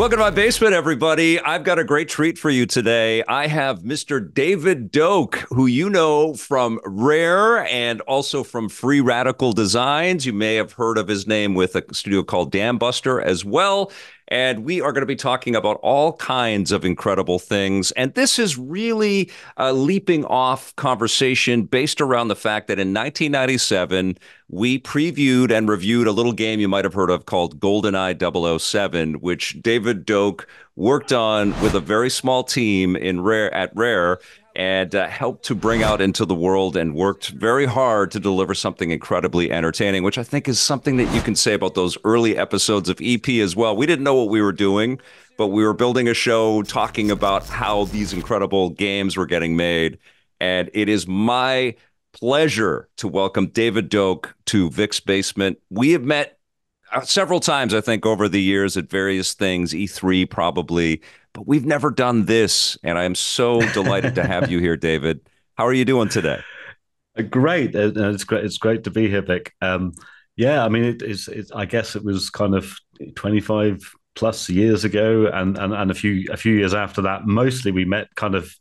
Welcome to my basement, everybody. I've got a great treat for you today. I have Mr. David Doak, who you know from Rare and also from Free Radical Designs. You may have heard of his name with a studio called Dambuster as well. And we are going to be talking about all kinds of incredible things. And this is really a leaping off conversation based around the fact that in 1997, we previewed and reviewed a little game you might have heard of called GoldenEye 007, which David Doak worked on with a very small team in Rare at Rare and uh, helped to bring out into the world and worked very hard to deliver something incredibly entertaining, which I think is something that you can say about those early episodes of EP as well. We didn't know what we were doing, but we were building a show talking about how these incredible games were getting made. And it is my pleasure to welcome David Doak to Vic's Basement. We have met uh, several times, I think, over the years at various things, E3 probably, but we've never done this. And I am so delighted to have you here, David. How are you doing today? Uh, great. Uh, it's great. It's great to be here, Vic. Um, yeah, I mean, it is. it's, I guess it was kind of 25 plus years ago, and, and and a few a few years after that. Mostly, we met kind of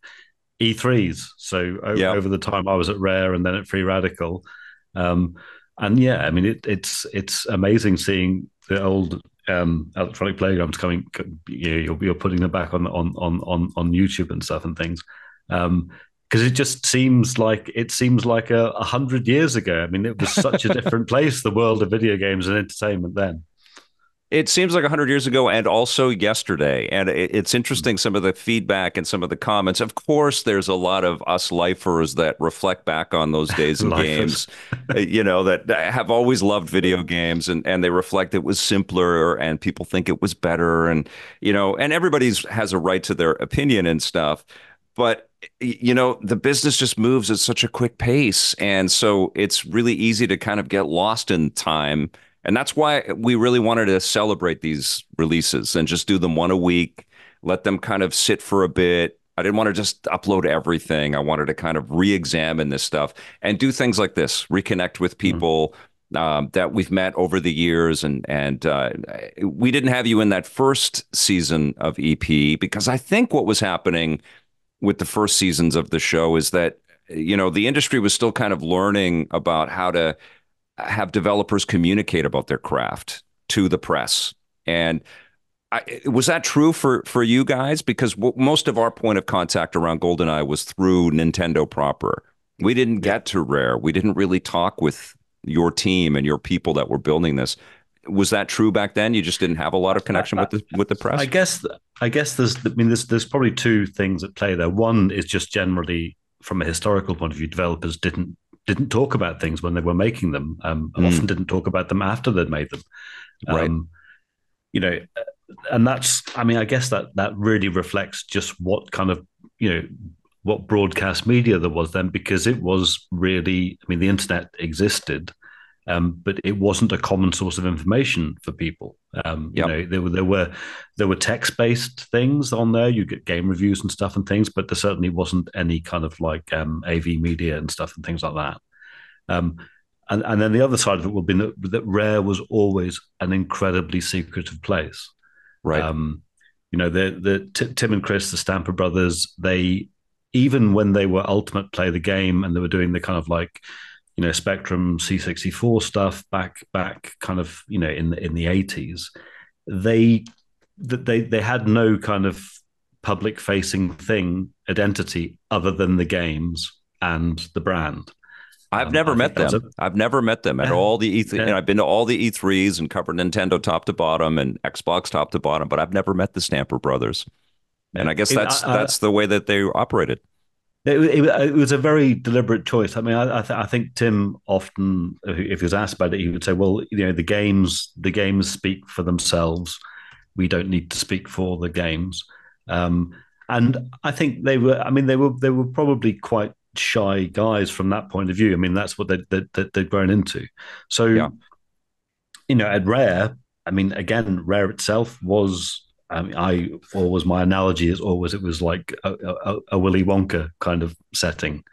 E3s. So yeah. over the time I was at Rare and then at Free Radical, um, and yeah, I mean, it, it's it's amazing seeing the old um, electronic playgrounds coming. You know, you're putting them back on on on on on YouTube and stuff and things. Um, because it just seems like it seems like a, a hundred years ago. I mean, it was such a different place, the world of video games and entertainment then. It seems like 100 years ago and also yesterday. And it's interesting some of the feedback and some of the comments. Of course, there's a lot of us lifers that reflect back on those days and games, uh, you know, that have always loved video games and, and they reflect it was simpler and people think it was better. And, you know, and everybody's has a right to their opinion and stuff. But you know the business just moves at such a quick pace and so it's really easy to kind of get lost in time and that's why we really wanted to celebrate these releases and just do them one a week, let them kind of sit for a bit. I didn't want to just upload everything. I wanted to kind of re examine this stuff and do things like this, reconnect with mm-hmm. people. Mm-hmm. Um, that we've met over the years, and and uh, we didn't have you in that first season of EP because I think what was happening with the first seasons of the show is that you know the industry was still kind of learning about how to have developers communicate about their craft to the press. And I, was that true for for you guys? Because w- most of our point of contact around GoldenEye was through Nintendo proper. We didn't get to Rare. We didn't really talk with your team and your people that were building this. Was that true back then? You just didn't have a lot of connection with the with the press. I guess I guess there's I mean there's there's probably two things at play there. One is just generally from a historical point of view, developers didn't didn't talk about things when they were making them, um, and mm. often didn't talk about them after they'd made them. Right. Um, you know, and that's, I mean, I guess that that really reflects just what kind of, you know, what broadcast media there was then, because it was really, I mean, the internet existed, um, but it wasn't a common source of information for people. Um, yep. You know, there were there were there were text based things on there. You get game reviews and stuff and things, but there certainly wasn't any kind of like um, AV media and stuff and things like that. Um, and and then the other side of it will be that, that Rare was always an incredibly secretive place. Right. Um, you know, the the T- Tim and Chris, the Stamper brothers, they even when they were Ultimate Play the game and they were doing the kind of like you know Spectrum C64 stuff back back kind of you know in the in the 80s they they they had no kind of public facing thing identity other than the games and the brand I've um, never met them. I've never met them at all the E3. Yeah. And I've been to all the E3s and covered Nintendo top to bottom and Xbox top to bottom, but I've never met the Stamper brothers. And I guess that's uh, that's the way that they operated. It, it, it, was a very deliberate choice. I mean, I, I, th- I, think Tim often, if he was asked about it, he would say, "Well, you know, the games, the games speak for themselves. We don't need to speak for the games." Um, and I think they were. I mean, they were they were probably quite shy guys from that point of view. I mean, that's what they, they, they they'd grown into. So, yeah. you know, at Rare, I mean, again, Rare itself was I mean, I always my analogy is always it was like a, a, a, Willy Wonka kind of setting.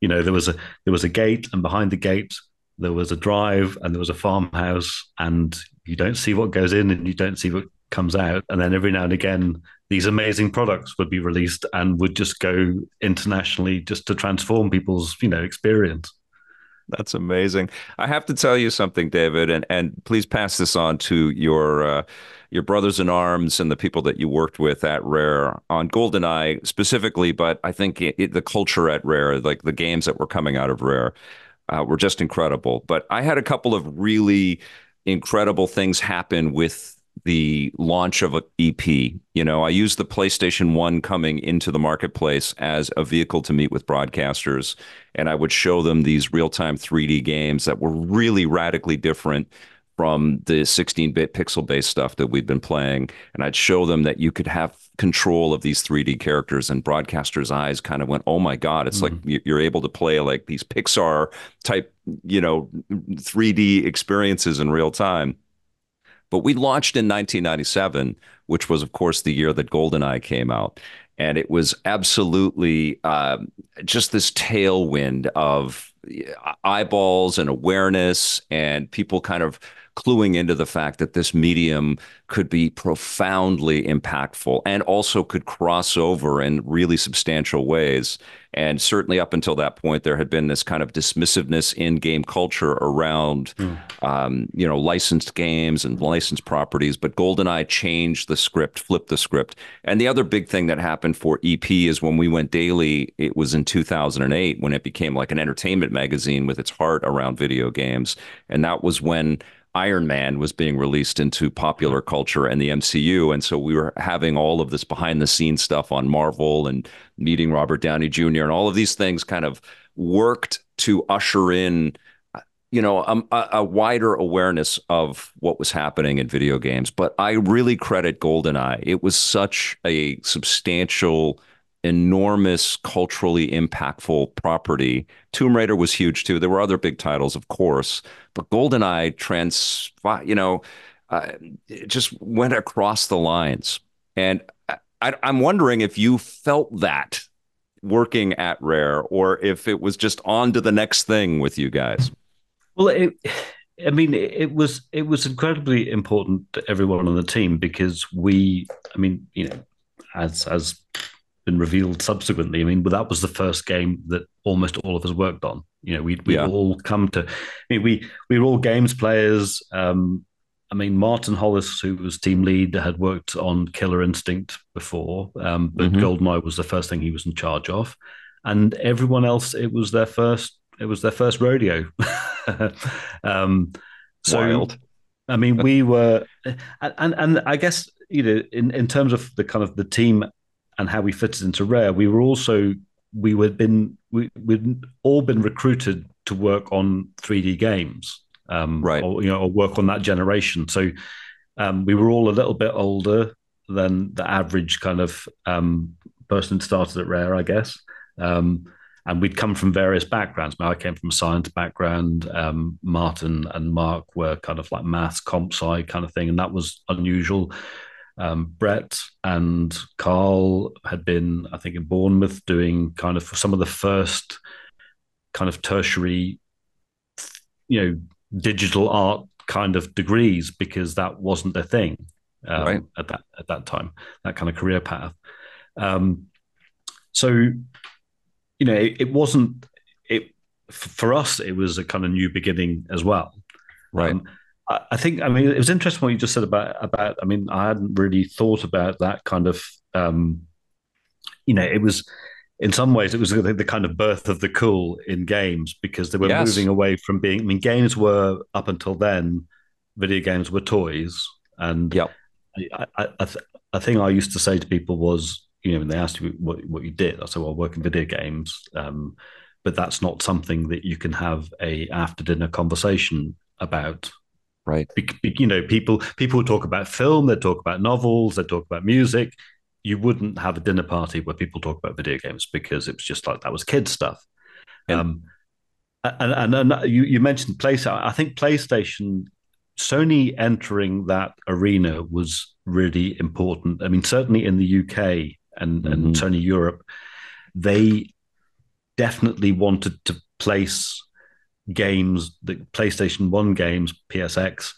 You know, there was a there was a gate, and behind the gate there was a drive, and there was a farmhouse, and you don't see what goes in, and you don't see what comes out, and then every now and again these amazing products would be released and would just go internationally just to transform people's you know experience. That's amazing. I have to tell you something, David, and and please pass this on to your uh, your brothers in arms and the people that you worked with at Rare on GoldenEye specifically. But I think it, it, the culture at Rare, like the games that were coming out of Rare, uh, were just incredible. But I had a couple of really incredible things happen with the launch of an EP. You know, I used the PlayStation 1 coming into the marketplace as a vehicle to meet with broadcasters, and I would show them these real time 3D games that were really radically different from the 16 bit pixel based stuff that we've been playing. And I'd show them that you could have control of these 3D characters, and broadcasters' eyes kind of went, oh my God, it's mm-hmm. like you're able to play like these Pixar type, you know, 3D experiences in real time. But we launched in 1997, which was, of course, the year that GoldenEye came out. And it was absolutely um, just this tailwind of eyeballs and awareness and people kind of cluing into the fact that this medium could be profoundly impactful and also could cross over in really substantial ways. And certainly up until that point, there had been this kind of dismissiveness in game culture around, mm. um, you know, licensed games and licensed properties. But GoldenEye changed the script, flipped the script. And the other big thing that happened for EP is when we went daily, it was in 2008 when it became like an entertainment magazine with its heart around video games. And that was when Iron Man was being released into popular culture and the MCU. And so we were having all of this behind the scenes stuff on Marvel and meeting Robert Downey Jr. and all of these things kind of worked to usher in you know um, a, a, wider awareness of what was happening in video games but i really credit goldeneye it was such a substantial enormous culturally impactful property. Tomb Raider was huge too. There were other big titles, of course, but GoldenEye trans, you know, uh, just went across the lines. And I, I'm wondering if you felt that working at Rare, or if it was just on to the next thing with you guys. Well, it, I mean, it was it was incredibly important to everyone on the team because we, I mean, you know, as as been revealed subsequently. I mean, that was the first game that almost all of us worked on. You know, we we yeah. all come to. I mean, we we were all games players. Um, I mean, Martin Hollis, who was team lead, had worked on Killer Instinct before, um, but mm-hmm. GoldenEye was the first thing he was in charge of, and everyone else, it was their first. It was their first rodeo. um, so, Wild. I mean, we were, and and I guess you know, in in terms of the kind of the team and how we fitted into Rare, we were also we had been we we'd all been recruited to work on 3D games, um, right? Or you know, or work on that generation. So um, we were all a little bit older than the average kind of um, person started at Rare, I guess. Um, and we'd come from various backgrounds. Now, I came from a science background. Um, Martin and Mark were kind of like maths, comp sci kind of thing, and that was unusual. Um, Brett and Karl had been, I think, in Bournemouth doing kind of some of the first kind of tertiary, you know, digital art kind of degrees because that wasn't a thing um, right. at that at that time. That kind of career path. Um, so, you know, it, it, wasn't it for us. It was a kind of new beginning as well. Right. Um, I think I mean it was interesting what you just said about about I mean I hadn't really thought about that kind of um, you know it was in some ways it was the, the, kind of birth of the cool in games because they were yes. moving away from being I mean games were up until then video games were toys and yep. I, I, I th- a thing I used to say to people was you know when they asked you what, what you did I said well I work in video games um, but that's not something that you can have a after dinner conversation about right you know people people talk about film they talk about novels they talk about music you wouldn't have a dinner party where people talk about video games because it was just like that was kids stuff yeah. um, and, and, and you, you mentioned PlayStation. I think PlayStation, Sony entering that arena was really important. I mean, certainly in the UK and, mm-hmm. and Sony Europe, they definitely wanted to place games, the PlayStation 1 games, PSX,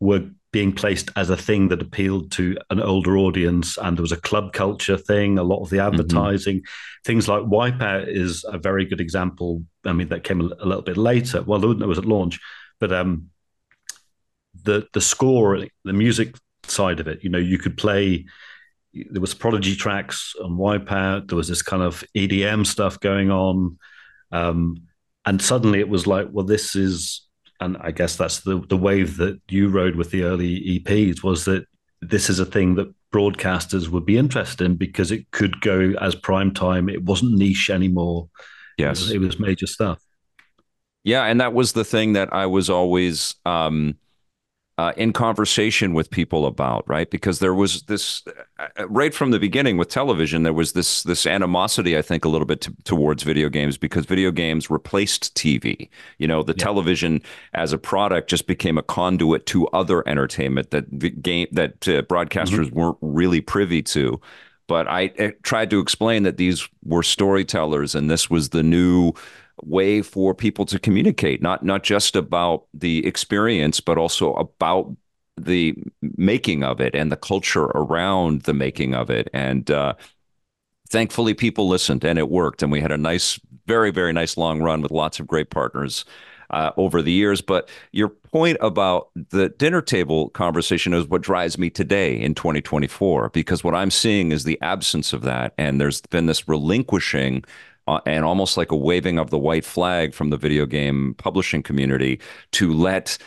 were being placed as a thing that appealed to an older audience, and there was a club culture thing. A lot of the mm-hmm. advertising, mm-hmm. things like Wipeout, is a very good example. I mean, that came a, a little bit later. Well, it was at launch, but um, the the score, the music side of it, you know, you could play. There was prodigy tracks on Wipeout. There was this kind of EDM stuff going on, um, and suddenly it was like, well, this is and I guess that's the the wave that you rode with the early EPs was that this is a thing that broadcasters would be interested in because it could go as prime time. It wasn't niche anymore. Yes, it was, it was major stuff. Yeah, and that was the thing that I was always um, uh, in conversation with people about, right? Because there was this uh, uh, right from the beginning with television, there was this this animosity, I think, a little bit towards video games because video games replaced TV. You know, the yeah. television as a product just became a conduit to other entertainment that the game that uh, broadcasters mm-hmm. weren't really privy to. But I, I tried to explain that these were storytellers, and this was the new way for people to communicate, not not just about the experience, but also about the making of it and the culture around the making of it. And uh, thankfully, people listened and it worked. And we had a nice, very, very nice long run with lots of great partners. Uh, over the years. But your point about the dinner table conversation is what drives me today in 2024, because what I'm seeing is the absence of that. And there's been this relinquishing uh, and almost like a waving of the white flag from the video game publishing community to let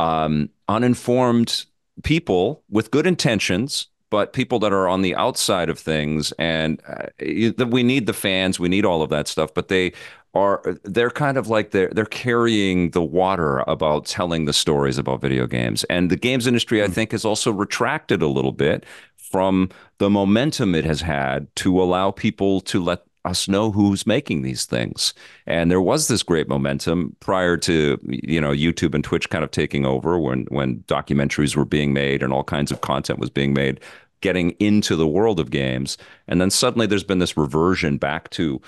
um, uninformed people with good intentions but people that are on the outside of things and uh, we need the fans we need all of that stuff but they are they're kind of like they're they're carrying the water about telling the stories about video games. And the games industry i think has also retracted a little bit from the momentum it has had to allow people to let us know who's making these things. And there was this great momentum prior to you know YouTube and Twitch kind of taking over when when documentaries were being made and all kinds of content was being made, getting into the world of games. And then suddenly there's been this reversion back to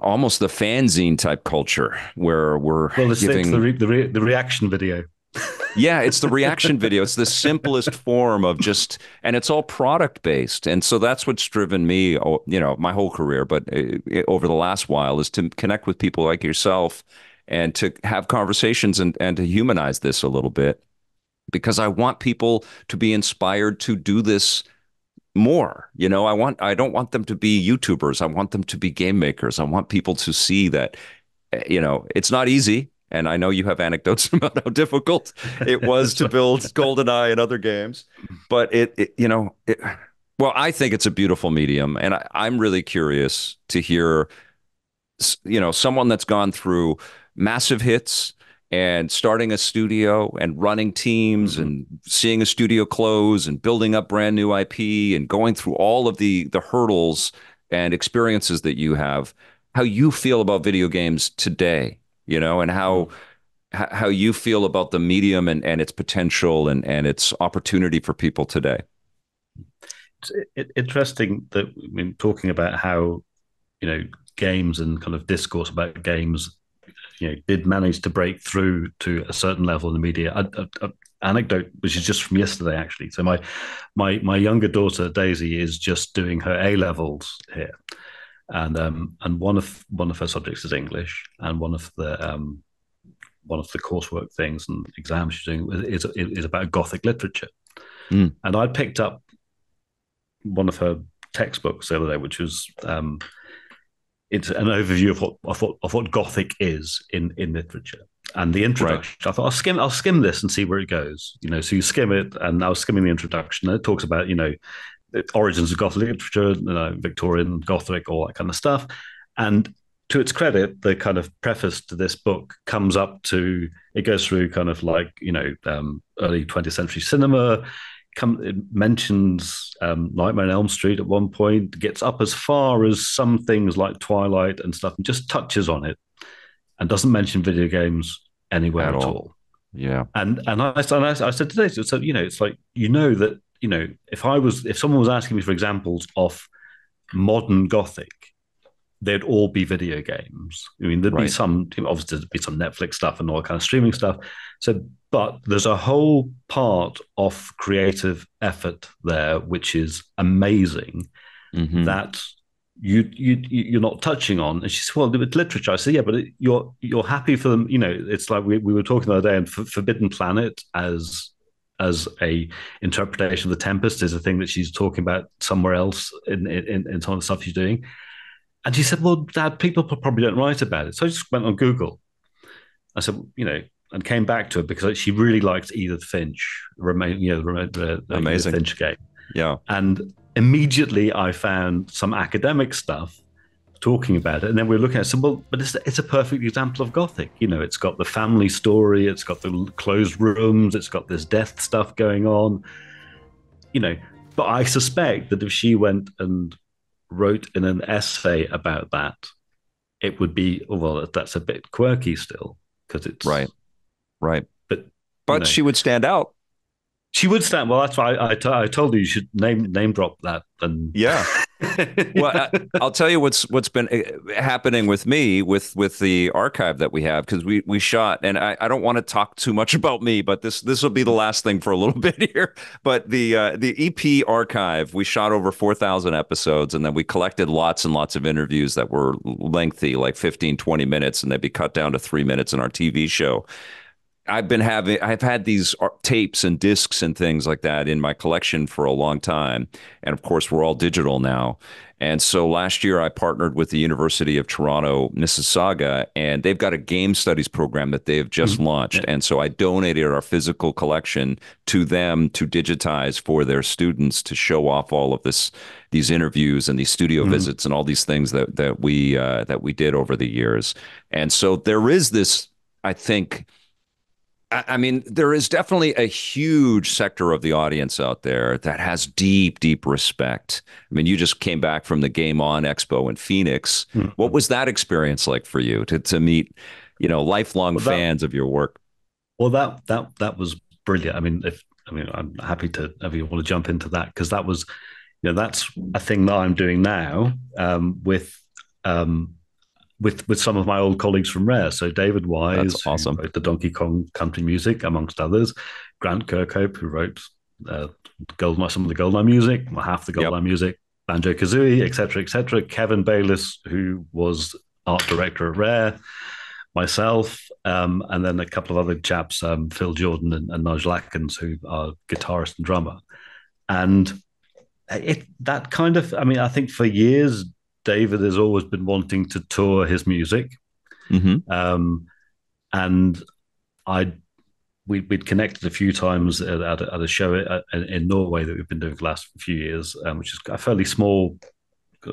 almost the fanzine type culture where we're well, it's, giving... the, re- the, re- the reaction video yeah, it's the reaction video. It's the simplest form of just, and it's all product based. And so that's what's driven me, you know, my whole career, but uh, over the last while is to connect with people like yourself and to have conversations and, and to humanize this a little bit because I want people to be inspired to do this more. You know i want i don't want them to be youtubers. I want them to be game makers. I want people to see that eh, you know it's not easy and I know you have anecdotes about how difficult it was to build GoldenEye and other games, but it, it you know, it, well, I think it's a beautiful medium, and I, I'm really curious to hear, you know, someone that's gone through massive hits and starting a studio and running teams mm-hmm. and seeing a studio close and building up brand new IP and going through all of the the hurdles and experiences that you have, how you feel about video games today you know, and how mm-hmm. how you feel about the medium and, and its potential and, and its opportunity for people today. It's interesting that I mean, talking about how you know games and kind of discourse about games, you know, did manage to break through to a certain level in the media. A, a anecdote, which is just from yesterday, actually. So my my my younger daughter Daisy is just doing her A levels here, and um, and one of one of her subjects is English, and one of the um, one of the coursework things and exams she's doing is is about Gothic literature. Mm. And I picked up one of her textbooks the other day, which was um, it's an overview of what of what, of what Gothic is in in literature. And the introduction, right. I thought I'll skim I'll skim this and see where it goes. You know, so you skim it, and I was skimming the introduction, and it talks about you know origins of Gothic literature, you know, Victorian Gothic, all that kind of stuff. And to its credit, the kind of preface to this book comes up to it goes through kind of like you know um, early 20th century cinema. Come, it mentions um, Nightmare on Elm Street at one point. Gets up as far as some things like Twilight and stuff, and just touches on it, and doesn't mention video games anywhere at, at all. all. Yeah, and and I, and I, I said today, so you know, it's like you know that you know, if I was, if someone was asking me for examples of modern Gothic, they'd all be video games. I mean, there'd right. be some, obviously, there'd be some Netflix stuff and all kind of streaming stuff. So, but there's a whole part of creative effort there, which is amazing. Mm-hmm. That you you you're not touching on. And she said, "Well, it's literature." I said, "Yeah, but it, you're you're happy for them. You know, it's like we, we were talking the other day, and Forbidden Planet as as a interpretation of the Tempest is a thing that she's talking about somewhere else in in, in some of the stuff she's doing." And she said, "Well, Dad, people probably don't write about it." So I just went on Google. I said, "You know." And came back to it because she really liked Edith Finch, remain, you know, the, the Amazing. Edith Finch game. Yeah. And immediately I found some academic stuff talking about it. And then we are looking at it, well, but it's, it's a perfect example of Gothic. You know, it's got the family story, it's got the closed rooms, it's got this death stuff going on. You know, but I suspect that if she went and wrote in an essay about that, it would be, oh, well, that's a bit quirky still because it's right, right. But but you know, she would stand out. She would stand. Well, that's why I, I, told you you should name name drop that. And yeah, well, I, will tell you what's what's been uh, happening with me with with the archive that we have because we we shot, and I, I don't want to talk too much about me, but this this will be the last thing for a little bit here. But the uh, the EP archive, we shot over four thousand episodes, and then we collected lots and lots of interviews that were lengthy, like 15, 20 minutes, and they'd be cut down to three minutes in our TV show. I've been having I've had these tapes and discs and things like that in my collection for a long time. And of course we're all digital now. And so last year I partnered with the University of Toronto Mississauga and they've got a game studies program that they've just mm-hmm. launched. And so I donated our physical collection to them to digitize for their students to show off all of this these interviews and these studio mm-hmm. visits and all these things that that we uh, that we did over the years. And so there is this I think I mean, there is definitely a huge sector of the audience out there that has deep, deep respect. I mean, you just came back from the Game On Expo in Phoenix. Mm-hmm. What was that experience like for you to to meet, you know, lifelong well, that, fans of your work? Well, that that that was brilliant. I mean, if I mean, I'm happy to if you want to jump into that because that was, you know, that's a thing that I'm doing now um, with um, with with some of my old colleagues from Rare. So David Wise, That's awesome. wrote the Donkey Kong country music, amongst others. Grant Kirkhope, who wrote uh, Gold, some of the Goldeneye music, half the Goldeneye yep. music, Banjo Kazooie, etc., etc. Kevin Bayliss, who was art director at Rare, myself, um, and then a couple of other chaps, um, Phil Jordan and, and Nigel Atkins, who are guitarist and drummer. And it that kind of, I mean, I think for years David has always been wanting to tour his music, mm-hmm. um, and I we, would connected a few times at, at, a, at a show in, in, Norway that we've been doing for the last few years, um, which is a fairly small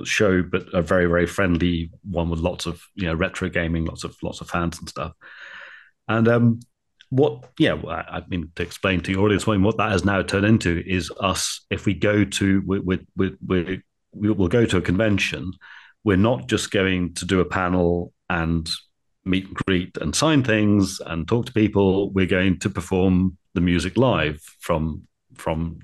show, but a very very friendly one with lots of you know retro gaming, lots of lots of fans and stuff. And um, what, yeah, I mean to explain to your audience what that has now turned into is us if we go to we we we, we we will go to a convention, we're not just going to do a panel and meet and greet and sign things and talk to people. We're going to perform the music live from from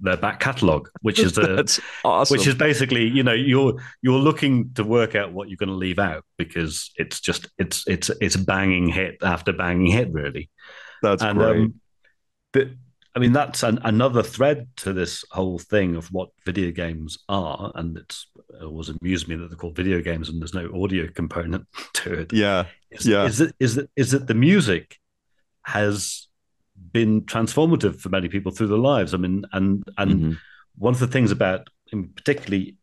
their back catalog, which is a awesome. which is basically you know you're you're looking to work out what you're going to leave out because it's just it's it's it's banging hit after banging hit really. That's and, great. Um, but I mean, that's an, another thread to this whole thing of what video games are, and it's it always amused me that they're called video games and there's no audio component to it. Yeah, is, yeah. Is it is that is that the music has been transformative for many people through their lives? I mean, and and mm-hmm. one of the things about, particularly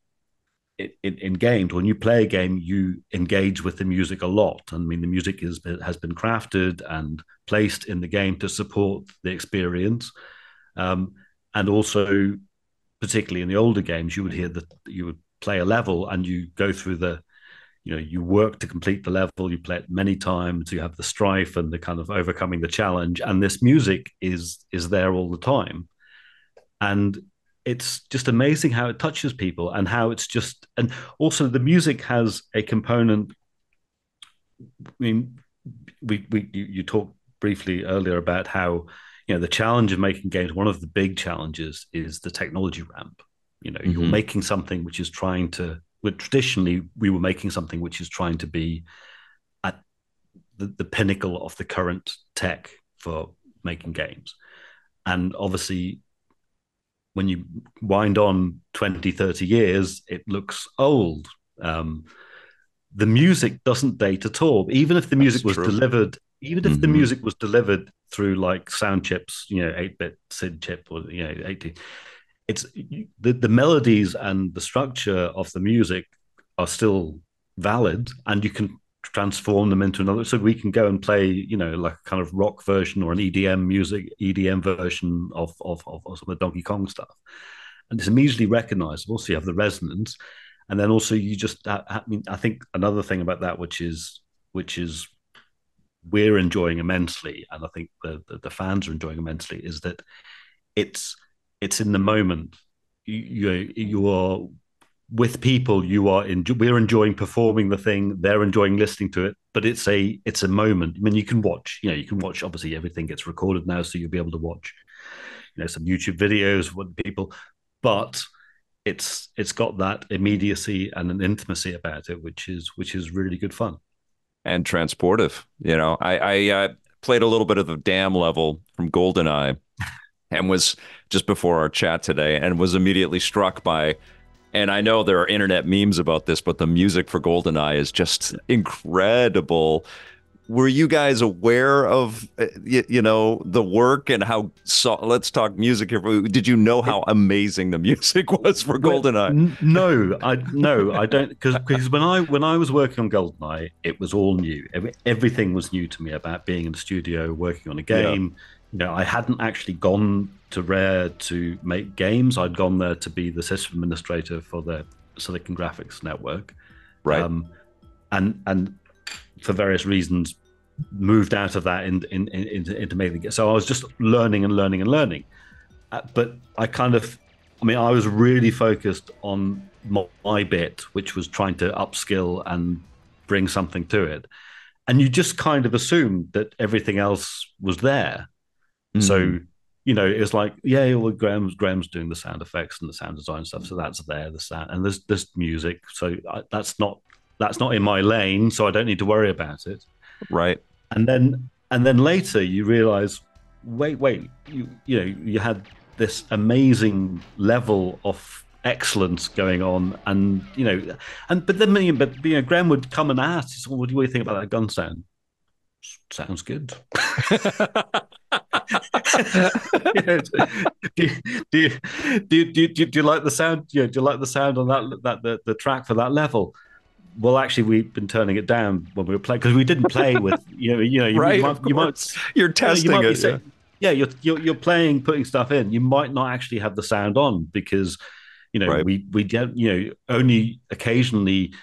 in, in, games, when you play a game, you engage with the music a lot. I mean, the music is, has been crafted and placed in the game to support the experience. Um, and also, particularly in the older games, you would hear that you would play a level and you go through the, you know, you work to complete the level, you play it many times, you have the strife and the kind of overcoming the challenge. And this music is is there all the time. And it's just amazing how it touches people and how it's just and also the music has a component i mean we we you, you talked briefly earlier about how you know the challenge of making games one of the big challenges is the technology ramp you know mm-hmm. you're making something which is trying to traditionally we were making something which is trying to be at the, the pinnacle of the current tech for making games. And obviously, when you wind on 20, 30 years, it looks old. Um, the music doesn't date at all. Even if the music That's was true. delivered, even if mm-hmm. the music was delivered through like sound chips, you know, 8 bit SID chip or, you know, 80, it's the, the melodies and the structure of the music are still valid and you can transform them into another so we can go and play you know like a kind of rock version or an edm music edm version of of, of, some of the donkey kong stuff. And it's immediately recognizable so you have the resonance. And then also you just i mean i think another thing about that which is which is we're enjoying immensely and i think the, the, the fans are enjoying immensely is that it's it's in the moment. You you, you are with people you are in we're enjoying performing the thing they're enjoying listening to it but it's a it's a moment. I mean you can watch you know you can watch obviously everything gets recorded now so you'll be able to watch you know some youtube videos with people but it's it's got that immediacy and an intimacy about it which is which is really good fun. And transportive you know. I i uh, played a little bit of the dam level from goldeneye and was just before our chat today and was immediately struck by and I know there are internet memes about this, but the music for GoldenEye is just incredible. Were you guys aware of uh, you, you know the work and how? So, let's talk music here. Did you know how amazing the music was for GoldenEye? No, I no, I don't because because when I when I was working on GoldenEye, it was all new. Everything was new to me about being in the studio, working on a game. Yeah you know, I hadn't actually gone to Rare to make games. I'd gone there to be the system administrator for the Silicon Graphics network, right? Um, and and for various reasons, moved out of that in, in, in, into, into making. It. So I was just learning and learning and learning. Uh, but I kind of, I mean, I was really focused on my, my bit, which was trying to upskill and bring something to it. And you just kind of assumed that everything else was there Mm. So, you know, it's like, yeah, well, Graham's Graham's doing the sound effects and the sound design stuff, so that's there. The sound and there's this music, so I, that's not that's not in my lane, so I don't need to worry about it. Right. And then and then later you realize, wait, wait, you you know, you had this amazing level of excellence going on, and you know, and but then but you know, Graham would come and ask, "What do you think about that gun sound?" Sounds good. do, do, do, do, do, do, you like the sound? Yeah, do you like the sound on that that the, the track for that level? Well, actually, we've been turning it down when we were playing because we didn't play with you know you know you, right, you, might, you might you're testing you it. yeah. yeah, you're, you're you're playing, putting stuff in. You might not actually have the sound on because you know right. we we get you know only occasionally.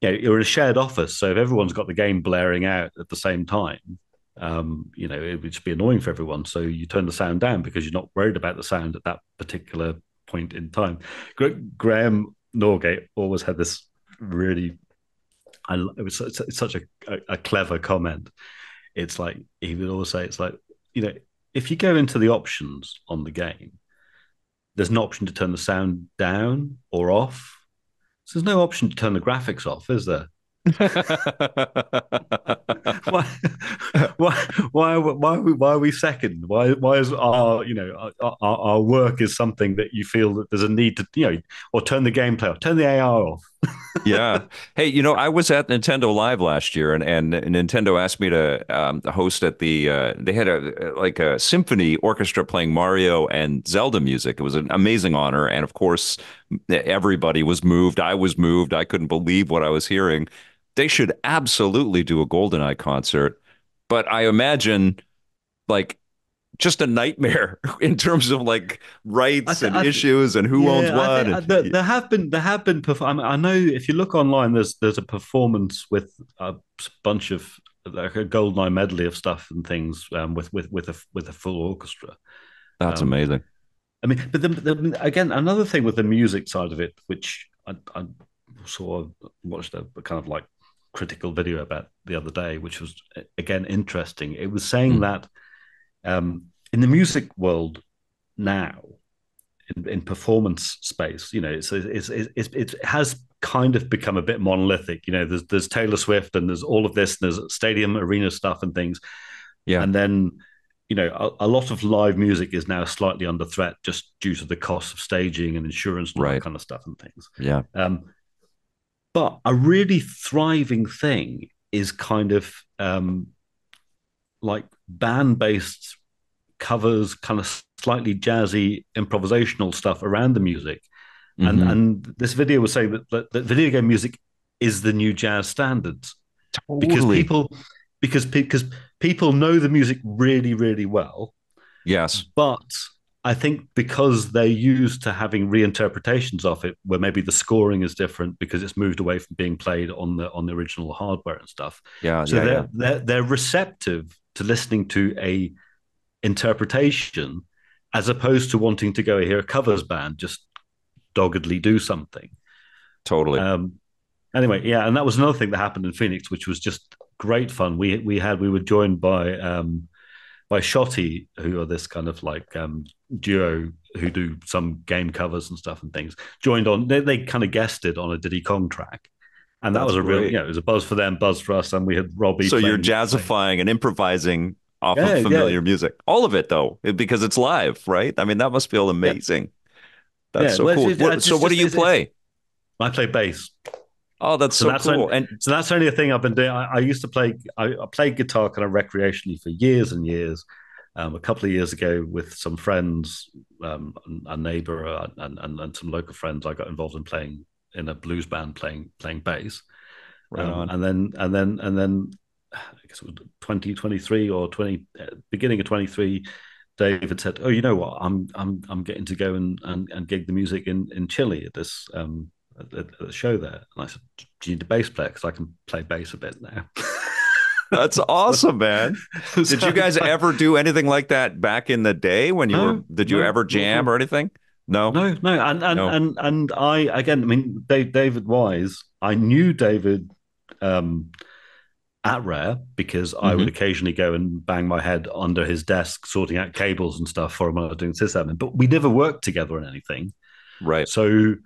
You know, you're in a shared office, so if everyone's got the game blaring out at the same time, um, you know, it would just be annoying for everyone. So you turn the sound down because you're not worried about the sound at that particular point in time. Graham Norgate always had this really, I, it was such, it's such a, a, a clever comment. It's like, he would always say, it's like, you know, if you go into the options on the game, there's an option to turn the sound down or off. So there's no option to turn the graphics off, is there? Why, why, why, why, why are we second? Why, why is our, you know, our, our work is something that you feel that there's a need to, you know, or turn the gameplay off, turn the AR off. yeah. Hey, you know, I was at Nintendo Live last year, and and Nintendo asked me to um, host at the. Uh, they had a like a symphony orchestra playing Mario and Zelda music. It was an amazing honor, and of course, everybody was moved. I was moved. I couldn't believe what I was hearing they should absolutely do a Goldeneye concert. But I imagine like just a nightmare in terms of like rights th- and issues and who yeah, owns what. Think, there, there, have been there have been. I, mean, I know if you look online, there's there's a performance with a bunch of like a Goldeneye medley of stuff and things um, with with with a with a full orchestra. That's um, amazing. I mean, but again, another thing with the music side of it, which I, I sort of watched a kind of like critical video about the other day, which was again interesting. It was saying mm. that um, in the music world now, in, in, performance space. You know, it's, it's, it's, it has kind of become a bit monolithic. You know, there's there's Taylor Swift and there's all of this, and there's stadium arena stuff and things. Yeah, and then you know, a, a, lot of live music is now slightly under threat just due to the cost of staging and insurance and right. that kind of stuff and things. Yeah. Um, but a really thriving thing is kind of um, like band based covers, kind of slightly jazzy improvisational stuff around the music. Mm-hmm. And and this video was saying that, that, that video game music is the new jazz standards totally. because people because because people know the music really really well. Yes, but I think because they're used to having reinterpretations of it, where maybe the scoring is different because it's moved away from being played on the on the original hardware and stuff. Yeah, so yeah, they're, yeah. they're they're receptive to listening to a interpretation as opposed to wanting to go hear a covers band just doggedly do something. Totally. Um, anyway, yeah, and that was another thing that happened in Phoenix, which was just great fun. We we had we were joined by um, by Shotty, who are this kind of like um, duo who do some game covers and stuff and things. Joined on, they, they kind of guested on a Diddy Kong track. And that That's was a real, you know, it was a buzz for them, buzz for us. And we had Robbie. So you're jazzifying and improvising off yeah, of familiar yeah. music. All of it, though, because it's live, right? I mean, that must feel amazing. Yeah. That's so well, cool. It's, it's, so, what do you play? I play bass. Oh, that's so, so that's cool. Only, and so that's only a thing I've been doing. I, I used to play. I, I, played guitar kind of recreationally for years and years. Um, a couple of years ago, with some friends, um, a neighbor, uh, and, and, and some local friends, I got involved in playing in a blues band, playing playing bass. Right um, and then and then and then I guess it was 2023 or 20 uh, beginning of 23 David said, "Oh, you know what? I'm I'm I'm getting to go and and, and gig the music in in Chile at this um at, at the show there." And I said, "Do you need a bass player? Because I can play bass a bit now." That's awesome, man. did you guys ever do anything like that back in the day when you no, were? Did you no, ever jam no. or anything? No, no, no. And and and and I again, I mean, Dave, David Wise. I knew David um, at Rare because mm-hmm. I would mm-hmm. occasionally go and bang my head under his desk sorting out cables and stuff for him when I was doing sysadmin. But we never worked together on anything. Right. So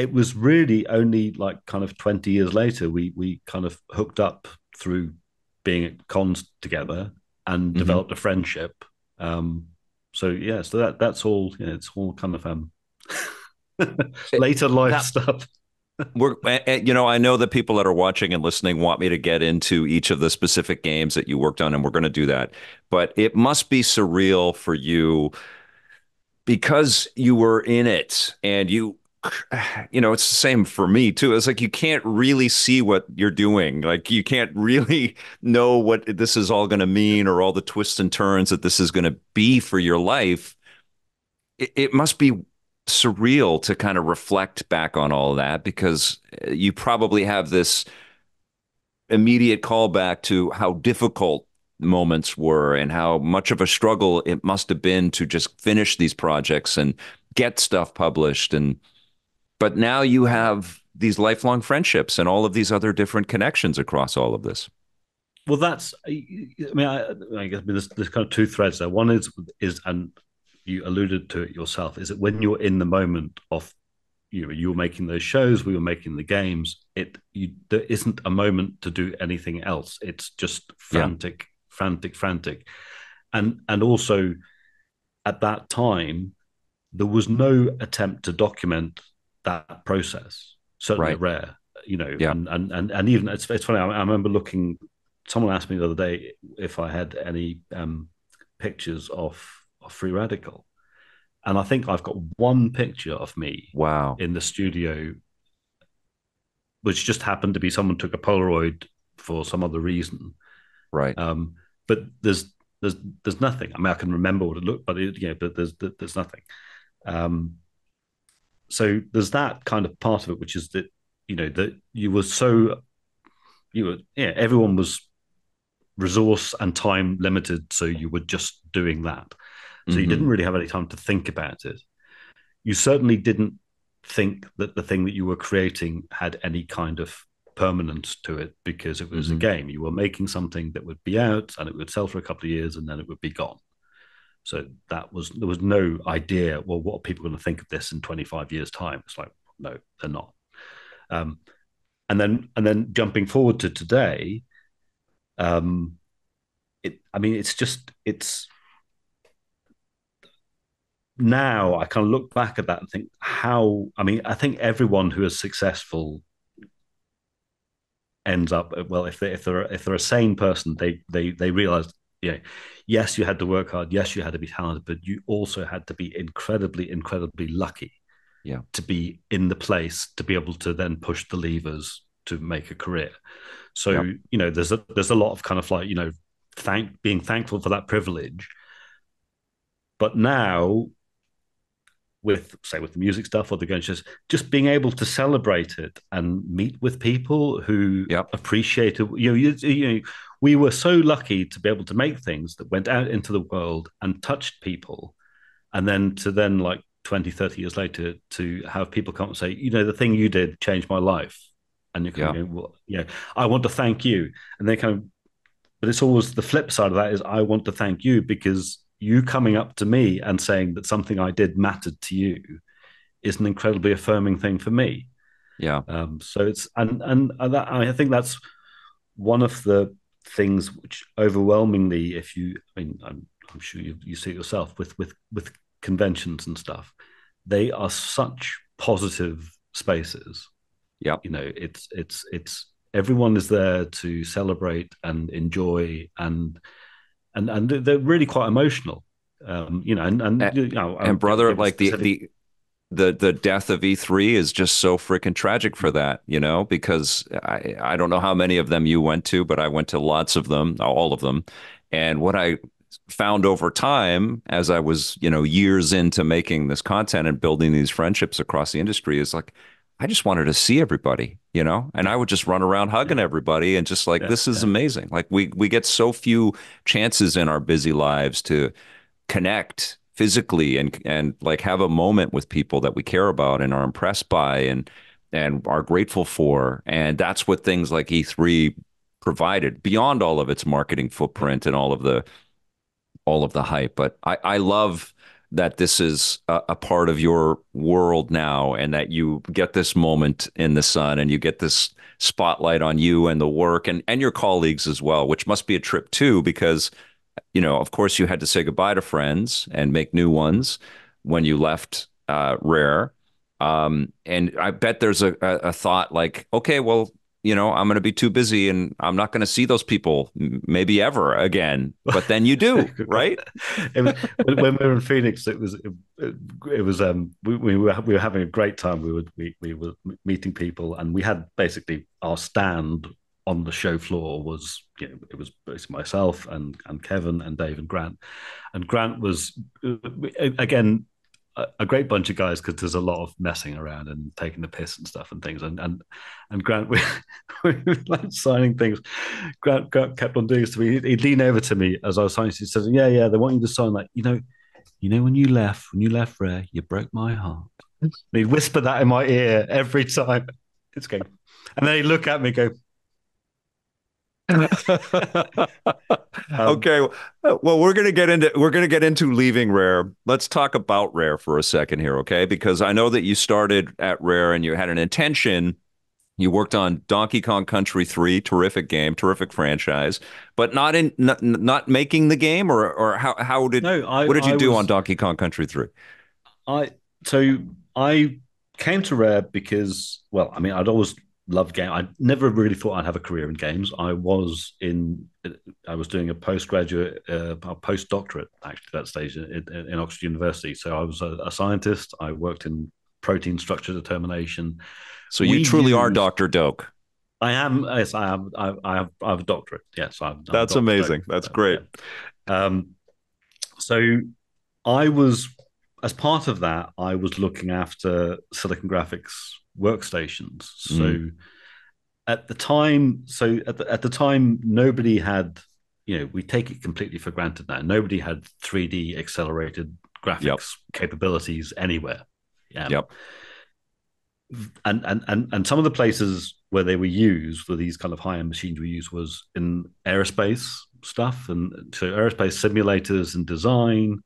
it was really only like kind of 20 years later we we kind of hooked up through being at cons together and mm-hmm. developed a friendship. Um, so yeah, so that that's all. You know, it's all kind of um, later life that, stuff. we're, you know, I know that people that are watching and listening want me to get into each of the specific games that you worked on, and we're going to do that. But it must be surreal for you because you were in it and you you know, it's the same for me too. It's like you can't really see what you're doing. Like you can't really know what this is all going to mean or all the twists and turns that this is going to be for your life. It, it, must be surreal to kind of reflect back on all that because eh, you probably have this immediate callback to how difficult moments were and how much of a struggle it must have been to just finish these projects and get stuff published and but now you have these lifelong friendships and all of these other different connections across all of this. Well, that's. I mean, I, I guess there's, there's kind of two threads there. One is is, and you alluded to it yourself, is that when you're in the moment of you know, you were making those shows, we were making the games. It you, there isn't a moment to do anything else. It's just frantic, yeah. frantic, frantic, and and also at that time there was no attempt to document that process. Certainly right. rare, you know. Yeah. And, and and and even it's it's funny. I, I, remember looking. Someone asked me the other day if I had any um, pictures of of Free Radical, and I think I've got one picture of me. Wow. In the studio, which just happened to be someone took a Polaroid for some other reason. Right. Um, but there's there's there's nothing. I mean, I can remember what it looked, but it, yeah, but there's there's nothing. Um, so there's that kind of part of it, which is that you know that you were so you were yeah everyone was resource and time limited, so you were just doing that. So mm-hmm. you didn't really have any time to think about it. You certainly didn't think that the thing that you were creating had any kind of permanence to it because it was mm-hmm. a game. You were making something that would be out and it would sell for a couple of years and then it would be gone. So that was there was no idea. Well, what are people going to think of this in 25 years' time? It's like no, they're not. Um, and then and then jumping forward to today, um, it. I mean, it's just it's now I kind of look back at that and think how. I mean, I think everyone who is successful ends up well if they if they're if they're a sane person they they they realize you know yes you had to work hard. Yes you had to be talented but you also had to be incredibly incredibly lucky yeah. to be in the place to be able to then push the levers to make a career. So yeah. you know there's a there's a lot of kind of like you know thank being thankful for that privilege. But now with say with the music stuff or the guns just just being able to celebrate it and meet with people who yep. appreciate it you know, you, you know we were so lucky to be able to make things that went out into the world and touched people and then to then like 20 30 years later to have people come and say you know the thing you did changed my life and you're kind yeah. well, yeah i want to thank you and they kind of but it's always the flip side of that is i want to thank you because you coming up to me and saying that something I did mattered to you is an incredibly affirming thing for me. Yeah. Um, so it's and and that, I think that's one of the things which overwhelmingly, if you, I mean, I'm, I'm sure you, you see it yourself with with with conventions and stuff, they are such positive spaces. Yeah. You know, it's it's it's everyone is there to celebrate and enjoy and and and they're really quite emotional. Um, you know, and and, and you know, and brother, like the the the the death of E3 is just so freaking tragic for that, you know, because I I don't know how many of them you went to, but I went to lots of them, all of them, and what I found over time as I was, you know, years into making this content and building these friendships across the industry is like I just wanted to see everybody, you know, and I would just run around hugging everybody and just like, yeah, this is yeah. amazing. Like we we get so few chances in our busy lives to connect physically and and like have a moment with people that we care about and are impressed by and and are grateful for. And that's what things like E3 provided beyond all of its marketing footprint and all of the all of the hype. But I, I love that this is a, a, part of your world now and that you get this moment in the sun and you get this spotlight on you and the work and, and your colleagues as well, which must be a trip too, because, you know, of course you had to say goodbye to friends and make new ones when you left uh, Rare. Um, and I bet there's a, a, a thought like, okay, well, you know, I'm going to be too busy and I'm not going to see those people maybe ever again. But then you do, right? was, when we were in Phoenix, it was it, it was um we, we, were we were having a great time. We were we, we were meeting people and we had basically our stand on the show floor was you know, it was basically myself and and Kevin and Dave and Grant, and Grant was uh, again a great bunch of guys because there's a lot of messing around and taking the piss and stuff and things. And and and Grant, we, we were like signing things. Grant, Grant kept on doing this to me. He'd, lean over to me as I was signing. He said, "Yeah, yeah, they want you to sign like you know, you know when you left when you left Rare, you broke my heart." And he'd whisper that in my ear every time. It's going, and then he'd look at me go, Um, okay. Well, we're gonna get into we're gonna get into leaving Rare. Let's talk about Rare for a second here, okay? Because I know that you started at Rare and you had an intention. You worked on Donkey Kong Country 3, terrific game, terrific franchise, but not in not, not making the game, or or how how did no, I, what did you I do was, on Donkey Kong Country 3? I so I came to Rare because well, I mean, I'd always loved game. I never really thought I'd have a career in games. I was in, I was doing a postgraduate, uh, postdoctorate actually at that stage in, in, Oxford University. So I was a, a, scientist. I worked in protein structure determination. So you we truly used, are Doctor Doak. I am. Yes, I have. I, I have. I have a doctorate. Yes, I have. That's amazing. Doak. That's great. Um, so I was, as part of that, I was looking after Silicon Graphics workstations. So mm. at the time, so at the, at the time, nobody had, you know, we take it completely for granted now. Nobody had 3D accelerated graphics yep. capabilities anywhere. Yeah. Yep. And, and and and some of the places where they were used, where these kind of high end machines were used, was in aerospace, stuff, and so aerospace simulators and design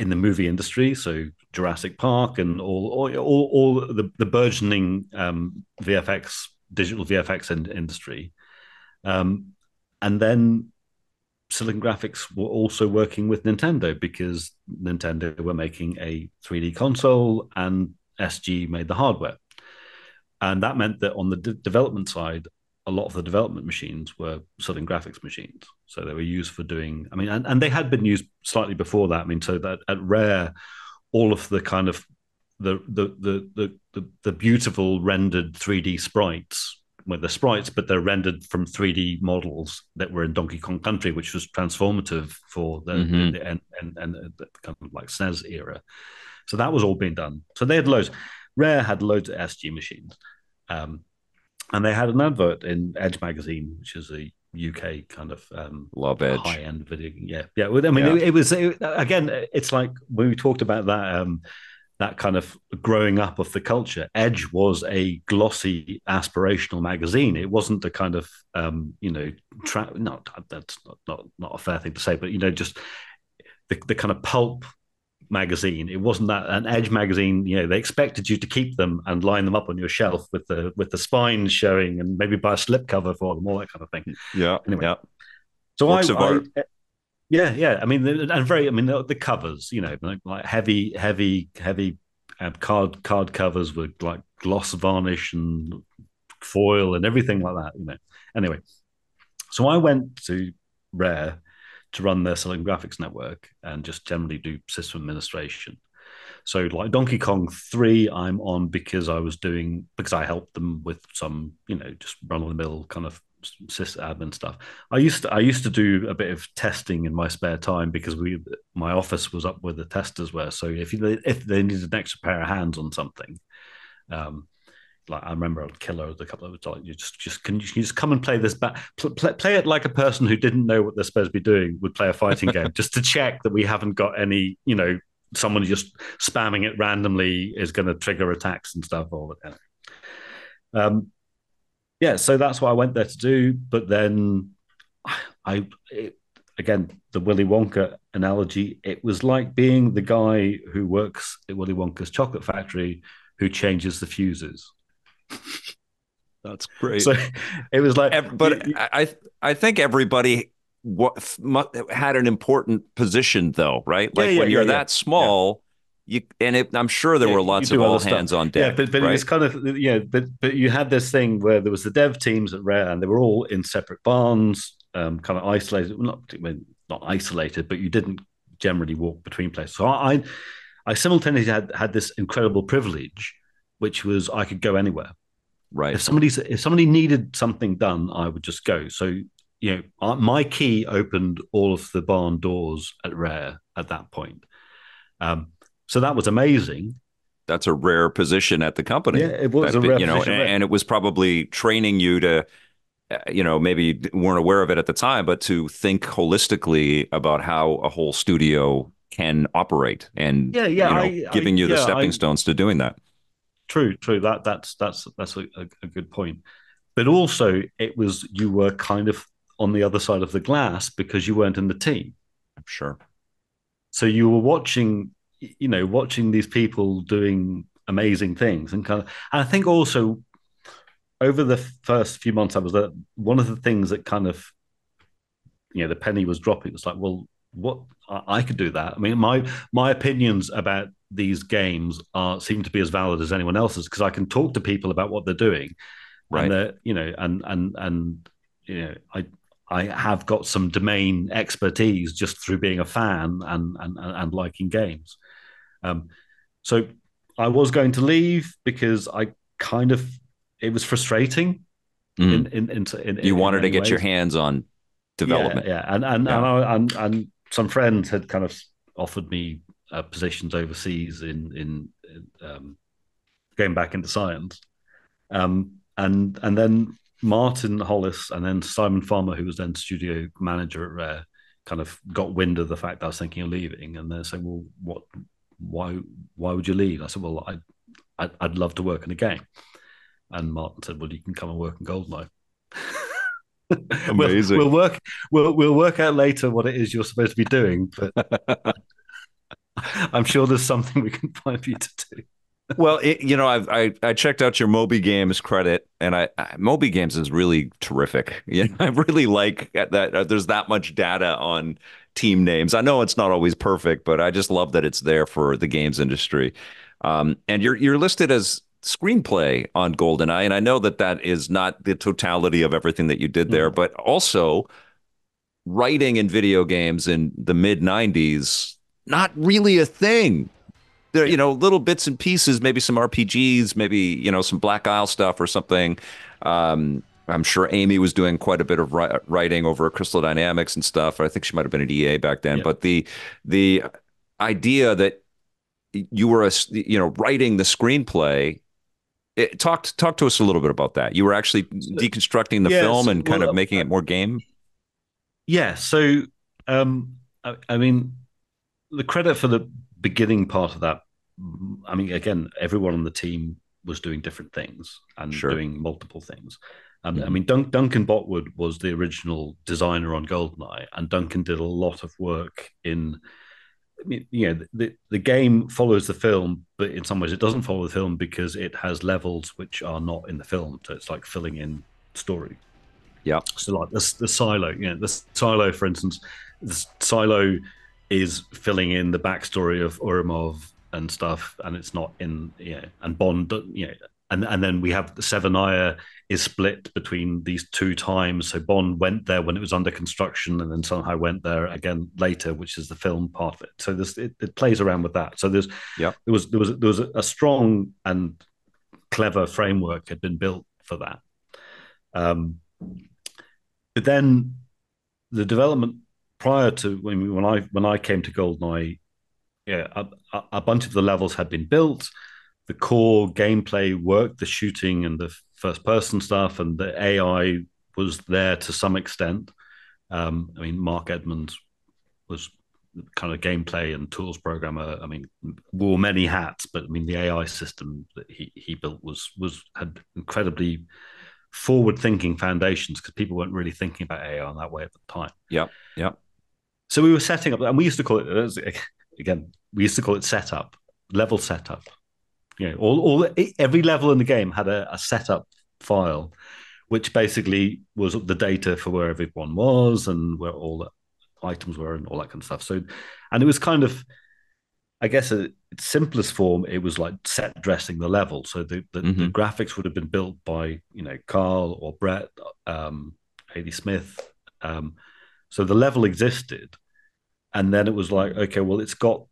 in the movie industry. So Jurassic Park and all all all, the, the burgeoning um, VFX digital VFX in, industry, um, and then Silicon Graphics were also working with Nintendo because Nintendo were making a 3D console and SG made the hardware. And that meant that on the de- development side, a lot of the development machines were Silicon Graphics machines. So they were used for doing, I mean, and, and they had been used slightly before that. I mean, so that at Rare, all of the kind of the the the the, the, the beautiful rendered 3D sprites well, the sprites, but they're rendered from 3D models that were in Donkey Kong Country, which was transformative for the, mm-hmm. the and, and, and the kind of like SNES era. So that was all being done. So they had loads. Rare had loads of SG machines. Um, and they had an advert in Edge magazine, which is a UK kind of um, love Edge high end video. Yeah, yeah. I mean, yeah. It, it, was it, again. It's like when we talked about that um, that kind of growing up of the culture. Edge was a glossy, aspirational magazine. It wasn't the kind of um, you know, tra- not that's not, not not a fair thing to say, but you know, just the the kind of pulp magazine. It wasn't that an Edge magazine. You know, they expected you to keep them and line them up on your shelf with the with the spines showing, and maybe buy a slipcover for them, all that kind of thing. Yeah. Anyway, yeah. So Works I, I yeah, yeah. I mean, and very. I mean, the, the covers. You know, like, like heavy, heavy, heavy uh, card card covers with like gloss varnish and foil and everything like that. You know. Anyway, so I went to Rare to run their Silicon Graphics network and just generally do system administration. So like Donkey Kong 3, I'm on because I was doing because I helped them with some, you know, just run of the mill kind of system admin stuff. I used to I used to do a bit of testing in my spare time because we my office was up where the testers were. So if you, if they needed an extra pair of hands on something, um, like I remember a Killer a couple of times. You just just can you, just come and play this back play, play, it like a person who didn't know what they're supposed to be doing would play a fighting game just to check that we haven't got any you know someone just spamming it randomly is going to trigger attacks and stuff or whatever. Um, yeah, so that's what I went there to do. But then I, it, again, the Willy Wonka analogy, it was like being the guy who works at Willy Wonka's chocolate factory who changes the fuses. That's great. So it was like, but I I think everybody what had an important position though, right? Like yeah, yeah, when you're yeah, that small, you and it, I'm sure there were lots of all hands on deck. Yeah, but, but right? it was kind of yeah, but but you had this thing where there was the dev teams at Rare, and they were all in separate barns, um, kind of isolated. Well, not not isolated, but you didn't generally walk between places. So I I simultaneously had had this incredible privilege, which was I could go anywhere. Right. If somebody if somebody needed something done, I would just go. So you know, my key opened all of the barn doors at Rare at that point. Um, so that was amazing. That's a rare position at the company. Yeah, it was that, a rare you know, position. And, and, it was probably training you to, uh, you know, maybe weren't aware of it at the time, but to think holistically about how a whole studio can operate and yeah, yeah, you know, I, giving I, you the yeah, stepping I, stones to doing that. True, true. That that's that's that's a, a good point. But also, it was you were kind of on the other side of the glass because you weren't in the team. Sure. So you were watching, you know, watching these people doing amazing things, and kind of. And I think also over the first few months I was there, one of the things that kind of, you know, the penny was dropping. It was like, well, what I could do that. I mean, my my opinions about these games are seem to be as valid as anyone else's because I can talk to people about what they're doing, right? And you know, and and and you know, I I have got some domain expertise just through being a fan and and, and liking games. Um, so I was going to leave because I kind of it was frustrating. Mm. In, in, in, in, you wanted to get ways. your hands on development, yeah, yeah. and and yeah. And, I, and, and some friends had kind of offered me uh, positions overseas in in, in um, going back into science, um, and and then Martin Hollis and then Simon Farmer, who was then studio manager at Rare, kind of got wind of the fact that I was thinking of leaving, and they're saying, "Well, what? Why? Why would you leave?" I said, "Well, I, I'd, I'd love to work in a game." And Martin said, "Well, you can come and work in Goldeneye." Amazing. we'll, we'll, work. We'll we'll work out later what it is you're supposed to be doing, but I'm sure there's something we can find for you to do. well, it, you know, I've, I I checked out your Moby Games credit, and I, I Moby Games is really terrific. Yeah, I really like that. Uh, there's that much data on team names. I know it's not always perfect, but I just love that it's there for the games industry. Um, and you're you're listed as screenplay on GoldenEye, and I know that that is not the totality of everything that you did there, mm. but also writing in video games in the mid '90s, not really a thing. There, you know, little bits and pieces, maybe some RPGs, maybe you know some Black Isle stuff or something. Um, I'm sure Amy was doing quite a bit of writing over Crystal Dynamics and stuff. I think she might have been at EA back then. Yeah. But the the idea that you were a, you know writing the screenplay it, talk talk to us a little bit about that. You were actually deconstructing the yes, film and kind well, of making it more game. Yeah. So, um, I, I, mean, the credit for the beginning part of that. I mean, again, everyone on the team was doing different things and sure. doing multiple things. Um, I mean, Dun- Duncan Botwood was the original designer on Goldeneye, and Duncan did a lot of work in I mean, you know, the, the game follows the film, but in some ways it doesn't follow the film because it has levels which are not in the film. So it's like filling in story. Yeah. So like the, the silo, you know, the silo, for instance, the silo is filling in the backstory of Ourumov and stuff, and it's not in, you know, and Bond, you know, and and then we have the Severnaya is split between these two times. So Bond went there when it was under construction, and then somehow went there again later, which is the film part of it. So this it, it plays around with that. So there's yeah there was there was there was a strong and clever framework had been built for that. Um, but then the development prior to when when I when I came to Goldeneye, yeah, a, a bunch of the levels had been built the core gameplay worked, the shooting and the first person stuff, and the AI was there to some extent. Um, I mean, Mark Edmonds was kind of gameplay and tools programmer. I mean, wore many hats, but I mean, the AI system that he, he built was was had incredibly forward thinking foundations because people weren't really thinking about AI in that way at the time. Yeah, yeah. So we were setting up, and we used to call it again. We used to call it setup, level setup you know, all, all every level in the game had a, a setup file, which basically was the data for where everyone was and where all the items were and all that kind of stuff. So, and it was kind of, I guess, a, its simplest form, it was like set dressing the level. So the, the, mm-hmm. the graphics would have been built by you know Karl or Brett, um, Haley Smith. Um, so the level existed, and then it was like, okay, well, it's got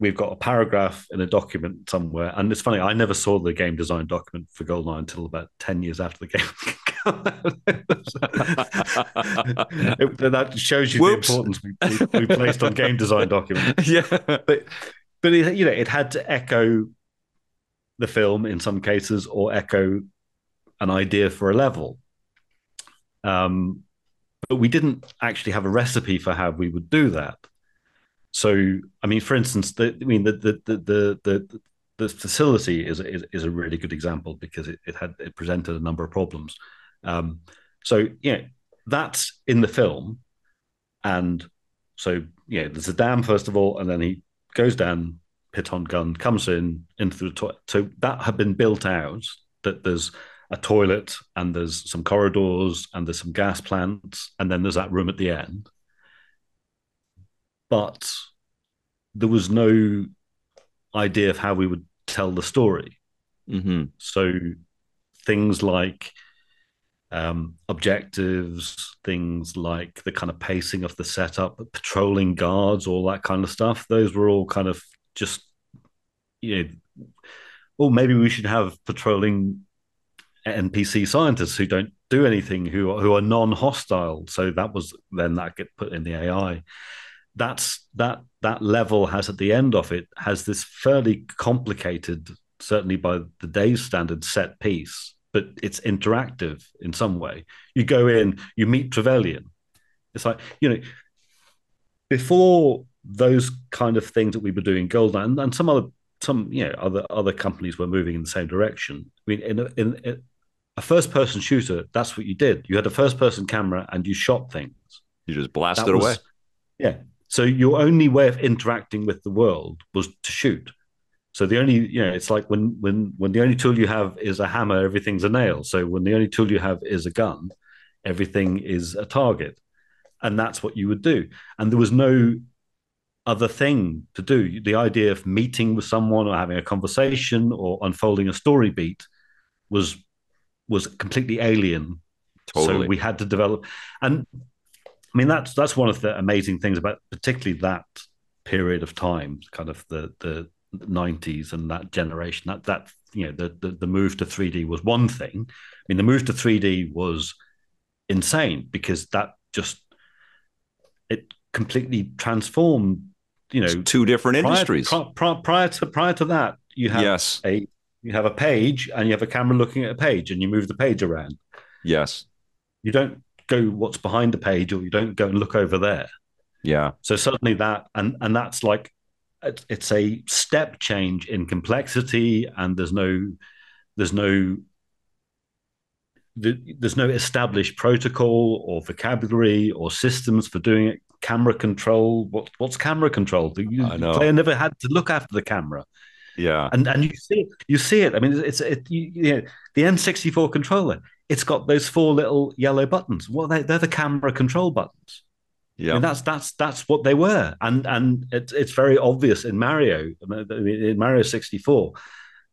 we've got a paragraph in a document somewhere. And it's funny, I never saw the game design document for Goldeneye until about 10 years after the game it, that shows you Whoops. the importance we, we, we, placed on game design documents. Yeah. But, but it, you know, it had to echo the film in some cases or echo an idea for a level. Um, but we didn't actually have a recipe for how we would do that. So, I mean, for instance, the, I mean, the the the the, the facility is, is, is a really good example because it, it had it presented a number of problems. Um, so, yeah, that's in the film, and so yeah, there's a dam first of all, and then he goes down, piton gun comes in into the toilet. So that had been built out. That there's a toilet and there's some corridors and there's some gas plants and then there's that room at the end but there was no idea of how we would tell the story. Mm-hmm. So things like um, objectives, things like the kind of pacing of the setup, patrolling guards, all that kind of stuff. Those were all kind of just, you know, well, maybe we should have patrolling NPC scientists who don't do anything, who who are non-hostile. So that was then that get put in the AI that's that that level has at the end of it has this fairly complicated, certainly by the day's standard, set piece, but it's interactive in some way. You go in, you meet Trevelyan. It's like you know, before those kind of things that we were doing, Gold and, and some other some you know other other companies were moving in the same direction. I mean, in, in, in a first person shooter, that's what you did. You had a first person camera and you shot things. You just blasted was, away. Yeah. So your only way of interacting with the world was to shoot. So the only, you know, it's like when when when the only tool you have is a hammer, everything's a nail. So when the only tool you have is a gun, everything is a target, and that's what you would do. And there was no other thing to do. The idea of meeting with someone or having a conversation or unfolding a story beat was was completely alien. Totally. So we had to develop, and I mean that's that's one of the amazing things about particularly that period of time, kind of the the 90s and that generation that that you know the, the, the move to 3d was one thing i mean the move to 3d was insane because that just it completely transformed you know two different prior, industries prior, prior, to prior to that you had yes. a you have a page and you have a camera looking at a page and you move the page around yes you don't go what's behind the page or you don't go and look over there yeah so suddenly that and and that's like it's a step change in complexity, and there's no there's no there's no established protocol or vocabulary or systems for doing it. Camera control. What, what's camera control? The player never had to look after the camera. Yeah, and and you see it. You see it. I mean, it's it. You, you know, the N64 controller. It's got those four little yellow buttons. Well, they, they're the camera control buttons. Yeah, that's that's that's what they were, and and it's it's very obvious in Mario, in Mario sixty four,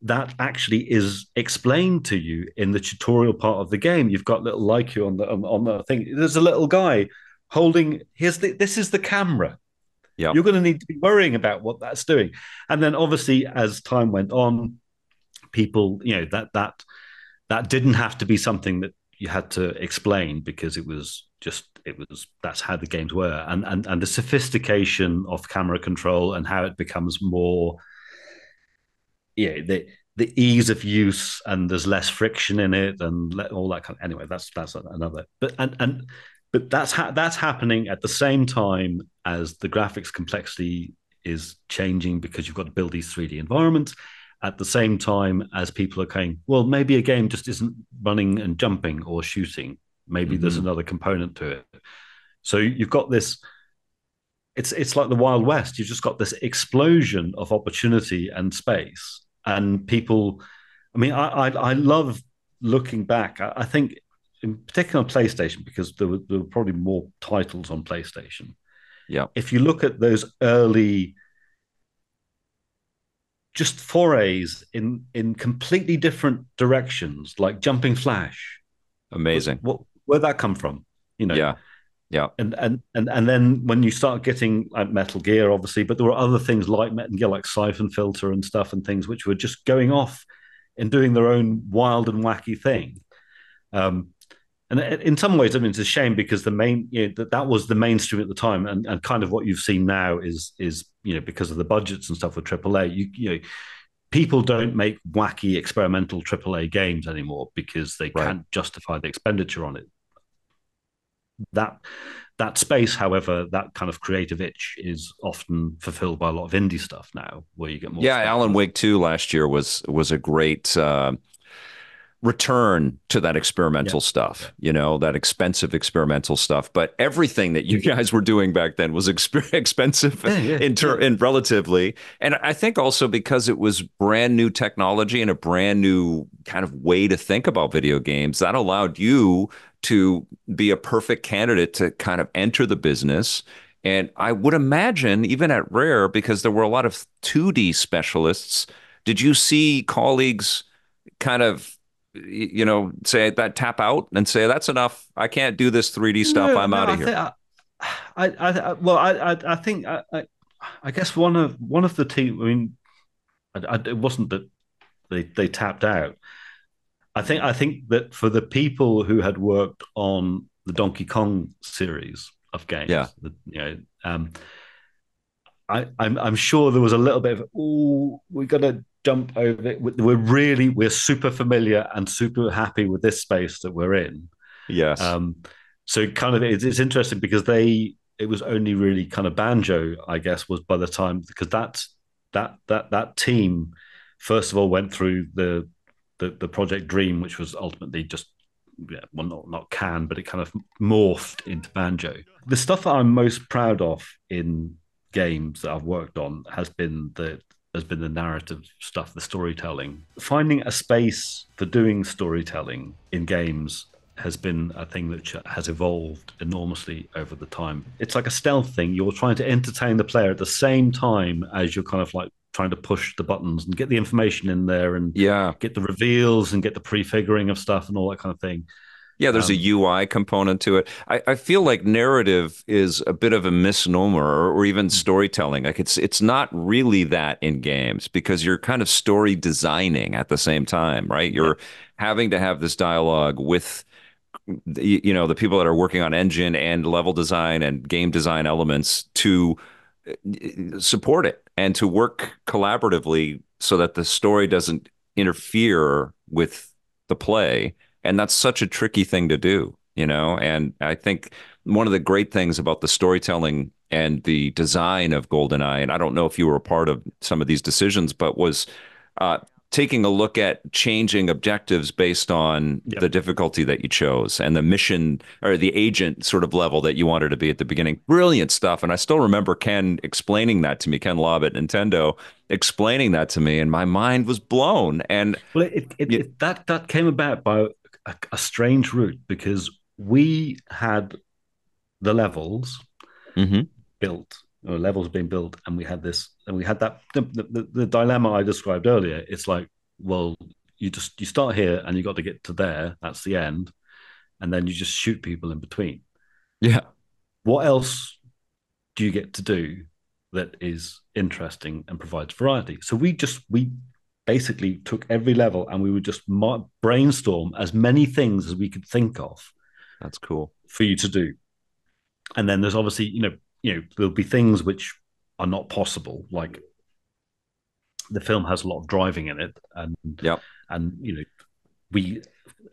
that actually is explained to you in the tutorial part of the game. You've got little like you on the on the thing. There's a little guy holding. Here's the. This is the camera. Yeah, you're going to need to be worrying about what that's doing, and then obviously as time went on, people, you know that that that didn't have to be something that you had to explain because it was just it was that's how the games were. And and and the sophistication of camera control and how it becomes more yeah the the ease of use and there's less friction in it and all that kind of, anyway that's that's another. But and and but that's ha- that's happening at the same time as the graphics complexity is changing because you've got to build these 3D environments at the same time as people are saying, well, maybe a game just isn't running and jumping or shooting. Maybe mm-hmm. there's another component to it. So you've got this. It's it's like the Wild West. You've just got this explosion of opportunity and space, and people. I mean, I I, I love looking back. I, I, think, in particular on PlayStation, because there were, there were probably more titles on PlayStation. Yeah. If you look at those early just forays in in completely different directions, like Jumping Flash. Amazing. What, where'd that come from? You know. Yeah. Yeah. And and and and then when you start getting like Metal Gear, obviously, but there were other things like Metal Gear, like Siphon Filter and stuff, and things which were just going off and doing their own wild and wacky thing. Um, and in some ways, I mean, it's a shame because the main, you know, that that was the mainstream at the time, and, and kind of what you've seen now is is you know because of the budgets and stuff with AAA, you you know, people don't make wacky experimental AAA games anymore because they right. can't justify the expenditure on it. That that space, however, that kind of creative itch is often fulfilled by a lot of indie stuff now, where you get more. Yeah, Alan Wake two last year was was a great. Uh, return to that experimental yeah. stuff, you know, that expensive experimental stuff. But everything that you guys were doing back then was exp- expensive yeah, yeah, in, ter- in relatively. And I think also because it was brand new technology and a brand new kind of way to think about video games, that allowed you to be a perfect candidate to kind of enter the business. And I would imagine, even at Rare, because there were a lot of 2D specialists, did you see colleagues kind of you know, say that tap out and say that's enough. I can't do this 3D stuff. No, I'm no, out of here. I, I, I, well, I, I, think I, I, guess one of one of the team. I mean, I, it wasn't that they they tapped out. I think I think that for the people who had worked on the Donkey Kong series of games, yeah, the, you know, um, I, I'm I'm sure there was a little bit of oh, we got to jump over it. We're really we're super familiar and super happy with this space that we're in. Yes. Um, so kind of it's, it's interesting because they it was only really kind of banjo, I guess, was by the time because that that that that team first of all went through the the the Project Dream, which was ultimately just yeah, well, not not can, but it kind of morphed into banjo. The stuff that I'm most proud of in games that I've worked on has been the has been the narrative stuff, the storytelling. Finding a space for doing storytelling in games has been a thing that has evolved enormously over the time. It's like a stealth thing. You're trying to entertain the player at the same time as you're kind of like trying to push the buttons and get the information in there and yeah, get the reveals and get the prefiguring of stuff and all that kind of thing. Yeah, there's um, a UI component to it. I, I, feel like narrative is a bit of a misnomer, or, or, even hmm. storytelling. Like it's it's not really that in games because you're kind of story designing at the same time, right? You're having to have this dialogue with you know the people that are working on engine and level design and game design elements to uh, support it and to work collaboratively so that the story doesn't interfere with the play and that's such a tricky thing to do you know and i think one of the great things about the storytelling and the design of goldeneye and i don't know if you were a part of some of these decisions but was uh, taking a look at changing objectives based on yep. the difficulty that you chose and the mission or the agent sort of level that you wanted to be at the beginning. Brilliant stuff. And I still remember Ken explaining that to me, Ken Lobb at Nintendo, explaining that to me, and my mind was blown. And well, it, it, it, that that came about by a, a strange route because we had the levels mm-hmm. built or levels being built, and we had this, and we had that the, the, the dilemma I described earlier. It's like, well, you just you start here and you got to get to there. That's the end, and then you just shoot people in between. Yeah. What else do you get to do that is interesting and provides variety? So we just we basically took every level and we would just brainstorm as many things as we could think of. That's cool for you to do. And then there's obviously, you know, you know, there'll be things which are not possible. Like the film has a lot of driving in it, and yeah, and you know, we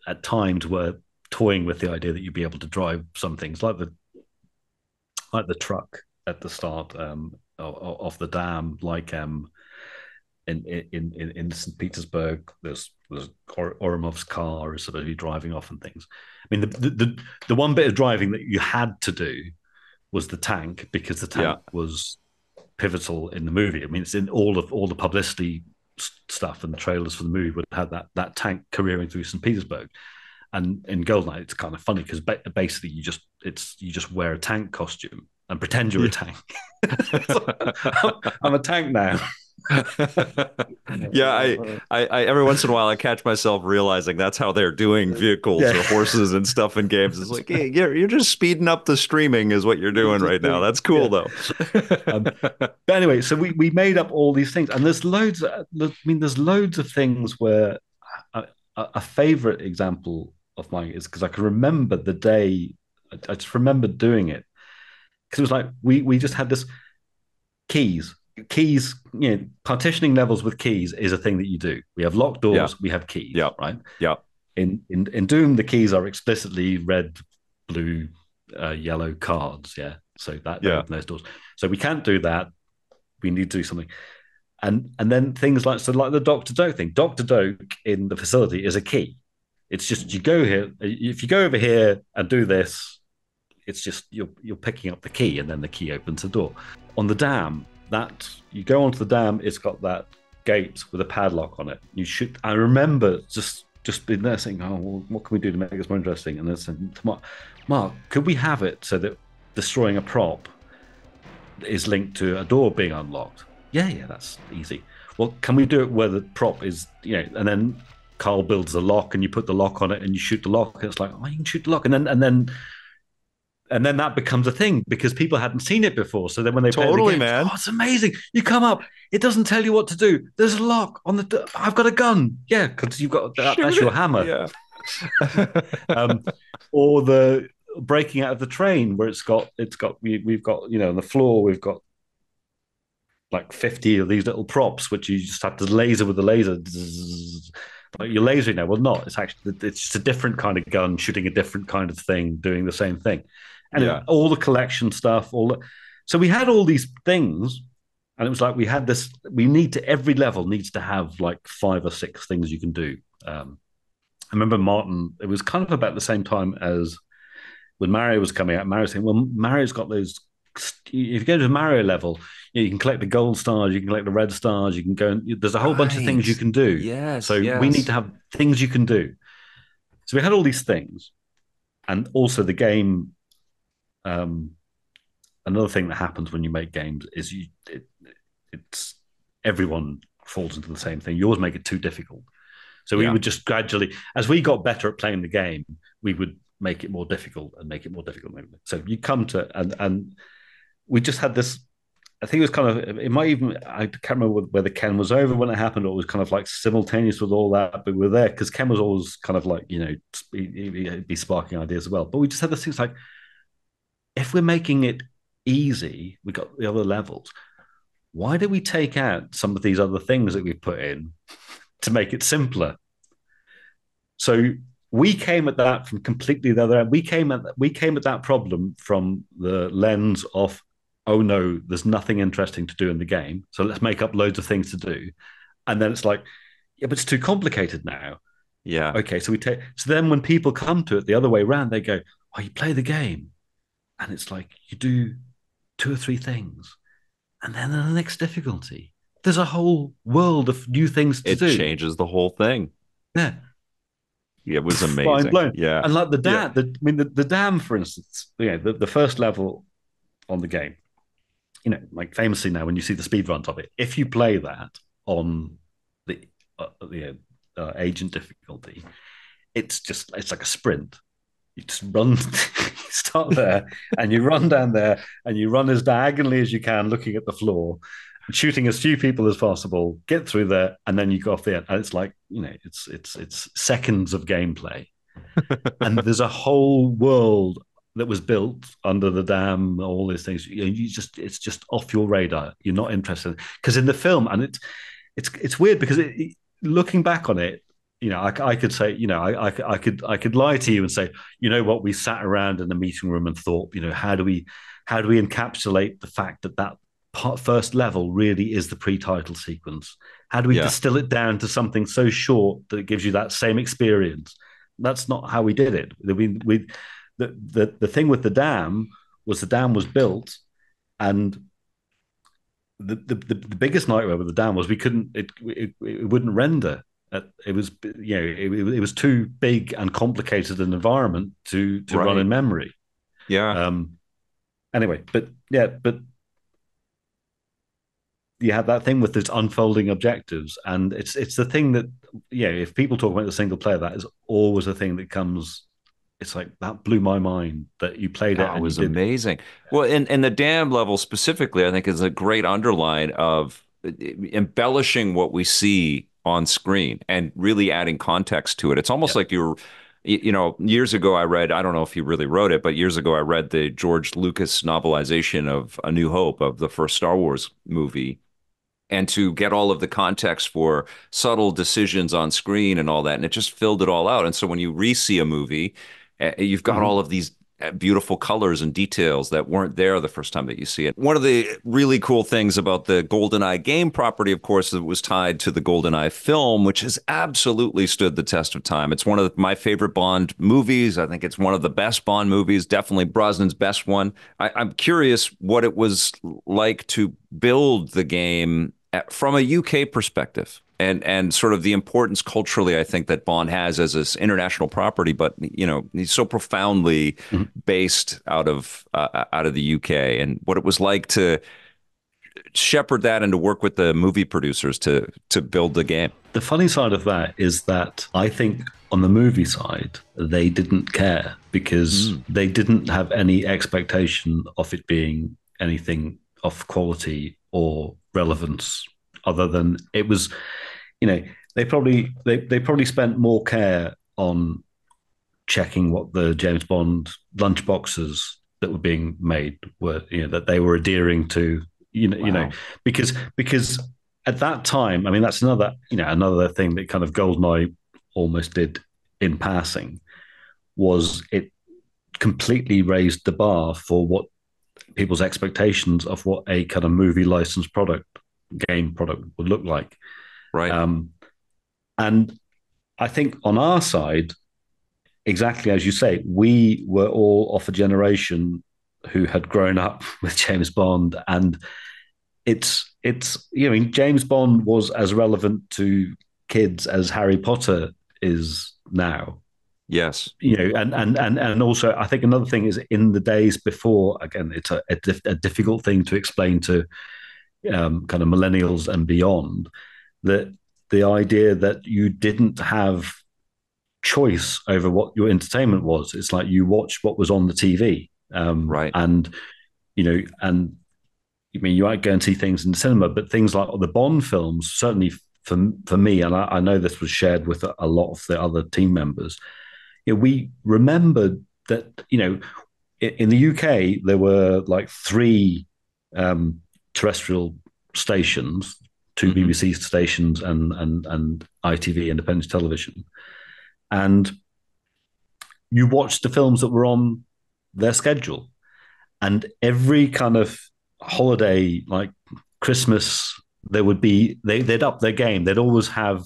at times were toying with the idea that you'd be able to drive some things like the like the truck at the start um, of, of the dam, like um, in in in, in St. Petersburg, there's there's Ourumov's car is sort of driving off and things. I mean, the, the the one bit of driving that you had to do was the tank because the tank yeah. was pivotal in the movie. I mean, it's in all of all the publicity stuff and the trailers for the movie would have that that tank careering through St. Petersburg. And in Gold Goldeneye, it's kind of funny because ba- basically you just it's you just wear a tank costume and pretend you're a tank. I'm, I'm a tank now. yeah, I, I, I, every once in a while I catch myself realizing that's how they're doing vehicles yeah. or horses and stuff in games. It's like, hey, you're, you're just speeding up the streaming, is what you're doing right now. That's cool yeah. though. um, but anyway, so we, we made up all these things, and there's loads. Of, I mean, there's loads of things where a, a favorite example of mine is because I can remember the day. I, I just remember doing it because it was like we we just had this keys keys, you know, partitioning levels with keys is a thing that you do. We have locked doors, yeah. we have keys, yeah. right? Yeah. In, in in Doom, the keys are explicitly red, blue, uh, yellow cards. Yeah. So that yeah. those doors. So we can't do that. We need to do something. And and then things like so like the Doctor Doak thing. Doctor Doak in the facility is a key. It's just you go here. If you go over here and do this, it's just you're you're picking up the key, and then the key opens the door. On the dam, that you go onto the dam, it's got that gate with a padlock on it. You should. I remember just just been there saying, "Oh, well, what can we do to make this more interesting?" And then said, Mark, "Mark, could we have it so that destroying a prop is linked to a door being unlocked?" Yeah, yeah, that's easy. Well, can we do it where the prop is, you know, and then Karl builds a lock and you put the lock on it and you shoot the lock. It's like, oh, you can shoot the lock, and then and then and then that becomes a thing because people hadn't seen it before. So then when they totally the game, man, oh, it's amazing. You come up, it doesn't tell you what to do. There's a lock on the. I've got a gun. Yeah, because you've got that, that's your hammer. Yeah. um, or the breaking out of the train where it's got it's got we, we've got you know on the floor we've got like 50 of these little props which you just have to laser with the laser like you're lasering now well not it's actually it's just a different kind of gun shooting a different kind of thing doing the same thing and yeah. all the collection stuff, all the, so we had all these things, and it was like we had this. We need to every level needs to have like five or six things you can do Um, I remember Martin. It was kind of about the same time as when Mario was coming out. Mario saying, "Well, Mario's got those. If you go to a Mario level, you, know, you can collect the gold stars, you can collect the red stars, you can go. And, there's a whole right. bunch of things you can do. Yes. So yes. we need to have things you can do. So we had all these things, and also the game. Um, another thing that happens when you make games is you it, it's everyone falls into the same thing. You always make it too difficult. So we yeah. would just gradually, as we got better at playing the game, we would make it more difficult and make it more difficult. So you come to and and we just had this. I think it was kind of it might even I can't remember whether Ken was over when it happened or it was kind of like simultaneous with all that, but we were there because Ken was always kind of like you know he'd be sparking ideas as well. But we just had this thing like if we're making it easy, we got the other levels. Why do we take out some of these other things that we've put in to make it simpler? So we came at that from completely the other end. We came at we came at that problem from the lens of, oh no, there's nothing interesting to do in the game, so let's make up loads of things to do, and then it's like, yeah, but it's too complicated now. Yeah. Okay, so we take so then when people come to it the other way around, they go, oh, you play the game, and it's like you do two or three things, and then the next difficulty, there's a whole world of new things to it do. It changes the whole thing. Yeah. It was amazing. Yeah. And like the dam, yeah. the, I mean, the, the dam, for instance, you know, the, the first level on the game, you know, like famously now, when you see the speed runs of it, if you play that on the, uh, the uh, agent difficulty, it's just, it's like a sprint. You just run, start there and you run down there and you run as diagonally as you can, looking at the floor shooting as few people as possible, get through there, and then you go off the end. And it's like, you know, it's it's it's seconds of gameplay. and there's a whole world that was built under the dam, all these things. You, know, you just it's just off your radar. You're not interested because in the film, and it's it's it's weird because it, looking back on it, you know, I, I could say, you know, I, I, I could I could lie to you and say, you know what, we sat around in the meeting room and thought, you know, how do we how do we encapsulate the fact that that part, first level really is the pre-title sequence. How do we yeah. distill it down to something so short that it gives you that same experience? That's not how we did it. We, we the, the the thing with the dam was the dam was built, and the the, the, biggest nightmare with the dam was we couldn't it it, it wouldn't render. It was you know it, it was too big and complicated an environment to to right. run in memory. Yeah. Um. Anyway, but yeah, but you have that thing with its unfolding objectives, and it's it's the thing that yeah, if people talk about the single player, that is always a thing that comes. It's like that blew my mind that you played it. It was amazing. Well, and and the dam level specifically, I think, is a great underline of embellishing what we see on screen and really adding context to it. It's almost like you're you know, years ago I read, I don't know if he really wrote it, but years ago I read the George Lucas novelization of A New Hope of the first Star Wars movie and to get all of the context for subtle decisions on screen and all that. And it just filled it all out. And so when you re see a movie, eh, you've got mm-hmm. all of these beautiful colors and details that weren't there the first time that you see it. One of the really cool things about the GoldenEye game property, of course, it was tied to the GoldenEye film, which has absolutely stood the test of time. It's one of my favorite Bond movies. I think it's one of the best Bond movies, definitely Brosnan's best one. I, I'm curious what it was like to build the game from a UK perspective and and sort of the importance culturally I think that Bond has as this international property but you know he's so profoundly mm-hmm. based out of uh, out of the UK and what it was like to shepherd that and to work with the movie producers to to build the game. The funny side of that is that I think on the movie side they didn't care because mm. they didn't have any expectation of it being anything of quality or relevance other than it was you know they probably they, they probably spent more care on checking what the James Bond lunch boxes that were being made were you know that they were adhering to you know wow. you know because because at that time I mean that's another you know another thing that kind of Goldeneye almost did in passing was it completely raised the bar for what people's expectations of what a kind of movie licensed product game product would look like. Right. Um, and I think on our side, exactly as you say, we were all of a generation who had grown up with James Bond, and it's it's you know James Bond was as relevant to kids as Harry Potter is now. Yes, you know, and and and and also I think another thing is in the days before. Again, it's a, a, a difficult thing to explain to um, kind of millennials and beyond that the idea that you didn't have choice over what your entertainment was. It's like you watched what was on the TV, um, right? And you know, and I mean, you might go and see things in the cinema, but things like the Bond films, certainly for for me, and I, I know this was shared with a, a, lot of the other team members. You know, we remembered that you know, in, in the UK there were like three um, terrestrial stations, 2 mm-hmm. BBC stations, and and and ITV Independent Television, and you watched the films that were on their schedule, and every kind of holiday like Christmas, there would be they they'd up their game. They'd always have,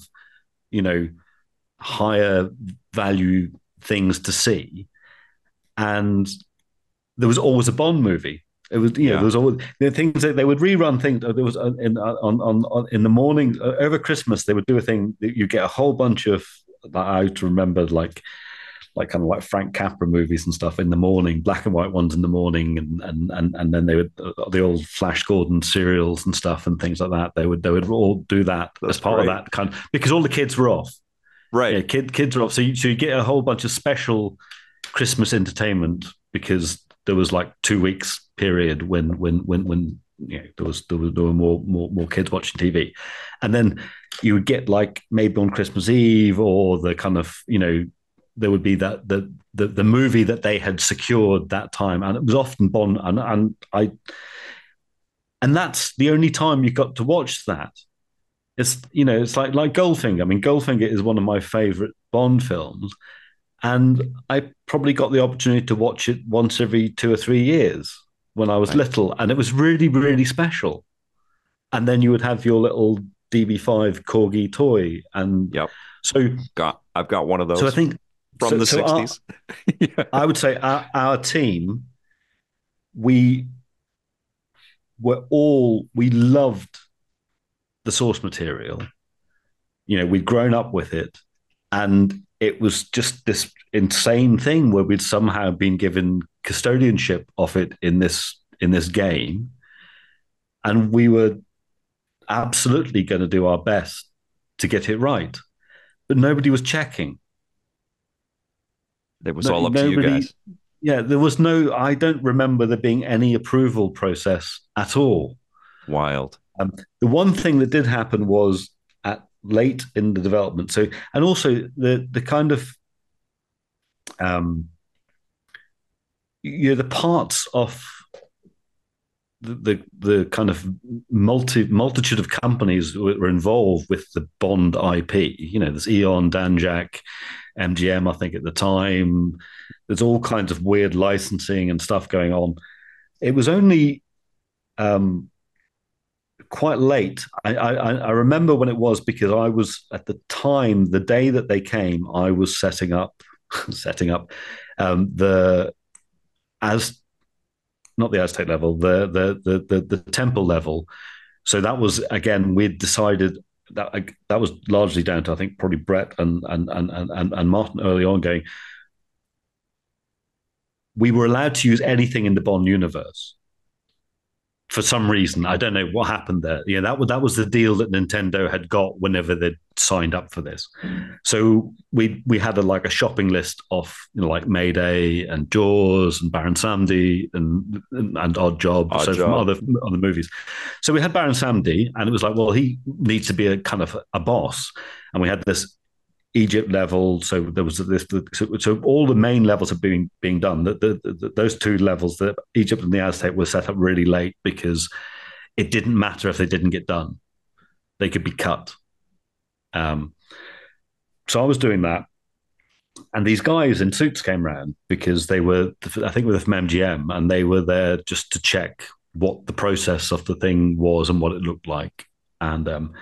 you know, higher value things to see, and there was always a Bond movie. It was you know yeah. there was always the things that they would rerun things. There was uh, in uh, on on, on in the morning uh, over Christmas they would do a thing. That you get a whole bunch of I remember like like kind of like Frank Capra movies and stuff in the morning, black and white ones in the morning, and and and, and then they would uh, the old Flash Gordon serials and stuff and things like that. They would they would all do that That's as part great. of that kind of, because all the kids were off, right? Yeah, kid kids were off, so you, so you get a whole bunch of special Christmas entertainment because there was like two weeks period when when when when you know, there was there, was, there were more more more kids watching TV, and then you would get like maybe on Christmas Eve or the kind of you know there would be that the, the the movie that they had secured that time, and it was often Bond, and and I, and that's the only time you got to watch that. It's you know it's like like Goldfinger. I mean, Goldfinger is one of my favorite Bond films, and I probably got the opportunity to watch it once every two or three years when I was right. little, and it was really really special. And then you would have your little DB5 corgi toy, and yep. so got I've got one of those. So I think from so, the 60s. Our, yeah. I would say our, our team, we were all, we loved the source material. You know, we'd grown up with it. And it was just this insane thing where we'd somehow been given custodianship of it in this in this game. And we were absolutely going to do our best to get it right. But nobody was checking. It was no, all up nobody, to you guys. Yeah, there was no. I don't remember there being any approval process at all. Wild. Um, the one thing that did happen was late in the development. So, and also the the kind of um, you know, the parts of the, the, the kind of multi multitude of companies were involved with the Bond IP. You know, there's Eon, Danjaq, MGM, I think at the time. There's all kinds of weird licensing and stuff going on. It was only um, quite late. I, I, I remember when it was because I was at the time, the day that they came, I was setting up, setting up um, the as not the Aztec level, the the the the, the temple level. So that was again, we'd decided that that was largely down to I think probably Brett and and and and, and Martin early on going. We were allowed to use anything in the Bond universe for some reason. I don't know what happened there. Yeah, that was that was the deal that Nintendo had got whenever they signed up for this. So we we had a like a shopping list of you know like Mayday and Jaws and Baron Samedi and and, and Odd Job, Odd so Job. from other other movies. So we had Baron Samedi, and it was like, well, he needs to be a kind of a boss, and we had this Egypt level. So there was this. So, so all the main levels are being being done. The, those two levels, the Egypt and the Aztec, were set up really late because it didn't matter if they didn't get done; they could be cut. Um, so I was doing that, and these guys in suits came around because they were, I think, with from MGM, and they were there just to check what the process of the thing was and what it looked like. And um,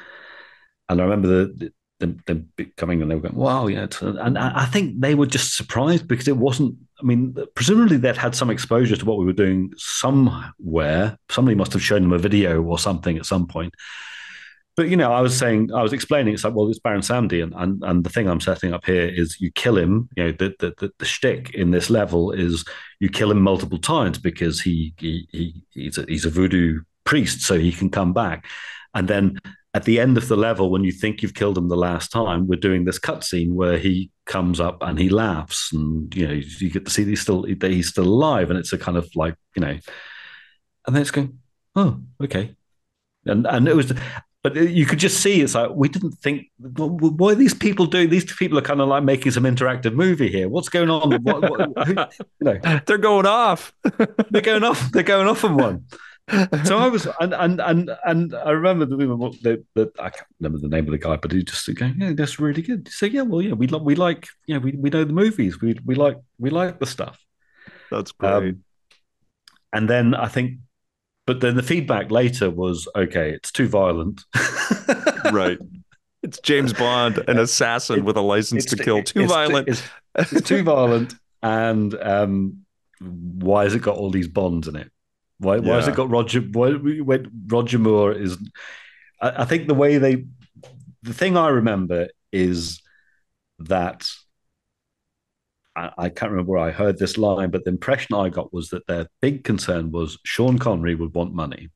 and I remember the them, them coming and they were going, wow, yeah. Uh, and I think they were just surprised because it wasn't, I mean, presumably they'd had some exposure to what we were doing somewhere. Somebody must have shown them a video or something at some point. But, you know, I was saying, I was explaining, it's like, well, it's Baron Samedi. And, and, and the thing I'm setting up here is you kill him. You know, the, the, the, the shtick in this level is you kill him multiple times because he, he, he he's, a, he's a voodoo priest, so he can come back. And then at the end of the level, when you think you've killed him the last time, we're doing this cutscene where he comes up and he laughs, and you know you get to see he's still he's still alive, and it's a kind of like you know, and then it's going, oh, okay, and and it was. But you could just see it's like we didn't think. What are these people doing? These people are kind of like making some interactive movie here. What's going on? What, what, who, you know, they're going off. they're going off. They're going off on one so I was, and and and and I remember the, the, the, I can't remember the name of the guy, but he just going, yeah, that's really good. So yeah, well, yeah, we like we like, yeah, we, we know the movies, we we like we like the stuff. That's great. Um, and then I think, but then the feedback later was, okay, it's too violent. right. It's James Bond, an assassin it, with a license to kill. Too violent. It's, it's, too violent, and um, why has it got all these bonds in it? Why, yeah. why has it got Roger? Why, when Roger Moore is? I, I think the way they, the thing I remember is that I, I, can't remember where I heard this line, but the impression I got was that their big concern was Sean Connery would want money.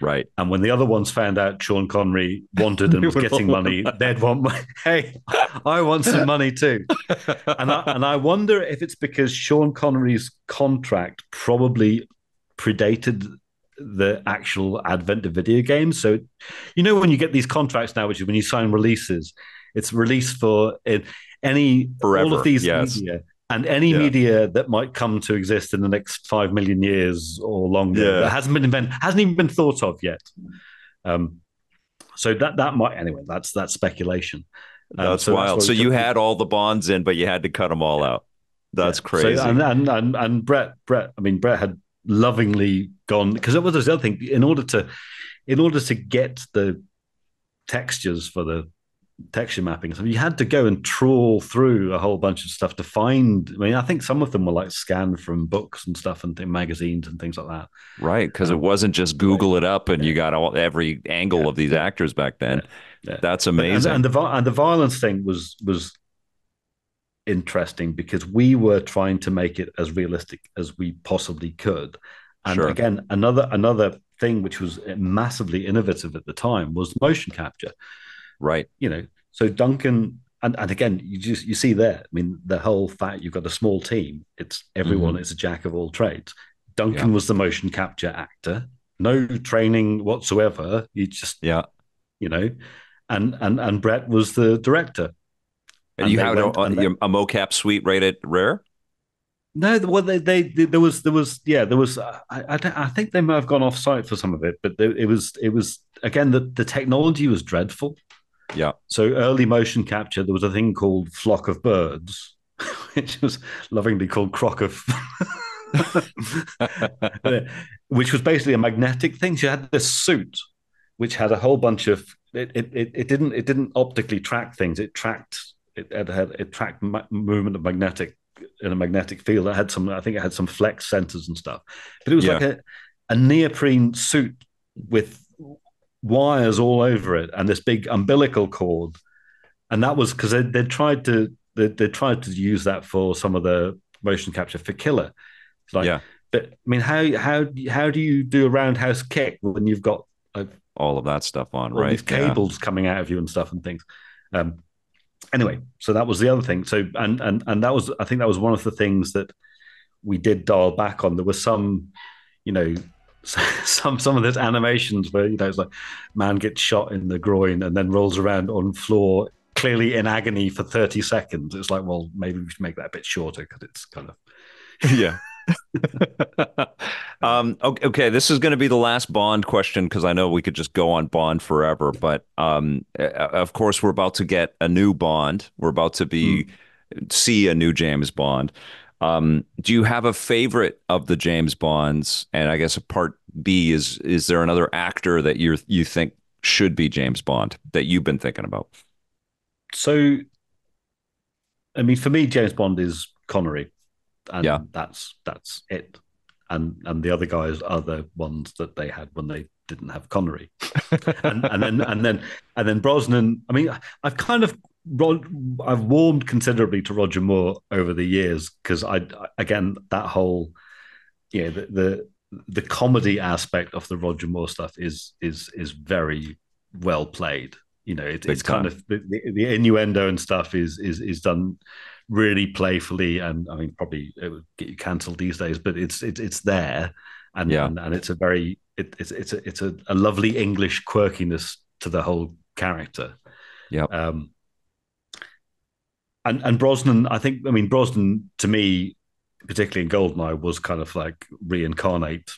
Right. And when the other ones found out Sean Connery wanted and was getting money, they'd want money. Hey, I want some money too. And I, and I wonder if it's because Sean Connery's contract probably predated the actual advent of video games. So, you know, when you get these contracts now, which is when you sign releases, it's released for any Forever, all of these yes. media and any yeah. media that might come to exist in the next five million years or longer yeah. that hasn't been invented, hasn't even been thought of yet. Um, so that that might anyway. That's that's speculation. Um, that's so wild. That's so you had all the bonds in, but you had to cut them all out. That's yeah. crazy. So, and, and and and Brett Brett. I mean, Brett had lovingly gone because that was the other thing. In order to, in order to get the textures for the texture mapping, so you had to go and trawl through a whole bunch of stuff to find. I mean, I think some of them were like scanned from books and stuff and magazines and things like that. Right, because um, it wasn't just Google it up and yeah. you got all every angle yeah. of these actors back then. Yeah. That's amazing. And, and, the and the violence thing was was interesting because we were trying to make it as realistic as we possibly could. And sure. again, another another thing which was massively innovative at the time was motion capture. Right. You know, so Duncan and, and again, you just you see there, I mean, the whole fact you've got a small team, it's everyone mm-hmm. is a jack of all trades. Duncan yeah. was the motion capture actor, no training whatsoever. He just yeah, you know, and and and Brett was the director. And, you have a, a, a, mocap suite right at Rare. No, well, they, they, they, there was there was yeah there was uh, I, I, I think they may have gone off site for some of it, but it was it was again the the technology was dreadful. Yeah. So early motion capture, there was a thing called flock of birds, which was lovingly called crock of, which was basically a magnetic thing. She had this suit, which had a whole bunch of it. It, it, it didn't it didn't optically track things. It tracked it, it had it tracked ma- movement of magnetic in a magnetic field. It had some, I think it had some flex sensors and stuff. But it was yeah. like a, a neoprene suit with wires all over it and this big umbilical cord. And that was because they, they tried to they, they tried to use that for some of the motion capture for killer. It's like, yeah. But I mean, how how how do you do a roundhouse kick when you've got like, all of that stuff on, right? These cables yeah. coming out of you and stuff and things. Um, anyway, so that was the other thing. So and and and that was I think that was one of the things that we did dial back on. There was some, you know, some some of those animations where you know it's like man gets shot in the groin and then rolls around on floor clearly in agony for 30 seconds. It's like, well, maybe we should make that a bit shorter because it's kind of yeah. um, okay, okay, this is going to be the last Bond question because I know we could just go on Bond forever. But um, of course, we're about to get a new Bond. We're about to be mm. see a new James Bond. Um, do you have a favorite of the James Bonds? And I guess a part B is: is there another actor that you you think should be James Bond that you've been thinking about? so, I mean, for me, James Bond is Connery, and Yeah. that's that's it. And and the other guys are the ones that they had when they didn't have Connery, and, and then and then and then Brosnan. I mean, I've kind of I've warmed considerably to Roger Moore over the years because I again that whole yeah the, the the comedy aspect of the Roger Moore stuff is is is very well played. You know, it, it's kind of the, the, the innuendo and stuff is is is done really playfully, and I mean probably it would get you cancelled these days, but it's it's it's there, and Yeah. and, and it's a very it, it's it's a it's a, a lovely English quirkiness to the whole character. Yeah. Um, and and Brosnan, I think, I mean Brosnan to me, particularly in Goldeneye, was kind of like reincarnate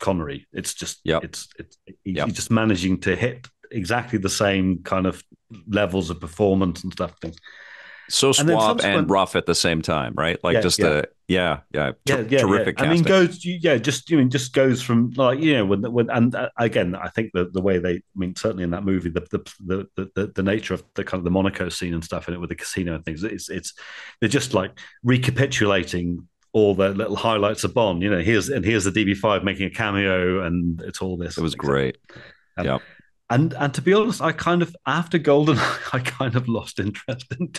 Connery. It's just, Yep. it's it's he's Yep. just managing to hit exactly the same kind of levels of performance and stuff. So And suave and rough at the same time, right? Like Yeah, just yeah. a yeah, yeah, Yeah, ter- yeah, terrific yeah. I mean, goes, yeah, just you mean, just goes from like you know, when, when and uh, again, I think the the way they, I mean, certainly in that movie, the the the the, the nature of the kind of the Monaco scene and stuff in it with the casino and things, it's it's they're just like recapitulating all the little highlights of Bond. You know, here's and here's the DB5 making a cameo, and it's all this. it was great. Um, Yep. And and to be honest, I kind of after Golden, I kind of lost interest in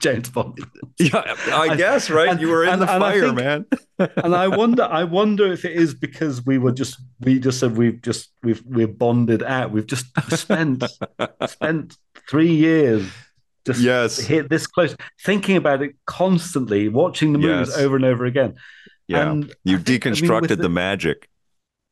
James Bond. Yeah, I And- guess right. and- you were in and- the fire, think- man. and I wonder, I wonder if it is because we were just, we just said we've just, we've, we're bonded out. We've just spent, spent three years just Yes. hit this close, thinking about it constantly, watching the movies Yes. over and over again. Yeah, you I think- I mean, deconstructed the, magic.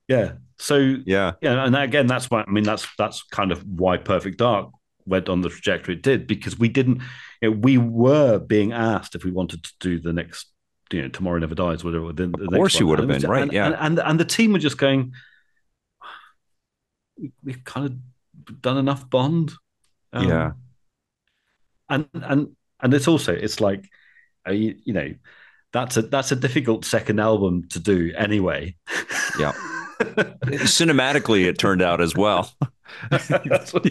yeah. So Yeah, yeah, and again, that's why I mean that's that's kind of why Perfect Dark went on the trajectory it did because we didn't, you know, we were being asked if we wanted to do the next, you know, Tomorrow Never Dies, whatever. The, the Of course you would have And been, right, and, yeah. and, and and the team were just going, we, we've kind of done enough Bond, Um, Yeah. and and and it's also it's like, uh, you, you know, that's a that's a difficult second album to do anyway. Yeah. Cinematically, it turned out as well. What-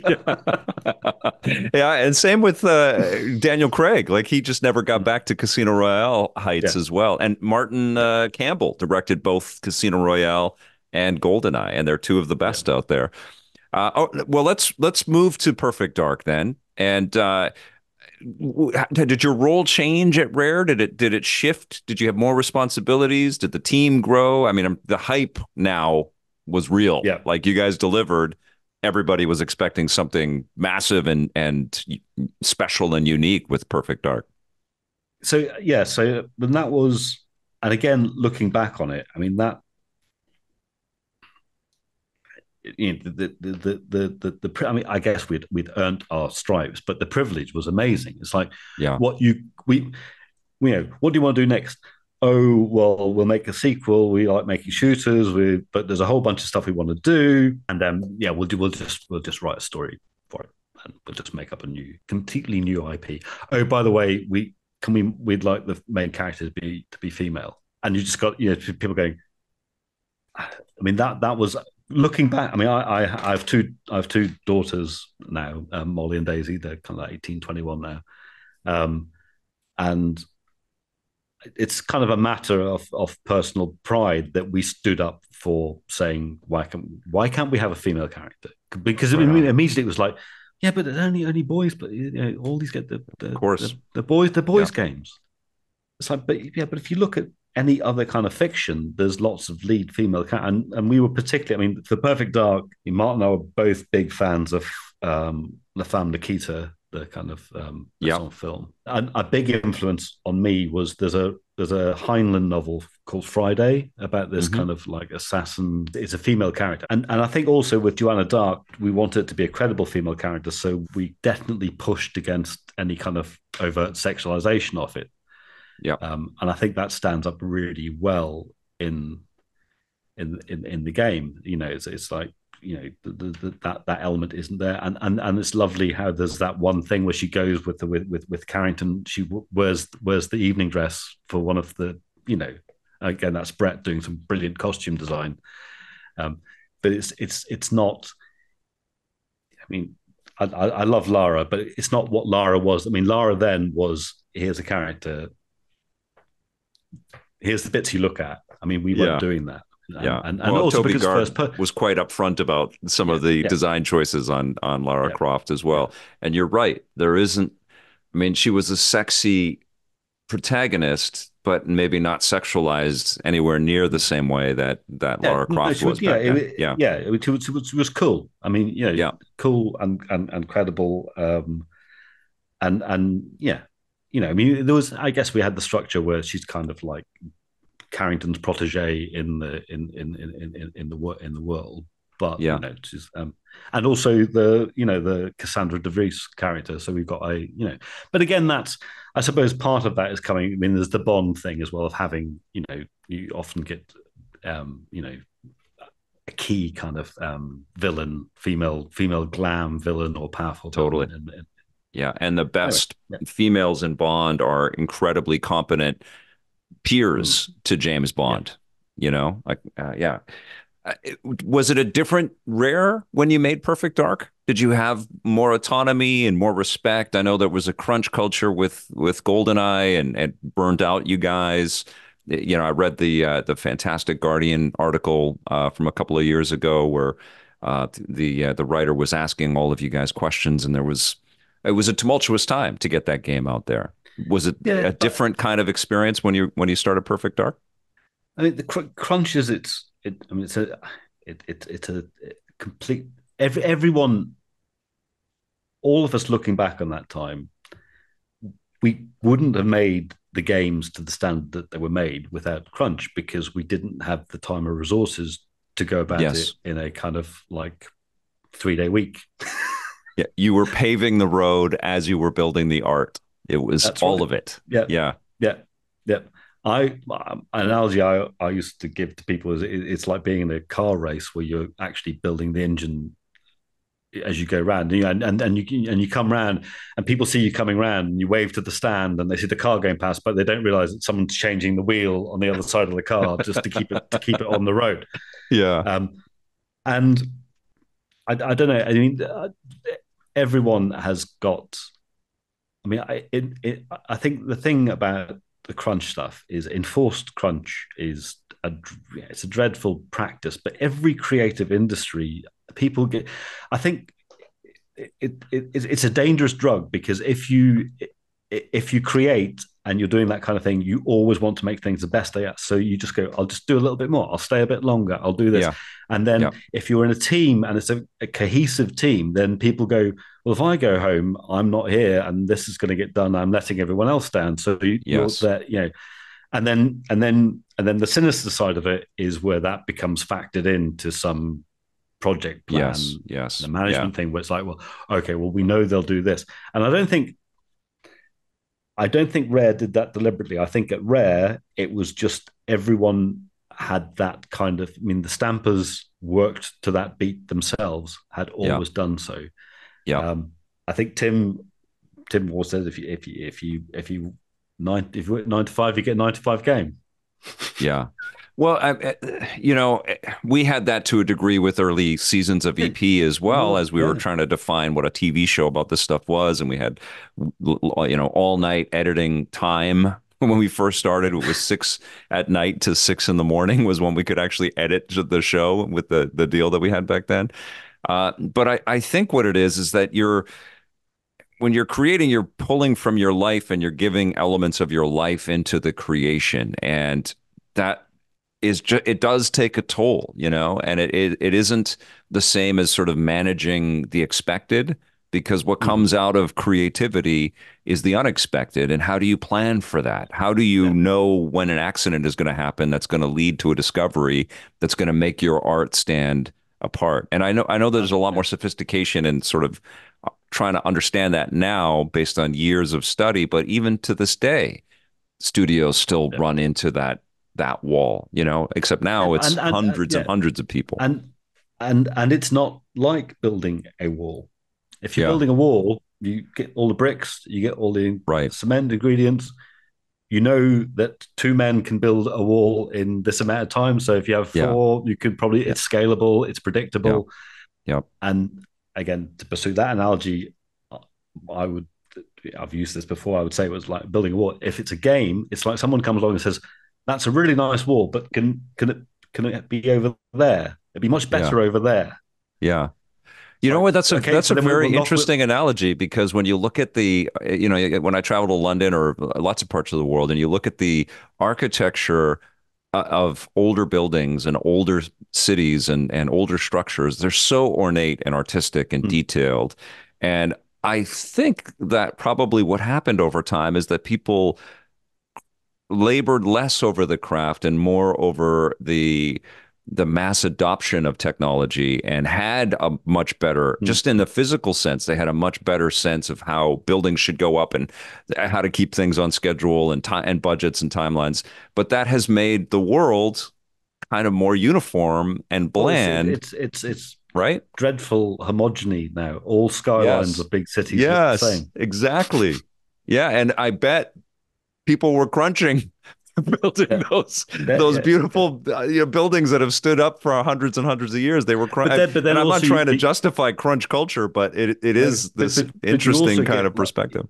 yeah, and same with uh, Daniel Craig. Like he just never got back to Casino Royale heights Yeah. as well. And Martin uh, Campbell directed both Casino Royale and Goldeneye, and they're two of the best out there. Uh, oh, well, let's let's move to Perfect Dark then. And uh, did your role change at Rare? Did it did it shift? Did you have more responsibilities? Did the team grow? I mean, um, the hype now was real. Yeah. like you guys delivered. Everybody was expecting something massive and and special and unique with Perfect Dark. so yeah, so when that was, and again looking back on it, I mean that, you know, the the the the the, the, I mean, I guess we'd we'd earned our stripes, but the privilege was amazing. It's like Yeah. what you we, you know, what do you want to do next? Oh well, we'll make a sequel. We like making shooters. We but there's a whole bunch of stuff we want to do, and then yeah, we'll do. We'll just we'll just write a story for it, and we'll just make up a new, completely new IP. Oh, by the way, we can we we'd like the main character to be to be female, and you just got you know people going. Ah, I mean that that was looking back. I mean, I I, I have two I have two daughters now, um, Molly and Daisy. They're kind of like 18, 21 now, um, and it's kind of a matter of of personal pride that we stood up for saying why can why can't we have a female character? Because I Right mean, immediately it was like, yeah, but only only boys, but you know, all these get the the, Of course. the, the boys the boys games. It's like, but yeah, but if you look at any other kind of fiction, there's lots of lead female, and and we were particularly. I mean, for Perfect Dark, Martin and I were both big fans of um, La Femme Nikita, the kind of um, Yeah. film. And a big influence on me was there's a there's a Heinlein novel called Friday about this Mhm. kind of like assassin. It's a female character, and and I think also with Joanna Dark, we wanted it to be a credible female character, so we definitely pushed against any kind of overt sexualization of it. Yeah. Um, and I think that stands up really well in in in, in the game. You know, it's it's like you know the, the, the, that that element isn't there, and and and it's lovely how there's that one thing where she goes with the with with, with Carrington. She wears wears the evening dress for one of the you know again that's Brett doing some brilliant costume design. Um, but it's it's it's not. I mean, I, I, love Lara, but it's not what Lara was. I mean, Lara then was here's a character. Here's the bits you look at. I mean, we weren't doing that. And, yeah, and, and well, also Toby because per- was quite upfront about some yeah, of the yeah. design choices on on Lara. Croft as well. And you're right, there isn't. I mean, she was a sexy protagonist, but maybe not sexualized anywhere near the same way that that Lara Croft no, was. Yeah, it, yeah, yeah, it, it, was, it, was, cool. I mean, you know, yeah. cool and and, and credible, um, and and yeah, you know, I mean, there was. I guess we had the structure where she's kind of like Carrington's protege in the in in in in, in the in the world, but yeah, you know, she's, um, and also the you know the Cassandra De Vries character. So we've got a you know, but again, that's I suppose part of that is coming. I mean, there's the Bond thing as well of having you know you often get um, you know a key kind of um, villain, female female glam villain or powerful totally. And, and, yeah, and the best anyway, yeah. females in Bond are incredibly competent peers mm. to James Bond. Yeah. You know, like uh, yeah. Uh, was it a different rare when you made Perfect Dark? Did you have more autonomy and more respect? I know there was a crunch culture with with Goldeneye and and burned out you guys. You know, I read the uh, the fantastic Guardian article uh, from a couple of years ago where uh, the uh, the writer was asking all of you guys questions, and there was it was a tumultuous time to get that game out there. Was it yeah, a different kind of experience when you when you started Perfect Dark? I mean, the cr- crunch is it's it, I mean, it's a it, it it's a complete every everyone, all of us looking back on that time, we wouldn't have made the games to the standard that they were made without crunch because we didn't have the time or resources to go about yes. it in a kind of like three day week. yeah, you were paving the road as you were building the art. It was That's all right. of it. Yeah, yeah, yeah, yeah. I an analogy I, I used to give to people is it, it's like being in a car race where you're actually building the engine as you go around and, and and you and you come around and people see you coming around and you wave to the stand and they see the car going past but they don't realize that someone's changing the wheel on the other side of the car just to keep it to keep it on the road yeah um and I, I don't know I mean uh, everyone has got I mean I it, it, I think the thing about the crunch stuff is enforced crunch is a it's a dreadful practice but every creative industry people get i think it, it, it, it's a dangerous drug because if you if you create and you're doing that kind of thing you always want to make things the best they are so you just go i'll just do a little bit more i'll stay a bit longer i'll do this yeah. and then yeah. if you're in a team and it's a, a cohesive team then people go well, if I go home, I'm not here, and this is going to get done. I'm letting everyone else down. So you, yes. that, you know, and then and then and then the sinister side of it is where that becomes factored into some project plan, yes, yes, the management yeah. thing, where it's like, well, okay, well, we know they'll do this, and I don't think. I don't think Rare did that deliberately. I think at Rare, it was just everyone had that kind of. I mean, the Stampers worked to that beat themselves, had always yeah. done so. Yeah. Um, I think Tim Tim Moore says if you if you if you if you nine if you nine to five, you get nine to five game. Yeah. Well, I, you know, we had that to a degree with early seasons of EP as well, as we were trying to define what a TV show about this stuff was, and we had, you know, all night editing time. When we first started, it was six at night to six in the morning was when we could actually edit the show with the the deal that we had back then. Uh, but I, I think what it is is that you're when you're creating, you're pulling from your life and you're giving elements of your life into the creation, and that is just it does take a toll, you know, and it, it it isn't the same as sort of managing the expected because what mm-hmm. comes out of creativity is the unexpected and how do you plan for that how do you yeah. know when an accident is going to happen that's going to lead to a discovery that's going to make your art stand apart. And I know I know there's a lot more sophistication in sort of uh, trying to understand that now based on years of study. But even to this day, studios still yeah. run into that that wall. You know, except now it's and, and, hundreds uh, yeah. and hundreds of people. And and and it's not like building a wall. If you're yeah. building a wall, you get all the bricks, you get all the right. cement ingredients, you know that two men can build a wall in this amount of time. So if you have four, yeah. you could probably it's scalable, it's predictable. Yeah. And again, to pursue that analogy, I would I've used this before. I would say it was like building a wall. If it's a game, it's like someone comes along and says, "That's a really nice wall, but can can it can it be over there? It'd be much better yeah. over there." Yeah. You know what? That's a okay, that's so a very interesting with... analogy because when you look at the, you know, when I travel to London or lots of parts of the world, and you look at the architecture uh, of older buildings and older cities and and older structures, they're so ornate and artistic and mm. detailed. And I think that probably what happened over time is that people labored less over the craft and more over the the mass adoption of technology and had a much better mm. just in the physical sense they had a much better sense of how buildings should go up and how to keep things on schedule and time and budgets and timelines. But that has made the world kind of more uniform and bland well, it's, it's it's right? dreadful homogeny now. All skylines yes. of big cities yes. exactly. Yeah and i bet people were crunching building yeah. those those yeah. beautiful uh, you know, buildings that have stood up for hundreds and hundreds of years. They were crunch. But then, but and I'm not trying to justify crunch culture, but it it is but, this but, interesting kind of perspective.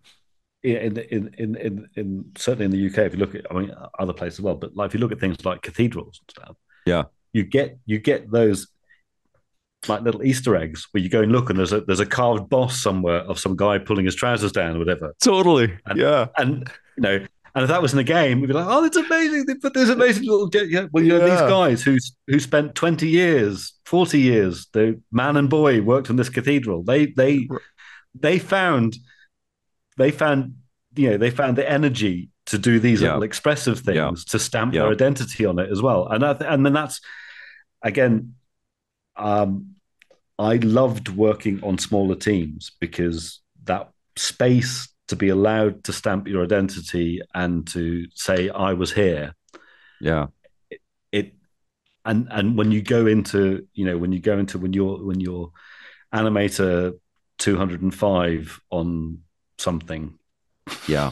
Yeah, in, in in in in certainly in the UK, if you look at, I mean, other places as well, but like if you look at things like cathedrals and stuff, yeah, you get you get those like little Easter eggs where you go and look and there's a there's a carved boss somewhere of some guy pulling his trousers down or whatever. Totally. And, yeah. And you know, and if that was in a game, we'd be like, "Oh, it's amazing! They put this amazing little yeah." Well, you know, these guys who who spent twenty years, forty years, the man and boy worked on this cathedral. They they they found they found you know they found the energy to do these yeah. little expressive things yeah. to stamp their identity on it as well. And I, and then that's again, um, I loved working on smaller teams because that space to be allowed to stamp your identity and to say I was here. Yeah. It, it and and when you go into, you know, when you go into when you're when you're animator 205 on something. Yeah.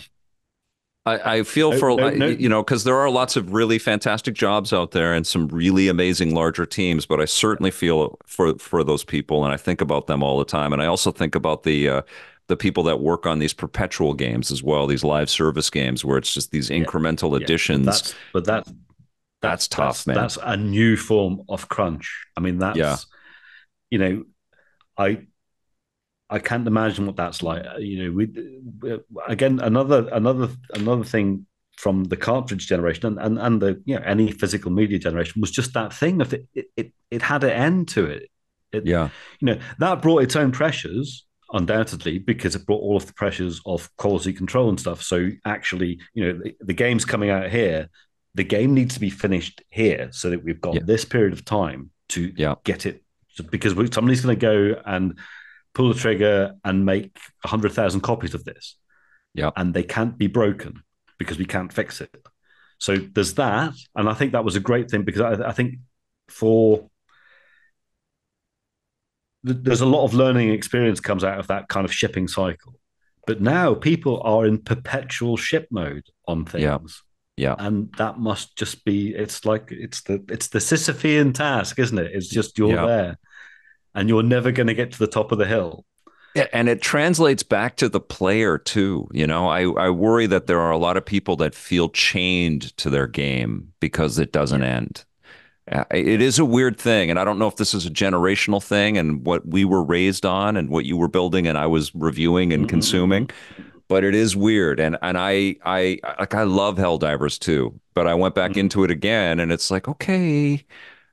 I, I feel for no, no. you know because there are lots of really fantastic jobs out there and some really amazing larger teams, but I certainly feel for for those people, and I think about them all the time. And I also think about the uh, the people that work on these perpetual games as well, these live service games where it's just these incremental yeah, additions. But that's, but that, that's, that's tough, that's, man. That's a new form of crunch. I mean, that's yeah. you know, I I can't imagine what that's like. Uh, you know, we again another another another thing from the cartridge generation and, and, and the you know any physical media generation was just that thing of it it, it, it had an end to it. it. Yeah, you know that brought its own pressures undoubtedly because it brought all of the pressures of quality control and stuff. So actually, you know, the, the game's coming out here. The game needs to be finished here so that we've got yeah. this period of time to yeah. get it because somebody's going to go and pull the trigger and make 100,000 copies of this. Yeah. And they can't be broken because we can't fix it. So there's that. And I think that was a great thing because I, I think for there's a lot of learning experience comes out of that kind of shipping cycle. But now people are in perpetual ship mode on things. Yeah. Yeah. And that must just be it's like it's the it's the Sisyphean task, isn't it? It's just you're yeah. there and you're never going to get to the top of the hill. Yeah, and it translates back to the player too. You know, I, I worry that there are a lot of people that feel chained to their game because it doesn't end. Uh, it is a weird thing, and I don't know if this is a generational thing and what we were raised on and what you were building and I was reviewing and mm-hmm. consuming. But it is weird, and and I I like I love Helldivers 2, but I went back mm-hmm. into it again, and it's like okay,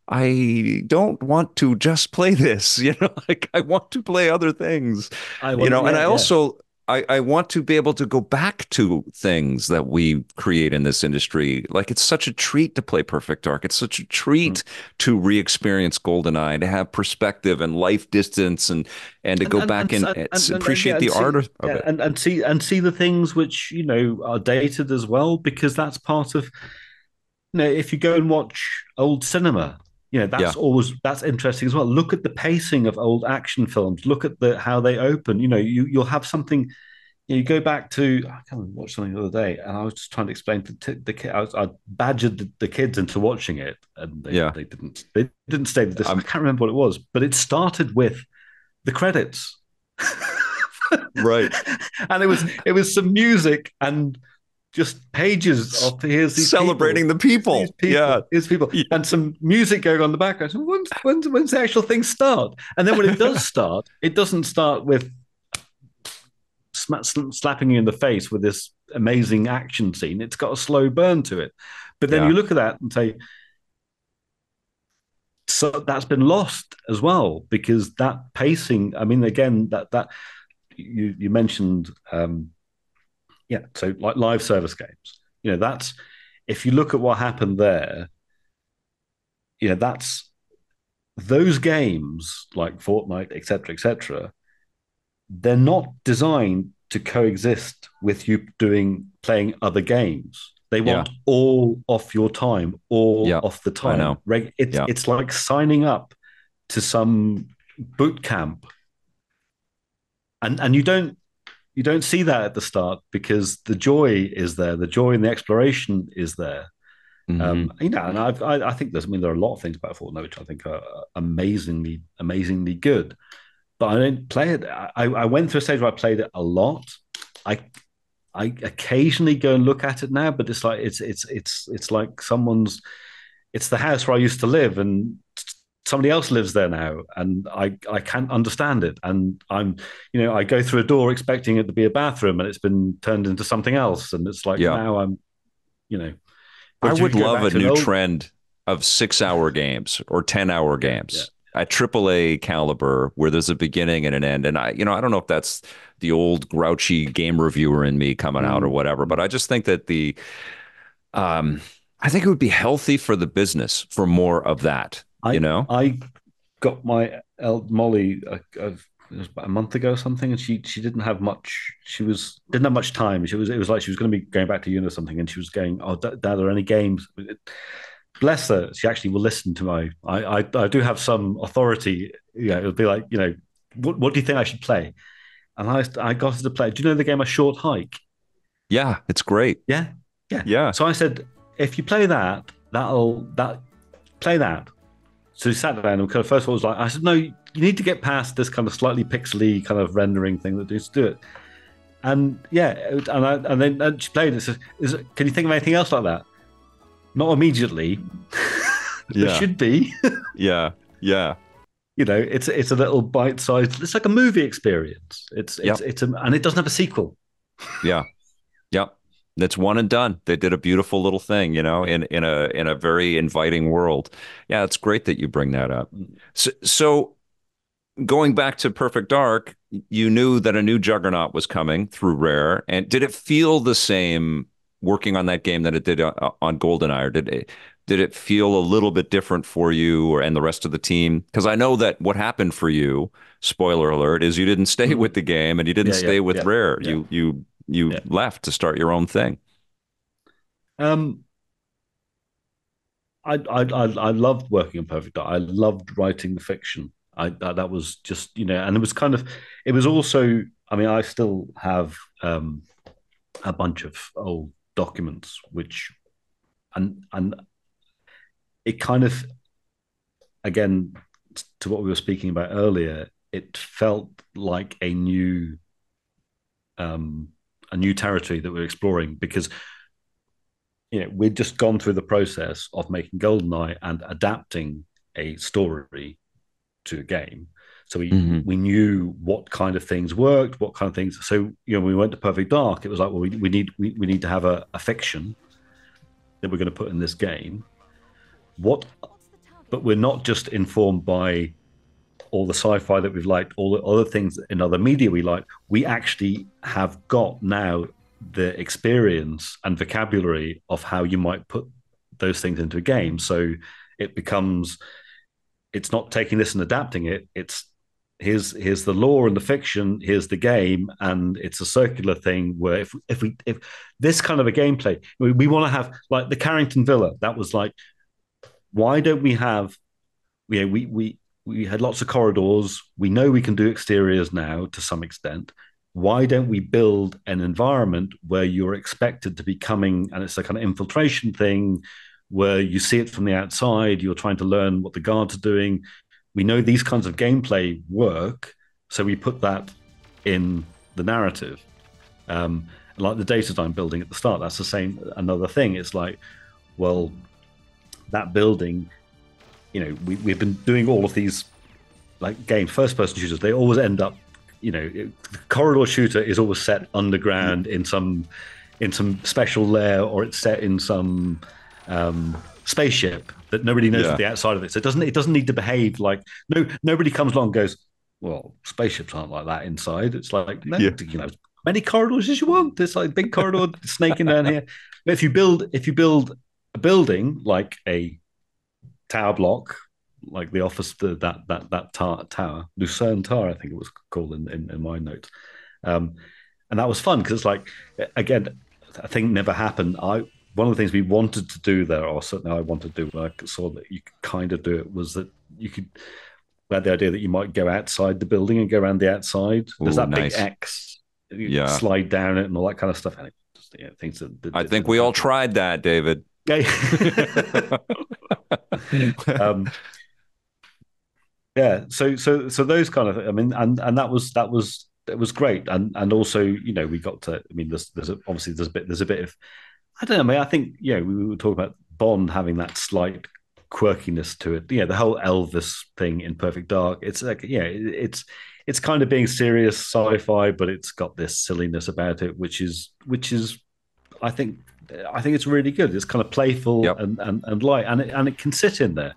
I don't want to just play this, you know, like I want to play other things, I you know, and I also I, I want to be able to go back to things that we create in this industry. Like it's such a treat to play Perfect Dark. It's such a treat mm. to re-experience GoldenEye, to have perspective and life distance, and and to and, go and, back and, and, appreciate yeah, the art see, of it, and, and see and see the things which you know are dated as well, because that's part of. You know, if you go and watch old cinema, you know that's yeah. always that's interesting as well look at the pacing of old action films look at the how they open you know you you'll have something you, know, you go back to i can't remember watch something the other day and i was just trying to explain to the, the kid I, was, I badgered the, the, kids into watching it and they, yeah. they didn't they didn't stay with this i can't remember what it was but it started with the credits. right. and it was it was some music and just pages of here's these celebrating people, the people. people. Yeah, here's people, yeah. and some music going on in the background. So when's, when's when's the actual thing start? And then when it does start, it doesn't start with slapping you in the face with this amazing action scene. It's got a slow burn to it. But then yeah. you look at that and say, so that's been lost as well because that pacing. I mean, again, that that you you mentioned, um, yeah. So like live service games, you know, that's if you look at what happened there, you know, that's those games like Fortnite, etc., etc. they're not designed to coexist with you doing playing other games. They want yeah. all off your time, all yeah, off the time. It's yeah. it's like signing up to some boot camp, and and you don't you don't see that at the start because the joy is there, the joy in the exploration is there. Mm-hmm. Um, you know, and I've, I, I think there's, I mean, there are a lot of things about Fortnite which I think are amazingly, amazingly good but I don't play it. I, I went through a stage where I played it a lot. I I occasionally go and look at it now, but it's like it's it's it's it's like someone's it's the house where I used to live and somebody else lives there now and I I can't understand it and I'm you know I go through a door expecting it to be a bathroom and it's been turned into something else and it's like yeah. now I'm you know I would love a new old... trend of 6 hour games or 10 hour games. Yeah at AAA caliber where there's a beginning and an end. And I, you know, I don't know if that's the old grouchy game reviewer in me coming out or mm. whatever, but I just think that the, um, I think it would be healthy for the business for more of that. I, you know, I got my El- Molly uh, uh, a, a, a month ago or something, and she she didn't have much. She was didn't have much time. She was it was like she was going to be going back to uni or something, and she was going, "Oh, Dad, are there any games?" bless her, she actually will listen to my. I, I, I do have some authority. You know, it'll be like, you know, what, what do you think I should play? And I, I got her to play. Do you know the game A Short Hike? Yeah, it's great. Yeah, yeah, yeah. So I said, if you play that, that'll that play that. So he sat down and kind of first of all was like, I said, no, you need to get past this kind of slightly pixely kind of rendering thing that needs to do it. And yeah, and I, and then and she played it. Says, can you think of anything else like that? Not immediately. there should be. yeah. Yeah. You know, it's it's a little bite-sized. It's like a movie experience. It's it's yep. it's a, and it doesn't have a sequel. yeah. Yep. It's one and done. They did a beautiful little thing, you know, in in a in a very inviting world. Yeah, it's great that you bring that up. So, so going back to Perfect Dark, you knew that a new juggernaut was coming through Rare, and did it feel the same working on that game than it did uh, on GoldenEye, or did it did it feel a little bit different for you or and the rest of the team? Because I know that what happened for you, spoiler alert, is you didn't stay mm-hmm. with the game and you didn't yeah, stay yeah, with yeah, Rare. You you you left to start your own thing. Um, I I I, I loved working on Perfect Dark. I loved writing the fiction. I that, that was just you know, and it was kind of it was also. I mean, I still have um, a bunch of old documents, which and and it kind of again to what we were speaking about earlier, it felt like a new um, a new territory that we're exploring because you know we'd just gone through the process of making Goldeneye and adapting a story to a game. So we mm-hmm. we knew what kind of things worked, what kind of things. So you know, we went to Perfect Dark, it was like, well, we, we need we, we need to have a, a fiction that we're going to put in this game. What, but we're not just informed by all the sci-fi that we've liked, all the other things in other media we like. We actually have got now the experience and vocabulary of how you might put those things into a game. So it becomes it's not taking this and adapting it it's here's here's the lore and the fiction here's the game and it's a circular thing where if if we if this kind of a gameplay we, we want to have like the carrington villa that was like why don't we have know, we we we had lots of corridors we know we can do exteriors now to some extent why don't we build an environment where you're expected to be coming and it's a kind of infiltration thing where you see it from the outside you're trying to learn what the guards are doing we know these kinds of gameplay work. So we put that in the narrative. Um, like the dataDyne building at the start, that's the same. Another thing. It's like, well, that building, you know, we, we've been doing all of these like game first person shooters. They always end up, you know, corridor shooter is always set underground in some in some special lair, or it's set in some um, spaceship that nobody knows yeah. the outside of it. So it doesn't it doesn't need to behave like no nobody comes along goes, well, spaceships aren't like that inside. It's like no, yeah. you know, many corridors as you want. There's like big corridor snaking down here. But if you build if you build a building like a tower block, like the office the, that that that tar, tower, Lucerne Tower, I think it was called in, in, in my notes. Um, and that was fun because it's like again, a thing never happened. I one of the things we wanted to do there, or certainly I wanted to do when I saw that you could kind of do it, was that you could we had the idea that you might go outside the building and go around the outside. There's Ooh, that nice. big X, yeah, slide down it and all that kind of stuff. And it just, yeah, things that, that I think we all tried that, David. um, yeah. So so so those kind of I mean, and and that was that was it was great, and and also you know we got to I mean there's there's a, obviously there's a bit there's a bit of I don't know. I mean, I think yeah we were talking about Bond having that slight quirkiness to it. Yeah, the whole Elvis thing in Perfect Dark. It's like yeah, it's it's kind of being serious sci-fi, but it's got this silliness about it, which is which is I think I think it's really good. It's kind of playful yep. and, and, and light, and it, and it can sit in there.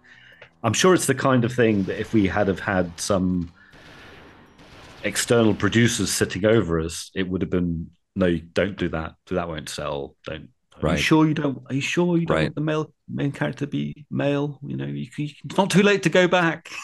I'm sure it's the kind of thing that if we had have had some external producers sitting over us, it would have been no, don't do that. Do that won't sell. Don't. Are right. you sure you don't? Are you sure you don't right. want the male main character to be male? You know, you, you, it's not too late to go back.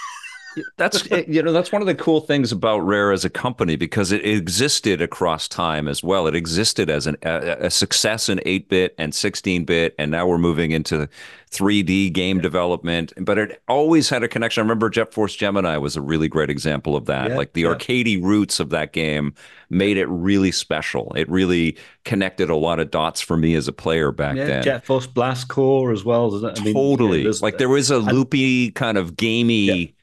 that's you know that's one of the cool things about Rare as a company because it existed across time as well. It existed as an, a, a success in 8-bit and 16-bit, and now we're moving into 3D game yeah. development. But it always had a connection. I remember Jet Force Gemini was a really great example of that. Yeah, like the yeah. arcadey roots of that game made it really special. It really connected a lot of dots for me as a player back then. Jet Force Blast Corps as well. I mean, totally. like there was a loopy kind of gamey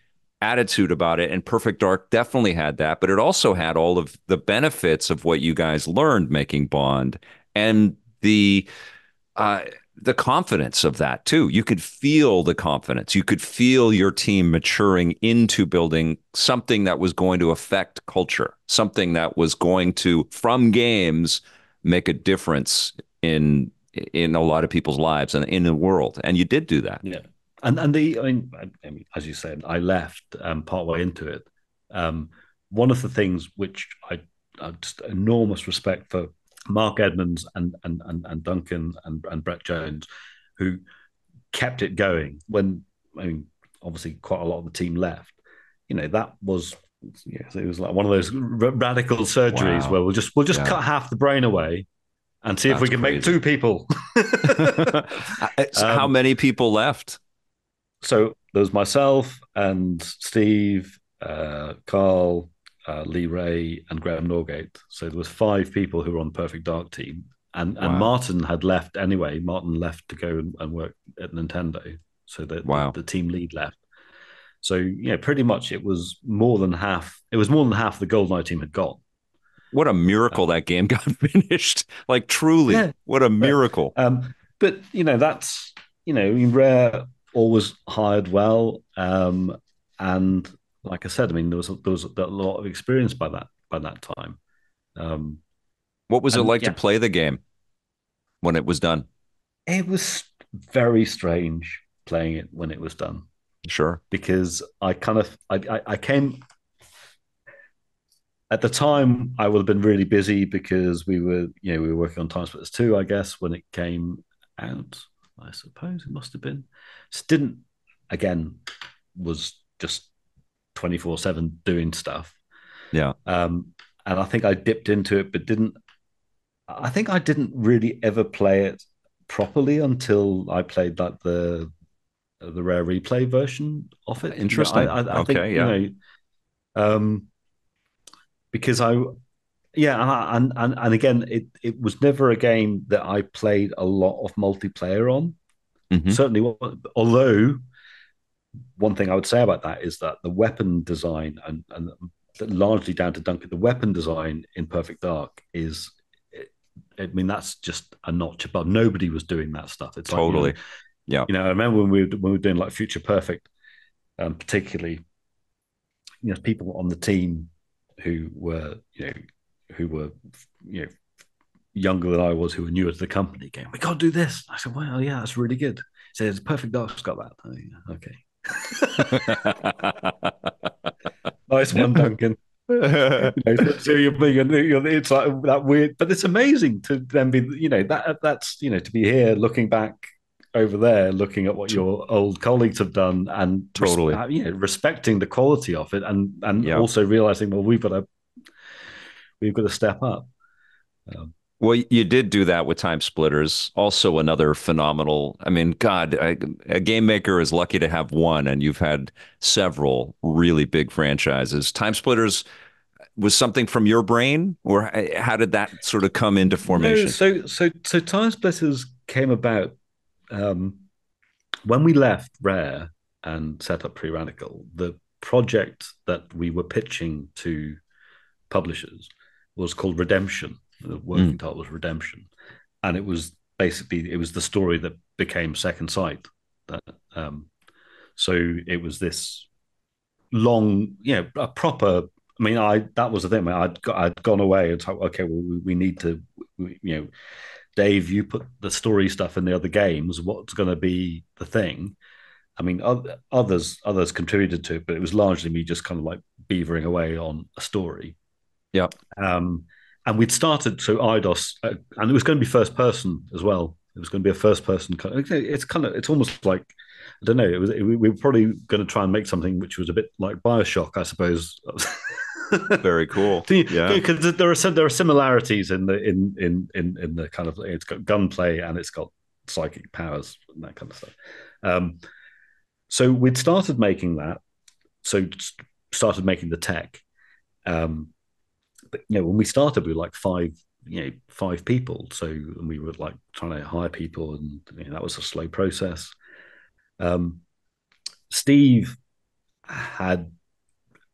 attitude about it. And Perfect Dark definitely had that, but it also had all of the benefits of what you guys learned making Bond and the uh, the confidence of that too. You could feel the confidence. You could feel your team maturing into building something that was going to affect culture, something that was going to, from games, make a difference in in a lot of people's lives and in the world. And you did do that. Yeah. And and the I mean, I mean as you said, I left um, partway into it. Um, one of the things which I, I just enormous respect for Mark Edmonds and and and, and Duncan and, and Brett Jones, who kept it going when I mean obviously quite a lot of the team left. You know that was yes, it was like one of those r- radical surgeries wow. where we'll just we'll just yeah. cut half the brain away and see That's if we can crazy. make two people. How um, many people left? So there was myself and Steve, uh, Karl, uh, Lee Ray, and Graham Norgate. So there was five people who were on the Perfect Dark team, and wow. and Martin had left anyway. Martin left to go and, and work at Nintendo, so that wow. the, the, team lead left. So yeah, pretty much it was more than half. It was more than half the GoldenEye team had got. What a miracle that game got finished! Like truly, yeah, what a miracle. But, um, but you know that's you know rare always hired well. Um, and like I said, I mean, there was a, there was a lot of experience by that by that time. Um, what was it like yeah, to play the game when it was done? It was very strange playing it when it was done. Sure, because I kind of I, I, I came at the time. I would have been really busy because we were you know we were working on Time Splitters two, I guess, when it came out. I suppose it must have been. didn't again was just twenty four seven doing stuff. Yeah. Um, and I think I dipped into it, but didn't. I think I didn't really ever play it properly until I played like the the rare replay version of it. Interesting. You know, I, I, I okay, think, yeah. You know, um, because I yeah, and, and and again, it it was never a game that I played a lot of multiplayer on. Mm-hmm. Certainly, although one thing I would say about that is that the weapon design and and largely down to Duncan. The weapon design in Perfect Dark is, I mean, that's just a notch above. Nobody was doing that stuff. It's totally, like, you know, yeah. You know, I remember when we were, when we were doing like Future Perfect, um, particularly, you know, people on the team who were, you know, who were, you know, younger than I was, who were newer to the company, going, "We got to do this." I said, "Well, yeah, that's really good." He says, "Perfect Dark's got that." Oh, yeah, okay. nice one, Duncan. you know, so you're being, you're, it's like that weird, but it's amazing to then be, you know, that that's you know to be here looking back over there, looking at what your old colleagues have done, and totally, you know, respecting the quality of it, and and also realizing, well, we've got to we've got to step up. Um, well, you did do that with Time Splitters. Also, another phenomenal. I mean, God, I, a game maker is lucky to have one, and you've had several really big franchises. Time Splitters was something from your brain, or how did that sort of come into formation? No, so, so, so Time Splitters came about um, when we left Rare and set up Free Radical. The project that we were pitching to publishers was called Redemption the working mm. title was Redemption, and it was basically it was the story that became Second Sight. That um, so it was this long, you know, a proper. I mean, I that was the thing. I'd I'd gone away and thought, okay, well, we, we need to, we, you know, Dave, you put the story stuff in the other games. What's going to be the thing? I mean, others others contributed to it, but it was largely me just kind of like beavering away on a story. Yeah. Um, and we'd started so Eidos, uh, and it was going to be first person as well. It was going to be a first person. It's kind of it's almost like I don't know. It was it, we were probably going to try and make something which was a bit like Bioshock, I suppose. Very cool. yeah, because there are some, there are similarities in the in in in in the kind of it's got gunplay and it's got psychic powers and that kind of stuff. Um, so we'd started making that. So started making the tech. Um, you know, when we started, we were like five, you know, five people. So we were like trying to hire people, and you know, that was a slow process. Um, Steve had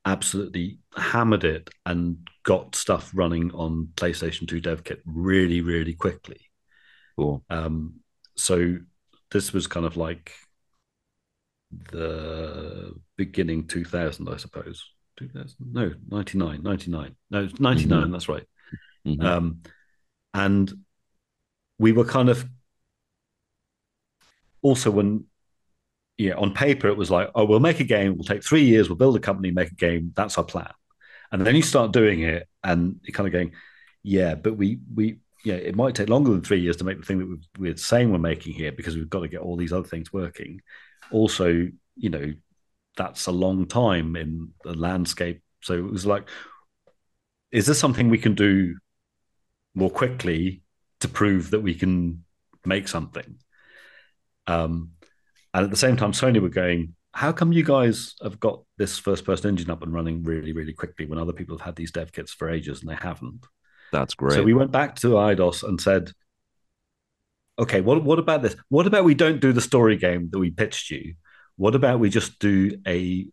absolutely hammered it and got stuff running on PlayStation 2 dev kit really, really quickly. Cool. Um, so this was kind of like the beginning 2000, I suppose. 2000 no 99 99 no 99 mm-hmm. that's right. Mm-hmm. um, and we were kind of also when yeah on paper it was like oh we'll make a game we'll take three years we'll build a company make a game that's our plan. And then you start doing it and you're kind of going yeah but we we yeah it might take longer than three years to make the thing that we're saying we're making here because we've got to get all these other things working. Also you know that's a long time in the landscape. So it was like, is this something we can do more quickly to prove that we can make something? Um, and at the same time, Sony were going, how come you guys have got this first person engine up and running really, really quickly when other people have had these dev kits for ages and they haven't? That's great. So we went back to Eidos and said, okay, what, what about this? What about we don't do the story game that we pitched you? What about we just do a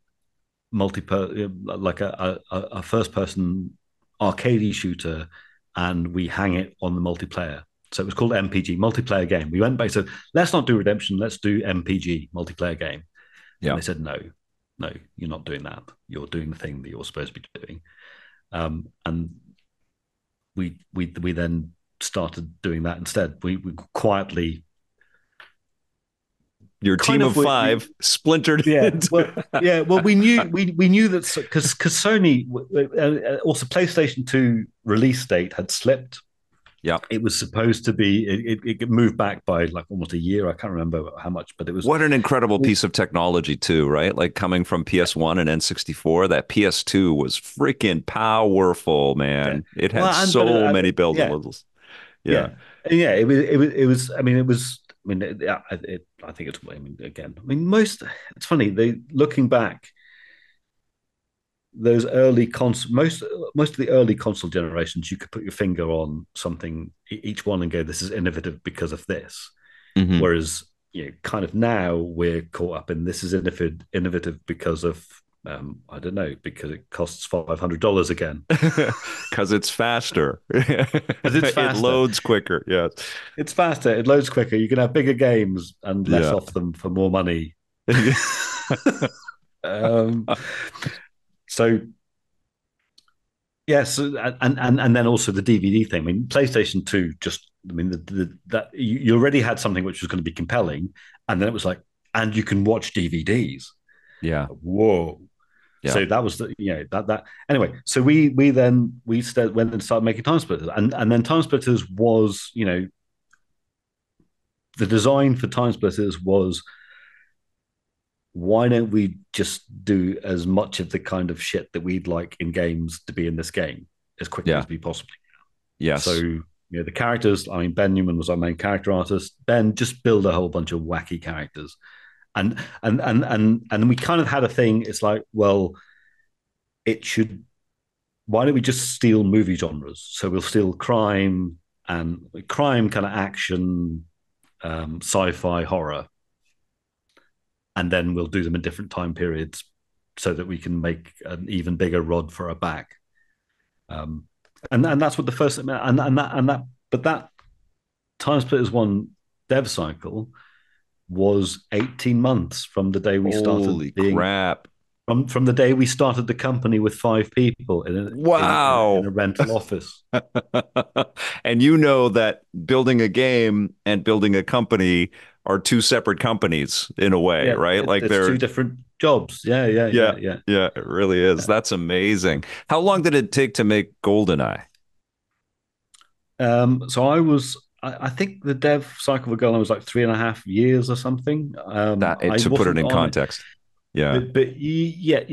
multi like a, a, a first person arcade shooter and we hang it on the multiplayer? So it was called MPG, multiplayer game. We went back, so let's not do Redemption, let's do MPG, multiplayer game. Yeah. And they said, no, no, you're not doing that. You're doing the thing that you're supposed to be doing. Um, and we we we then started doing that instead. We, we quietly your team of, of five we, splintered. Yeah, well, yeah. Well, we knew we we knew that because because Sony uh, also PlayStation Two release date had slipped. Yeah, it was supposed to be. It, it moved back by like almost a year. I can't remember how much, but it was. What an incredible piece of technology, too, right? Like coming from PS One and N sixty four, that PS Two was freaking powerful, man. Yeah. It had well, so but, uh, many bells and whistles. Yeah. yeah, yeah. It was. It was. It was. I mean, it was mean, it, it, I think it's. I mean, again, I mean, most. It's funny. They looking back, those early cons. Most most of the early console generations, you could put your finger on something each one and go, "This is innovative because of this." Mm-hmm. Whereas, you know, kind of now we're caught up in this is innovative innovative because of Um, I don't know because it costs five hundred dollars again. Because it's faster. it's faster. it loads quicker. Yes, it's faster. It loads quicker. You can have bigger games and less yeah. off them for more money. um, so yes, and and and then also the DVD thing. I mean, PlayStation Two just. I mean, the, the, that you already had something which was going to be compelling, and then it was like, and you can watch DVDs. Yeah. Whoa. Yeah. So that was the you know that that anyway. So we we then we st- went and started making time splitters, and and then time splitters was you know the design for time splitters was why don't we just do as much of the kind of shit that we'd like in games to be in this game as quickly yeah. as we possibly can. Yes. So you know the characters. I mean, Ben Newman was our main character artist. Ben just build a whole bunch of wacky characters and and and and and we kind of had a thing. It's like, well, it should. Why don't we just steal movie genres? So we'll steal crime and crime, kind of action, um, sci-fi, horror, and then we'll do them in different time periods so that we can make an even bigger rod for our back. Um, and and that's what the first and and that and that but that time split is one dev cycle was 18 months from the day we started Holy being, crap. From, from the day we started the company with five people in a, wow. in, in a rental office. and you know that building a game and building a company are two separate companies in a way, yeah, right? Like they're two different jobs. Yeah, yeah, yeah, yeah. Yeah, yeah it really is. Yeah. That's amazing. How long did it take to make GoldenEye? Um, so I was I, think the dev cycle for GoldenEye was like three and a half years or something. Um, that, to put it in context, it. yeah, but, but yeah,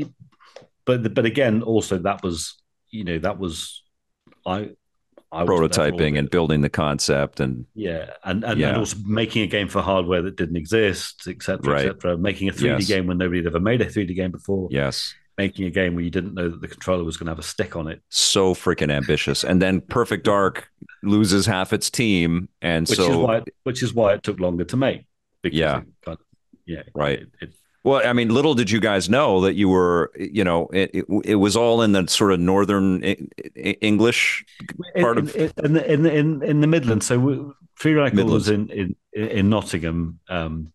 but but again, also that was you know that was I. I prototyping and building the concept and yeah and and, yeah. and also making a game for hardware that didn't exist etc right. etc making a 3d yes. game when nobody had ever made a 3d game before yes making a game where you didn't know that the controller was going to have a stick on it. So freaking ambitious. And then Perfect Dark loses half its team, and which so is why which is why it took longer to make. yeah, of, yeah, right. It, it, well, I mean, little did you guys know that you were, you know, it, it, it was all in the sort of northern English part in, of in, in in in the Midlands. So Free Radical was in in in Nottingham. Um,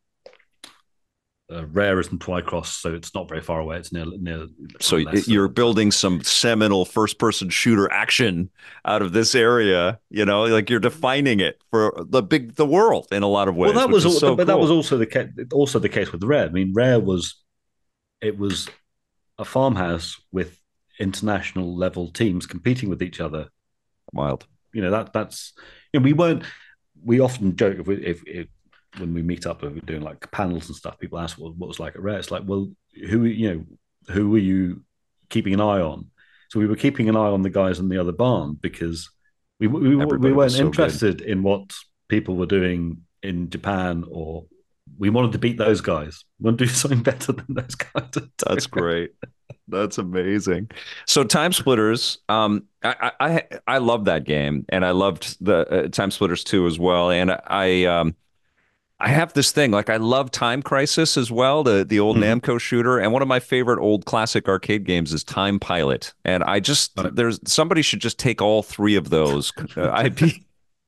uh, Rare is in Twycross, so it's not very far away. It's near near. So you're building some seminal first-person shooter action out of this area. You know, like you're defining it for the big the world in a lot of ways. Well, that was, so but cool. that was also the case. Also the case with Rare. I mean, Rare was it was a farmhouse with international level teams competing with each other. Wild. You know that that's you know we weren't. We often joke if we, if, if when we meet up and we're doing like panels and stuff, people ask well, what was like at Rare. It's like, well, who you know, who were you keeping an eye on? So we were keeping an eye on the guys in the other barn because we we, we weren't so interested good. in what people were doing in Japan or we wanted to beat those guys. We want to do something better than those guys. That's great. That's amazing. So Time Splitters, um, I, I I love that game, and I loved the uh, Time Splitters 2 as well. And I um, I have this thing like I love Time Crisis as well, the the old mm-hmm. Namco shooter, and one of my favorite old classic arcade games is Time Pilot. And I just there's somebody should just take all three of those uh, IP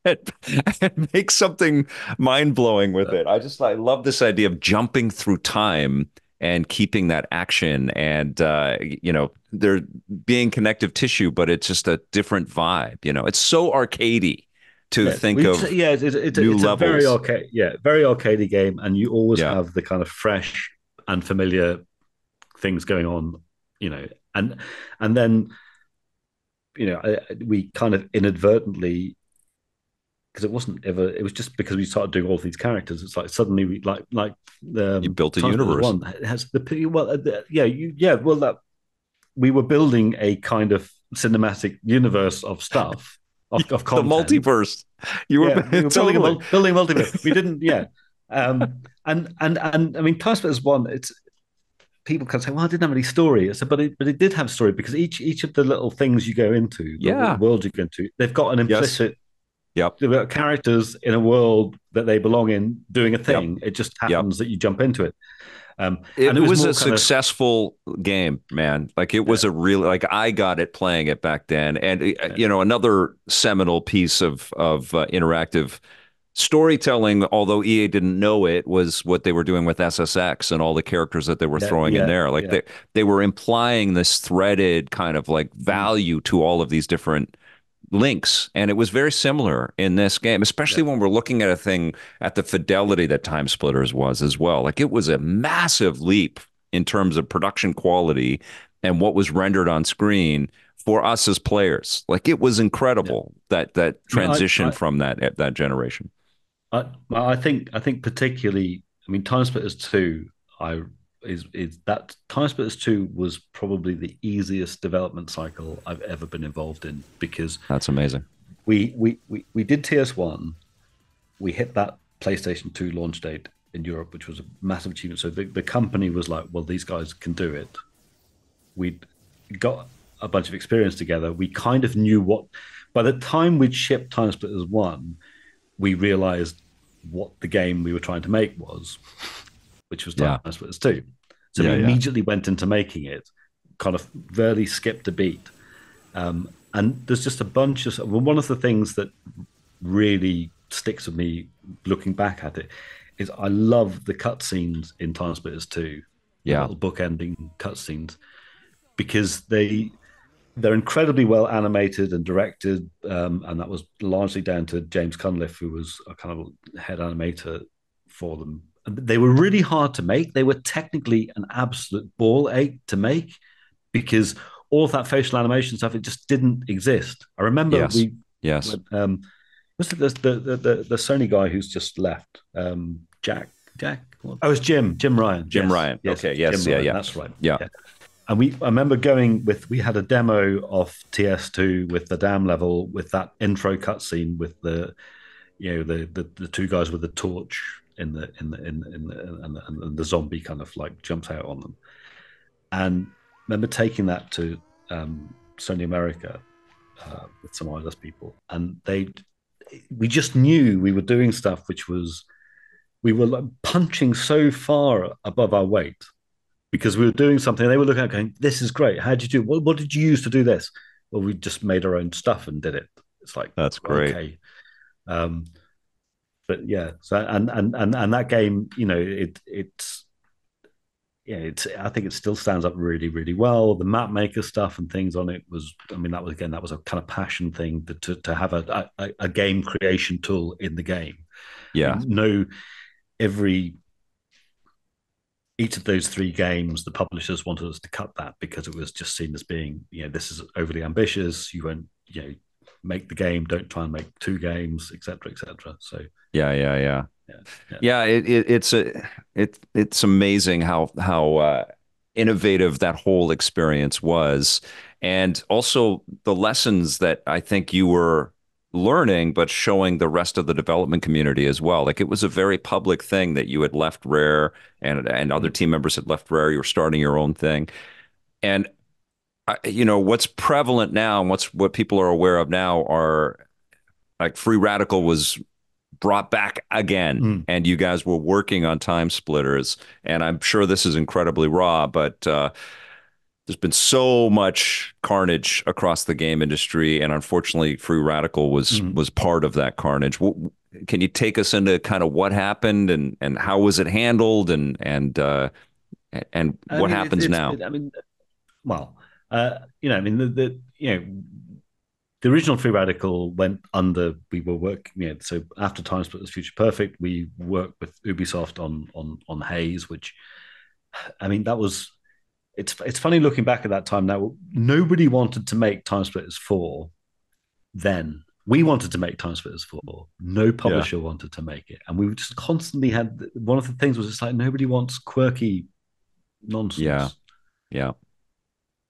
and make something mind blowing with it. I just I love this idea of jumping through time and keeping that action and uh, you know there being connective tissue, but it's just a different vibe. You know, it's so arcadey to yeah, think of yeah it's, it's, new it's levels. a very arcade yeah very arcadey game and you always yeah. have the kind of fresh and familiar things going on you know and and then you know we kind of inadvertently because it wasn't ever it was just because we started doing all these characters it's like suddenly we like like um, you built a universe one has the well uh, yeah you, yeah well that we were building a kind of cinematic universe of stuff of, of the multiverse. You were, yeah, we were totally. building, a, building multiverse. We didn't, yeah. Um, and and and I mean, Time is one. It's people can say, "Well, I didn't have any story." I said, "But it, but it did have story because each each of the little things you go into, the yeah. world you go into, they've got an implicit." Yep. They've got characters in a world that they belong in doing a thing. Yep. It just happens yep. that you jump into it. Um, it, it, was, was a successful of... game, man. Like it was yeah. a real like I got it playing it back then, and uh, yeah. you know another seminal piece of of uh, interactive storytelling. Although EA didn't know it, was what they were doing with SSX and all the characters that they were yeah, throwing in there. Like they they were implying this threaded kind of like mm. value to all of these different links and it was very similar in this game especially yeah. when we're looking at a thing at the fidelity that time splitters was as well like it was a massive leap in terms of production quality and what was rendered on screen for us as players like it was incredible yeah. that that transition I, I, from that that generation I, I think i think particularly i mean time splitters 2 i is is that Time Splitters 2 was probably the easiest development cycle I've ever been involved in because that's amazing. We we we, we did TS1, we hit that PlayStation 2 launch date in Europe, which was a massive achievement. So the, the company was like, well, these guys can do it. We got a bunch of experience together. We kind of knew what by the time we'd shipped Time Splitters 1, we realized what the game we were trying to make was which was Time yeah. Splitters 2. So yeah, we immediately yeah. went into making it, kind of barely skipped a beat. Um, and there's just a bunch of well, one of the things that really sticks with me looking back at it is I love the cutscenes in Time Splitters 2. Yeah. Book ending cutscenes because they they're incredibly well animated and directed, um, and that was largely down to James Cunliffe, who was a kind of head animator for them they were really hard to make. They were technically an absolute ball ache to make because all of that facial animation stuff it just didn't exist. I remember yes. we yes um, was the, the the, the the Sony guy who's just left um, Jack Jack oh it's Jim Jim Ryan Jim yes. Ryan yes. okay yes Jim yeah Ryan. yeah that's right yeah. yeah. And we, I remember going with, we had a demo of TS2 with the dam level with that intro cutscene with the, you know, the, the, the two guys with the torch in the in the in, in the, and, the, and the zombie kind of like jumps out on them. And remember taking that to um, Sony America uh, with some wireless people, and they we just knew we were doing stuff which was we were like punching so far above our weight because we were doing something. They were looking at going, "This is great. How did you do? What, what did you use to do this?" Well, we just made our own stuff and did it. It's like that's great. Okay. Um, but yeah, so and and and and that game, you know, it it's yeah, it's I think it still stands up really, really well. The map maker stuff and things on it was, I mean, that was again that was a kind of passion thing to to, to have a, a, a game creation tool in the game. Yeah, no, every each of those three games, the publishers wanted us to cut that because it was just seen as being, you know, this is overly ambitious. You won't, you know, make the game. Don't try and make two games, etc., etc. So yeah, yeah, yeah, yeah. yeah. yeah it, it, it's a it it's amazing how how uh, innovative that whole experience was, and also the lessons that I think you were learning, but showing the rest of the development community as well. Like it was a very public thing that you had left Rare and and other mm-hmm. team members had left Rare. You were starting your own thing, and you know what's prevalent now and what's what people are aware of now are like free radical was brought back again mm. and you guys were working on time splitters and i'm sure this is incredibly raw but uh, there's been so much carnage across the game industry and unfortunately free radical was mm. was part of that carnage can you take us into kind of what happened and and how was it handled and and uh, and what I mean, happens it's, it's, now i mean well uh, you know, I mean, the, the you know, the original Free Radical went under. We were working, you know, so after Time Splitters Future Perfect, we worked with Ubisoft on on on Haze, which, I mean, that was. It's it's funny looking back at that time now. Nobody wanted to make Time Splitters four. Then we wanted to make Time Splitters four. No publisher yeah. wanted to make it, and we just constantly had one of the things was it's like nobody wants quirky nonsense. Yeah, yeah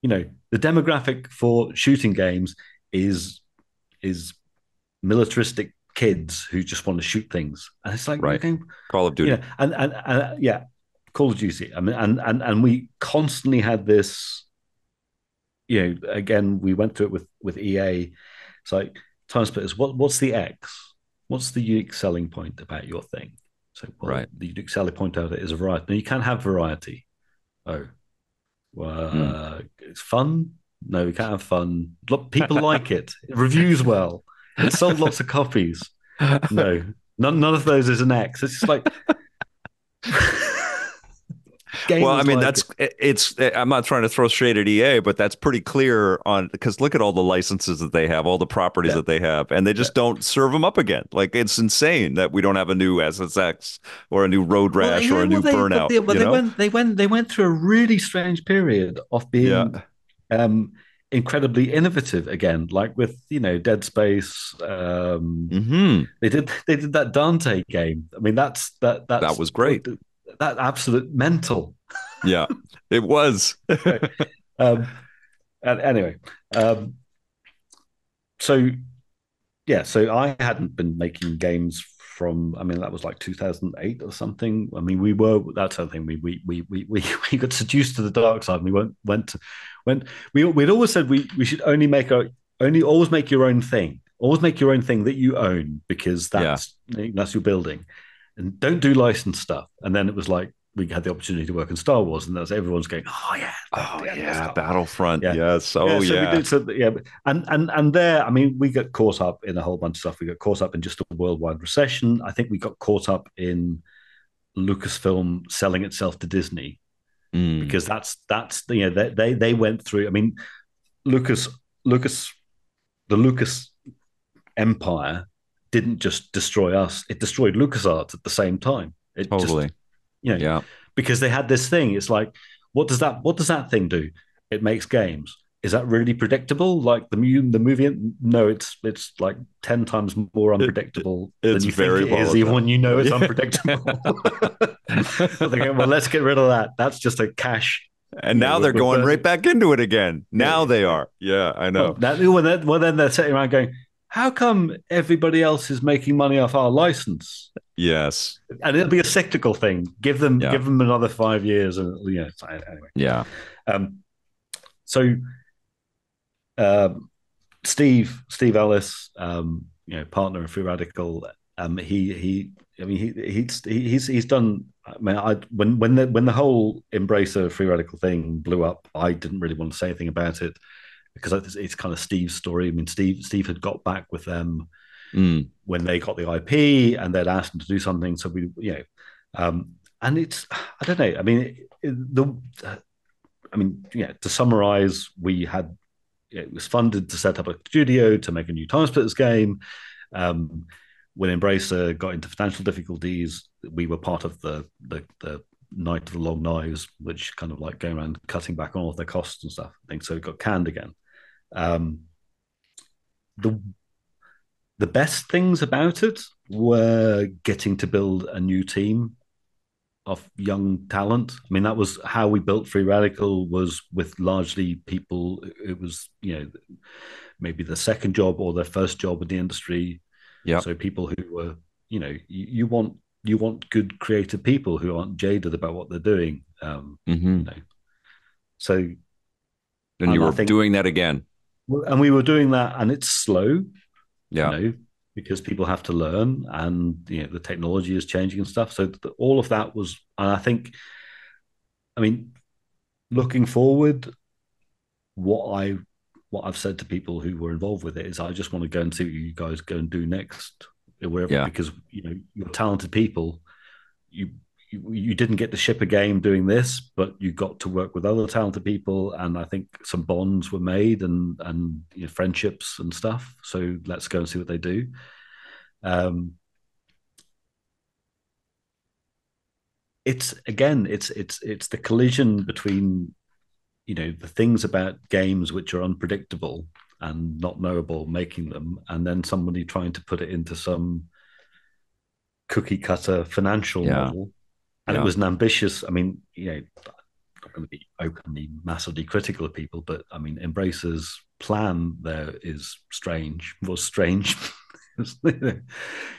you know the demographic for shooting games is is militaristic kids who just want to shoot things. And it's like right. game, call of duty. yeah and, and and yeah call of duty. I mean and and and we constantly had this you know again we went through it with with ea it's like time splitters what what's the x? What's the unique selling point about your thing? So, well, right. unique selling point out it is a variety. Now, you can have variety. Oh, well, mm. it's fun. No, we can't have fun. People like it. It reviews well. It sold lots of copies. No, none, none of those is an X. It's just like well, I mean, like that's it. it's. I'm not trying to throw shade at EA, but that's pretty clear on because look at all the licenses that they have, all the properties yeah. that they have, and they just yeah. don't serve them up again. Like it's insane that we don't have a new SSX or a new Road Rash well, yeah, or a new well, Burnout. They, well, they went they went they went through a really strange period of being. Um, incredibly innovative again like with you know dead space um mm-hmm. they did they did that dante game i mean that's that that's, that was great that absolute mental. yeah, it was. um, and anyway, um, so yeah, so I hadn't been making games from. I mean, that was like 2008 or something. I mean, we were that's something we we we we we, we got seduced to the dark side. And we went went to, went. We we'd always said we we should only make our only always make your own thing. Always make your own thing that you own because that's yeah. that's your building and don't do licensed stuff. And then it was like we had the opportunity to work in Star Wars, and that's everyone's going, oh yeah, oh yeah, yeah Battlefront, yeah. yes, oh yeah, so yeah. Did, so, yeah, and and and there, I mean, we got caught up in a whole bunch of stuff. We got caught up in just a worldwide recession. I think we got caught up in Lucasfilm selling itself to Disney mm. because that's that's you know they, they they went through. I mean, Lucas Lucas the Lucas empire didn't just destroy us; it destroyed LucasArts at the same time. It totally, just, you know, yeah, because they had this thing. It's like, what does that what does that thing do? It makes games. Is that really predictable? Like the the movie? No, it's it's like ten times more unpredictable it, than you think it is, even when you know it's yeah. unpredictable. well, let's get rid of that. That's just a cash and now they're going right back into it again. Now yeah. they are. Yeah, I know. Well, that, well, then, well, then they're sitting around going, how come everybody else is making money off our license? Yes, and it'll be a cyclical thing. Give them, yeah. give them another five years, and you know, anyway. Yeah. Um, so, um, Steve, Steve Ellis, um, you know, partner of Free Radical, um, he he, I mean, he he's he's he's done. I mean, I when when the when the whole Embracer Free Radical thing blew up, I didn't really want to say anything about it because it's, it's kind of Steve's story. I mean, Steve Steve had got back with them mm. when they got the IP, and they'd asked him to do something. So we, you know, um, and it's I don't know. I mean, it, the I mean, yeah. To summarize, we had it was funded to set up a studio to make a new Time Splitters game. Um, when Embracer got into financial difficulties, we were part of the the, the Night of the Long Knives, which kind of like going around cutting back on all of their costs and stuff. I think so. It got canned again. Um, the the best things about it were getting to build a new team of young talent. I mean, that was how we built Free Radical was with largely people. It was you know maybe the second job or their first job in the industry. Yeah. So people who were you know you, you, want you want good creative people who aren't jaded about what they're doing. Um, mm-hmm. you know. So. And you were think, doing that again and we were doing that, and it's slow. Yeah. You know, because people have to learn, and you know the technology is changing and stuff. So the, all of that was, and I think, I mean, looking forward, what I what I've said to people who were involved with it is, I just want to go and see what you guys go and do next, wherever, yeah. because you know you're talented people. You you, you didn't get to ship a game doing this, but you got to work with other talented people, and I think some bonds were made and and you know, friendships and stuff. So let's go and see what they do. Um, it's again, it's it's it's the collision between you know the things about games which are unpredictable and not knowable, making them, and then somebody trying to put it into some cookie cutter financial yeah. model and yeah. it was an ambitious. I mean, you know, not going to be openly massively critical of people, but I mean, Embracer's plan there is strange. Was strange. you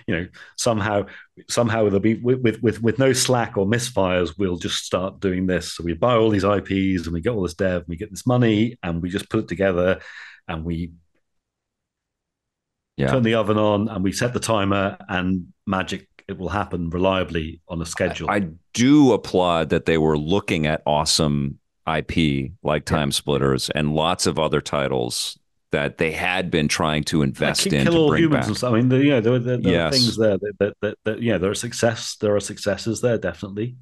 know, somehow, somehow there'll be with with with no slack or misfires, we'll just start doing this. So we buy all these IPs and we get all this dev, and we get this money, and we just put it together, and we yeah. turn the oven on, and we set the timer, and magic it will happen reliably on a schedule. I, I do applaud that they were looking at awesome IP like Time Splitters and lots of other titles that they had been trying to invest like in to bring back. I mean, the, you know, there, there, there yes. are things there that, that, that, that, yeah, there are success. There are successes there, definitely.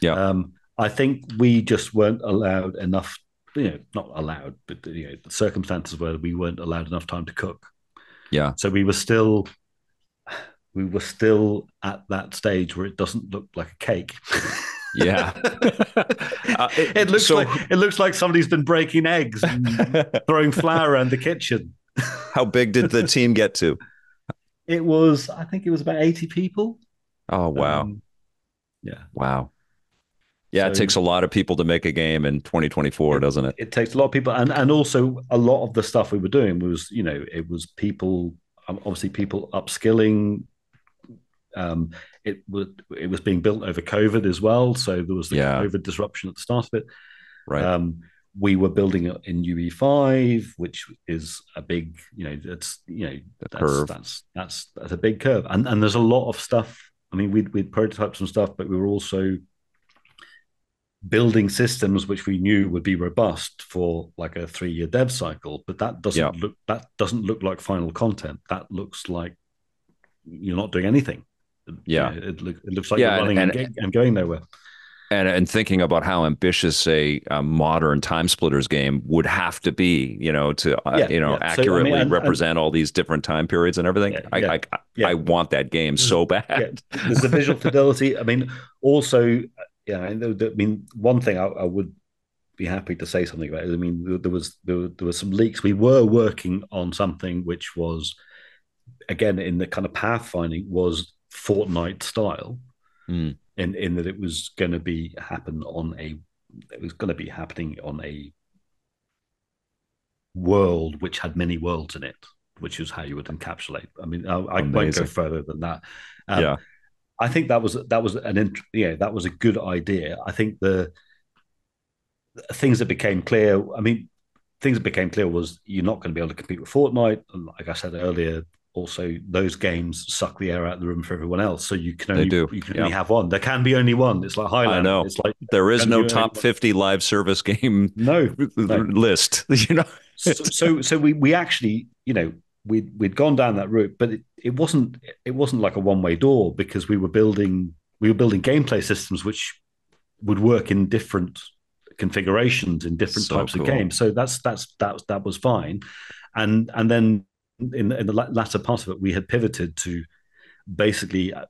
Yeah. Um, I think we just weren't allowed enough. You know, not allowed, but you know, the circumstances where we weren't allowed enough time to cook. Yeah. So we were still, we were still at that stage where it doesn't look like a cake. Yeah, uh, it, it, looks so, like it looks like somebody's been breaking eggs and throwing flour around the kitchen. How big did the team get to? It was, I think, it was about eighty people. Oh wow! Um, yeah, wow. Yeah, so, it takes a lot of people to make a game in 2024, it, doesn't it? It takes a lot of people, and and also a lot of the stuff we were doing was, you know, it was people, um, obviously people upskilling. Um, it was it was being built over COVID as well, so there was the yeah. COVID disruption at the start of it. Right. Um, we were building it in UE5, which is a big, you know, that's you know that's, curve. that's that's that's a big curve, and and there's a lot of stuff. I mean, we'd we'd prototyped some stuff, but we were also building systems which we knew would be robust for like a three year dev cycle. But that doesn't yeah. look that doesn't look like final content. That looks like you're not doing anything. Yeah, it, look, it looks like yeah, you're running and, and, and, going nowhere. And and thinking about how ambitious a, a, modern time splitters game would have to be, you know, to uh, yeah, you know yeah. accurately so, I mean, represent all these different time periods and everything. I, I, I want that game so bad. There's the visual fidelity. I mean, also, yeah. I mean, one thing I, I would be happy to say something about. I mean, there was there, there was some leaks. We were working on something which was, again, in the kind of pathfinding was Fortnite style, mm. in in that it was going to be happen on a it was going to be happening on a world which had many worlds in it, which is how you would encapsulate. I mean, I, I won't go further than that. Um, yeah, I think that was that was an int- yeah that was a good idea. I think the things that became clear. I mean, things that became clear was you're not going to be able to compete with Fortnite. And like I said earlier, also those games suck the air out of the room for everyone else. So you can only do. you can yeah. only have one. There can be only one. It's like Highlander. I know. It's like there is no top fifty live service game no, no. list. You know. so, so so we we actually you know we'd we'd gone down that route, but it, it wasn't it wasn't like a one way door because we were building we were building gameplay systems which would work in different configurations in different so types cool. of games. So that's that's that that was fine, and and then in, in the latter part of it, we had pivoted to basically uh,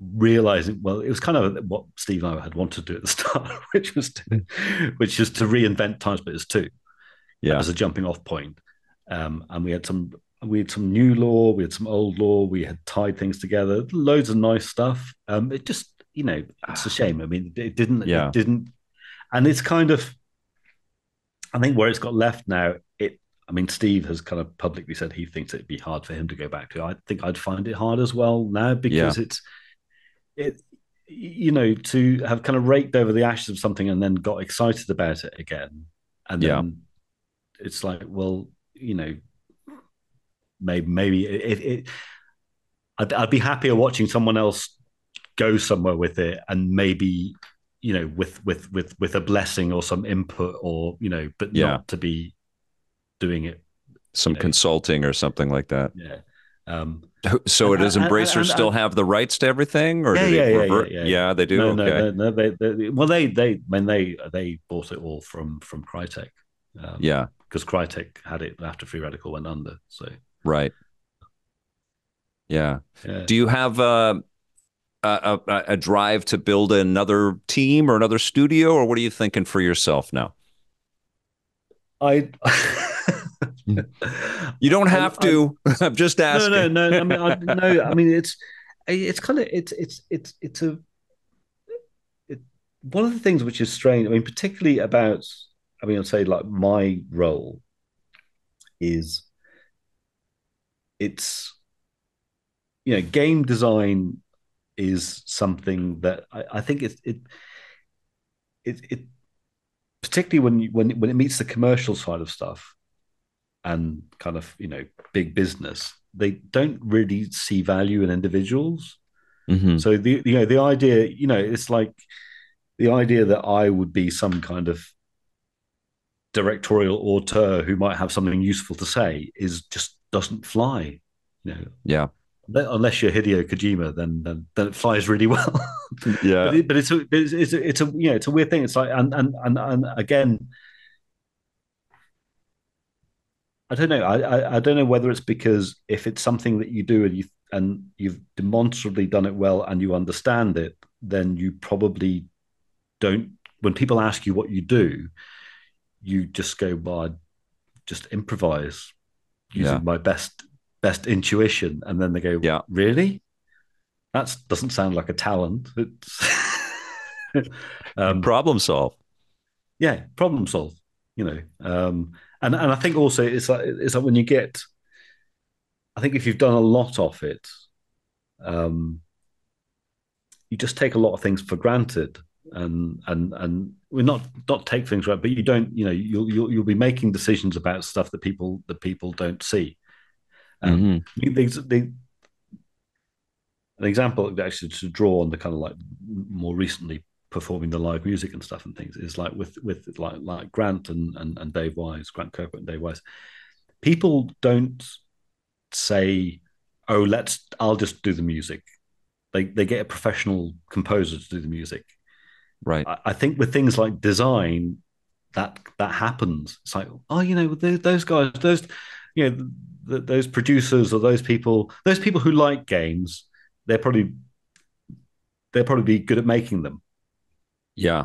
realizing well it was kind of what steve and i had wanted to do at the start which was to, which is to reinvent time splitters 2 yeah. As a jumping off point. Um, and we had some we had some new lore we had some old lore we had tied things together loads of nice stuff. Um, it just you know it's a shame. I mean it didn't yeah. it didn't and it's kind of i think where it's got left now I mean, Steve has kind of publicly said he thinks it'd be hard for him to go back to. I think I'd find it hard as well now because yeah. it's it you know to have kind of raked over the ashes of something and then got excited about it again, and then yeah. it's like, well, you know, maybe maybe it. it I'd, I'd be happier watching someone else go somewhere with it and maybe you know with with with with a blessing or some input or you know but yeah. not to be doing it. Some know. consulting or something like that. Yeah. Um, so and, does Embracer and, and, still have the rights to everything, or yeah, do they yeah, revert? Yeah, yeah, yeah, they do. No, okay. no, no, they, they, well, they they when they they bought it all from from Crytek. Um, yeah, because Crytek had it after Free Radical went under. So right. Yeah. yeah. Do you have uh, a, a, a drive to build another team or another studio, or what are you thinking for yourself now? I you don't have to. I, am just asking. No, no, no. I mean, I, no. I mean, it's it's kind of it's it's it's it's a it, one of the things which is strange. I mean, particularly about. I mean, I'd say like my role is it's you know game design is something that I, I think it it it, it particularly when you, when when it meets the commercial side of stuff and kind of you know big business they don't really see value in individuals Mm-hmm. So the you know the idea, you know, it's like the idea that I would be some kind of directorial auteur who might have something useful to say is just doesn't fly. You know. Yeah. Unless you're Hideo Kojima, then then, then it flies really well. yeah. But, it, but it's, a, it's, it's a it's a you know it's a weird thing. It's like and and and, and again. I don't know. I, I, I don't know whether it's because if it's something that you do and you and you've demonstrably done it well and you understand it, then you probably don't. When people ask you what you do, you just go by, just improvise using yeah. my best best intuition, and then they go, "Yeah, really? That doesn't sound like a talent." It's um, problem solve. Yeah, problem solve. You know, um, and and I think also it's like it's like when you get I think if you've done a lot of it, um, you just take a lot of things for granted, and and and we're not not take things right, but you don't. You know, you'll you'll you'll be making decisions about stuff that people that people don't see. Um, mm-hmm. the, the, an example actually to draw on the kind of like more recently performing the live music and stuff and things is like with with like like Grant and and, and Dave Wise, Grant Kirkhope and Dave Wise. People don't say, "Oh, let's I'll just do the music." They they get a professional composer to do the music. Right. I, I think with things like design, that that happens. It's like, oh, you know, those guys, those you know, those producers or those people, those people who like games, they're probably they're probably be good at making them. Yeah.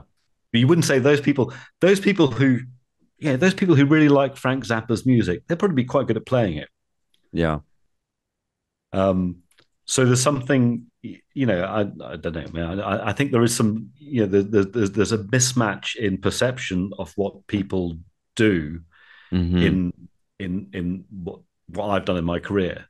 But you wouldn't say those people, those people who, yeah, those people who really like Frank Zappa's music, they'd probably be quite good at playing it. Yeah. Um, so there's something, you know, I, I don't know, man. I, I think there is some, you know, there's, there's a mismatch in perception of what people do mm-hmm. in in in what what I've done in my career.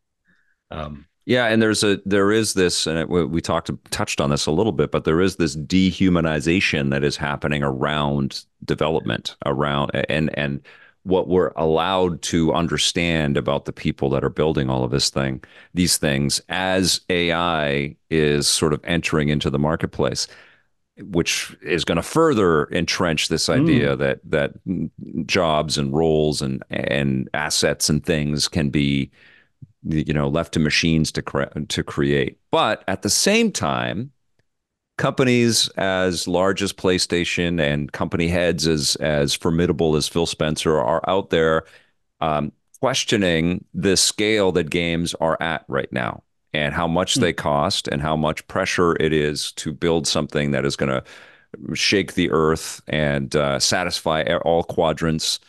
Um, yeah, and there's a there is this, and it, we talked touched on this a little bit, but there is this dehumanization that is happening around development, around and and what we're allowed to understand about the people that are building all of this thing, these things, as AI is sort of entering into the marketplace, which is going to further entrench this hmm. idea mm. that that jobs and roles and and assets and things can be, you know, left to machines to cre- to create. But at the same time, companies as large as PlayStation and company heads as as formidable as Phil Spencer are out there um, questioning the scale that games are at right now and how much mm. they cost and how much pressure it is to build something that is going to shake the earth and uh, satisfy all quadrants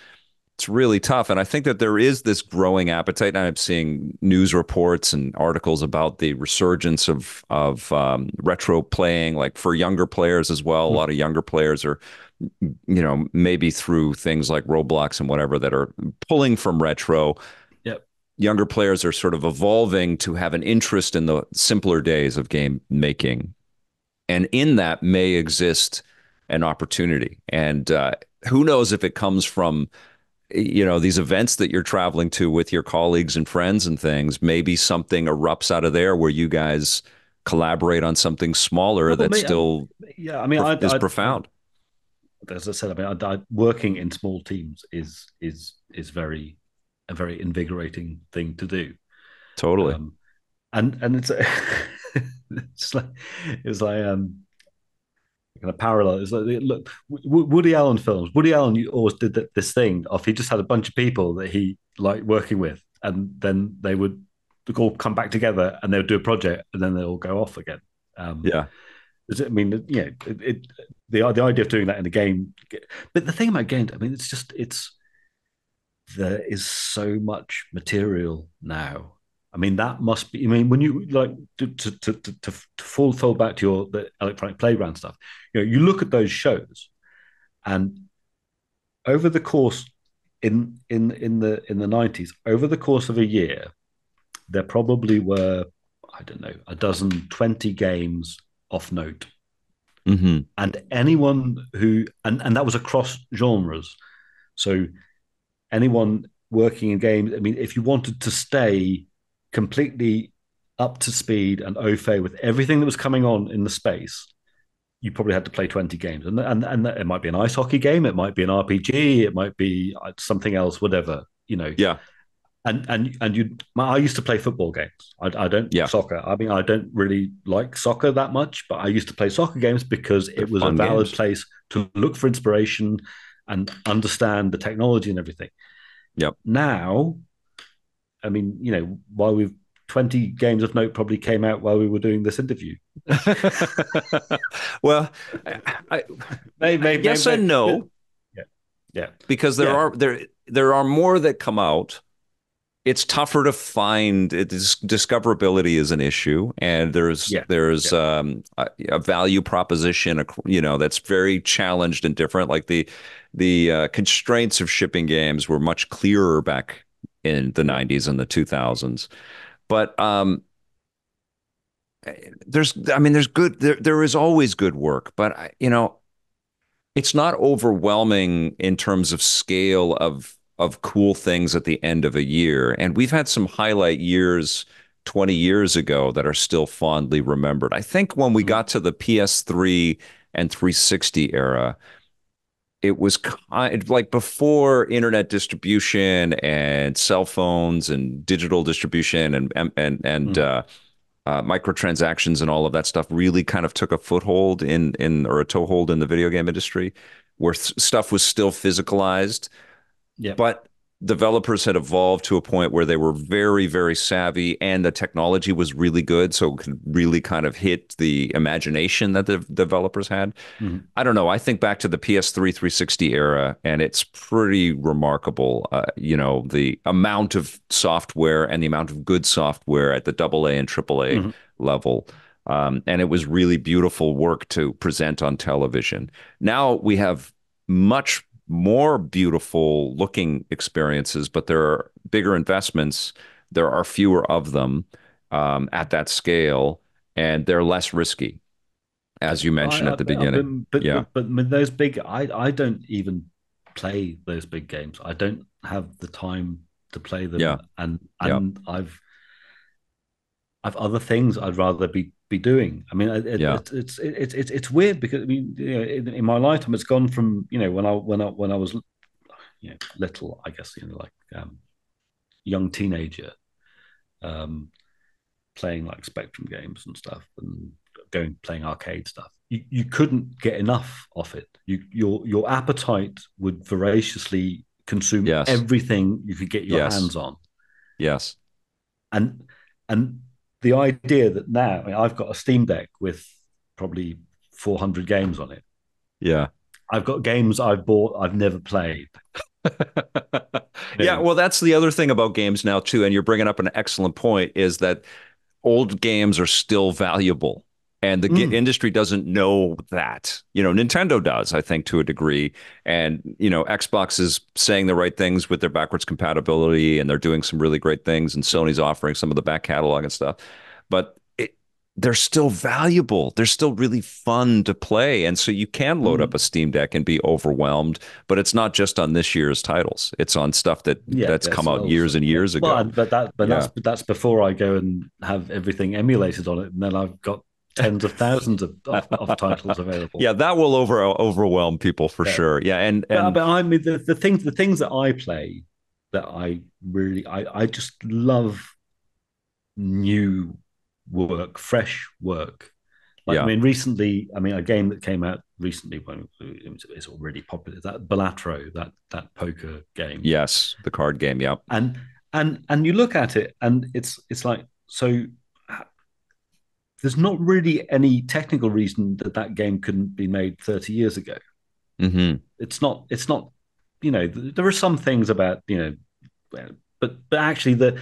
it's really tough. And I think that there is this growing appetite. I'm seeing news reports and articles about the resurgence of of um, retro playing, like for younger players as well. Mm-hmm. A lot of younger players are, you know, maybe through things like Roblox and whatever that are pulling from retro. Yep. Younger players are sort of evolving to have an interest in the simpler days of game making, and in that may exist an opportunity. And uh, who knows if it comes from you know these events that you're traveling to with your colleagues and friends and things maybe something erupts out of there where you guys collaborate on something smaller well, that's still yeah i mean I, is I, profound. As i said i mean I, working in small teams is is is very a very invigorating thing to do. Totally. Um, and and it's it's like it's like um kind of parallel. It's like look, Woody Allen films. Woody Allen always did this thing of he just had a bunch of people that he liked working with, and then they would all come back together and they would do a project, and then they all go off again. Um, yeah. I mean, yeah, it, it, the the idea of doing that in a game, but the thing about games, I mean, it's just it's there is so much material now I mean, that must be. I mean, when you like to to to to, to fall fall back to your the electronic playground stuff, you know, you look at those shows, and over the course in in in the in the nineties, over the course of a year, there probably were I don't know a dozen, twenty games off note, mm-hmm. and anyone who and and that was across genres, so anyone working in games. I mean, if you wanted to stay completely up to speed and au fait with everything that was coming on in the space, you probably had to play 20 games. And, and, and it might be an ice hockey game, it might be an RPG, it might be uh, something else, whatever, you know. Yeah. And and and you, I used to play football games. I, I don't yeah. soccer. I mean, I don't really like soccer that much, but I used to play soccer games because it was a valid games. place to look for inspiration and understand the technology and everything. Yep. Now, I mean, you know, while we've 20 games of note probably came out while we were doing this interview. well, I, maybe, maybe, yes maybe, and no. Yeah. Yeah. Because there yeah. are there there are more that come out. It's tougher to find. It's, discoverability is an issue, and there's yeah. there's yeah. Um, a, a, value proposition, you know, that's very challenged and different. Like the the uh, constraints of shipping games were much clearer back in the 90s and the 2000s. But um, there's, I mean, there's good, there, there is always good work, but, you know, it's not overwhelming in terms of scale of of cool things at the end of a year. And we've had some highlight years 20 years ago that are still fondly remembered. I think when we mm-hmm. got to the PS3 and 360 era, it was kind like before internet distribution and cell phones and digital distribution and and and, and mm. uh, uh, microtransactions and all of that stuff really kind of took a foothold in in or a toehold in the video game industry, where th- stuff was still physicalized. Yeah. But developers had evolved to a point where they were very, very savvy and the technology was really good. So it could really kind of hit the imagination that the developers had. Mm-hmm. I don't know. I think back to the PS3 360 era and it's pretty remarkable. Uh, you know, the amount of software and the amount of good software at the AA and AAA mm-hmm. level. Um, and it was really beautiful work to present on television. Now we have much more beautiful looking experiences, but there are bigger investments. There are fewer of them um, at that scale, and they're less risky, as you mentioned I, at the beginning. But, yeah, but, but those big, I I don't even play those big games. I don't have the time to play them. Yeah, and and yeah. I've I've other things I'd rather be be doing. I mean, it, yeah. it, it's it's it's it's weird because I mean, you know, in, in, my lifetime, it's gone from you know when I when I when I was you know little, I guess you know like um, young teenager, um, playing like Spectrum games and stuff, and going playing arcade stuff. You, you couldn't get enough of it. You your your appetite would voraciously consume yes. everything you could get your yes. hands on. Yes, and and the idea that now I mean, I've got a Steam Deck with probably 400 games on it. Yeah. I've got games I've bought I've never played. yeah, well, that's the other thing about games now too, and you're bringing up an excellent point. Is that old games are still valuable, and the mm. industry doesn't know that. You know, Nintendo does, I think, to a degree, and you know, Xbox is saying the right things with their backwards compatibility, and they're doing some really great things, and Sony's offering some of the back catalog and stuff, but it, they're still valuable. They're still really fun to play, and so you can load mm. up a Steam Deck and be overwhelmed. But it's not just on this year's titles; it's on stuff that yeah, that's come out years and years ago. Well, but that, but yeah. that's that's before I go and have everything emulated on it, and then I've got tens of thousands of, of, of, titles available. Yeah, that will over overwhelm people for yeah. sure. Yeah, and, and... But, but, I mean the, the things the things that I play that I really I I just love new work, fresh work. Like, yeah. I mean, recently, I mean, a game that came out recently when it's already popular that Balatro, that that poker game. Yes, the card game. Yeah, and and and you look at it, and it's it's like so there's not really any technical reason that that game couldn't be made 30 years ago. Mm-hmm. It's not. It's not. You know, there are some things about you know, but but actually the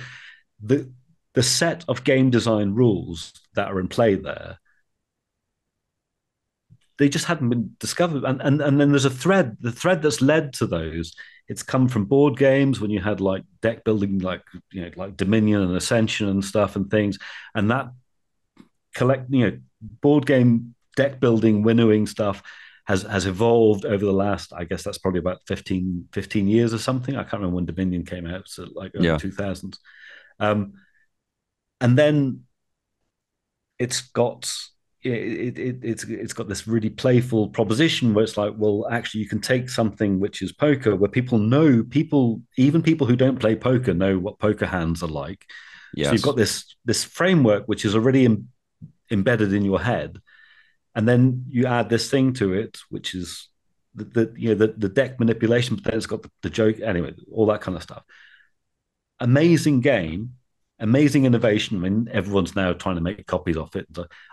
the the set of game design rules that are in play there they just hadn't been discovered and, and and then there's a thread the thread that's led to those it's come from board games when you had like deck building like you know like dominion and ascension and stuff and things and that collect you know board game deck building winnowing stuff has has evolved over the last i guess that's probably about 15 15 years or something i can't remember when dominion came out so like early yeah. 2000s um, and then it's got it, it, it's it's got this really playful proposition where it's like, well, actually, you can take something which is poker, where people know people, even people who don't play poker, know what poker hands are like. Yes. So you've got this this framework which is already Im- embedded in your head, and then you add this thing to it, which is the, the you know the, the deck manipulation, but then it's got the, the joke anyway, all that kind of stuff. Amazing game, amazing innovation. I mean, everyone's now trying to make copies of it.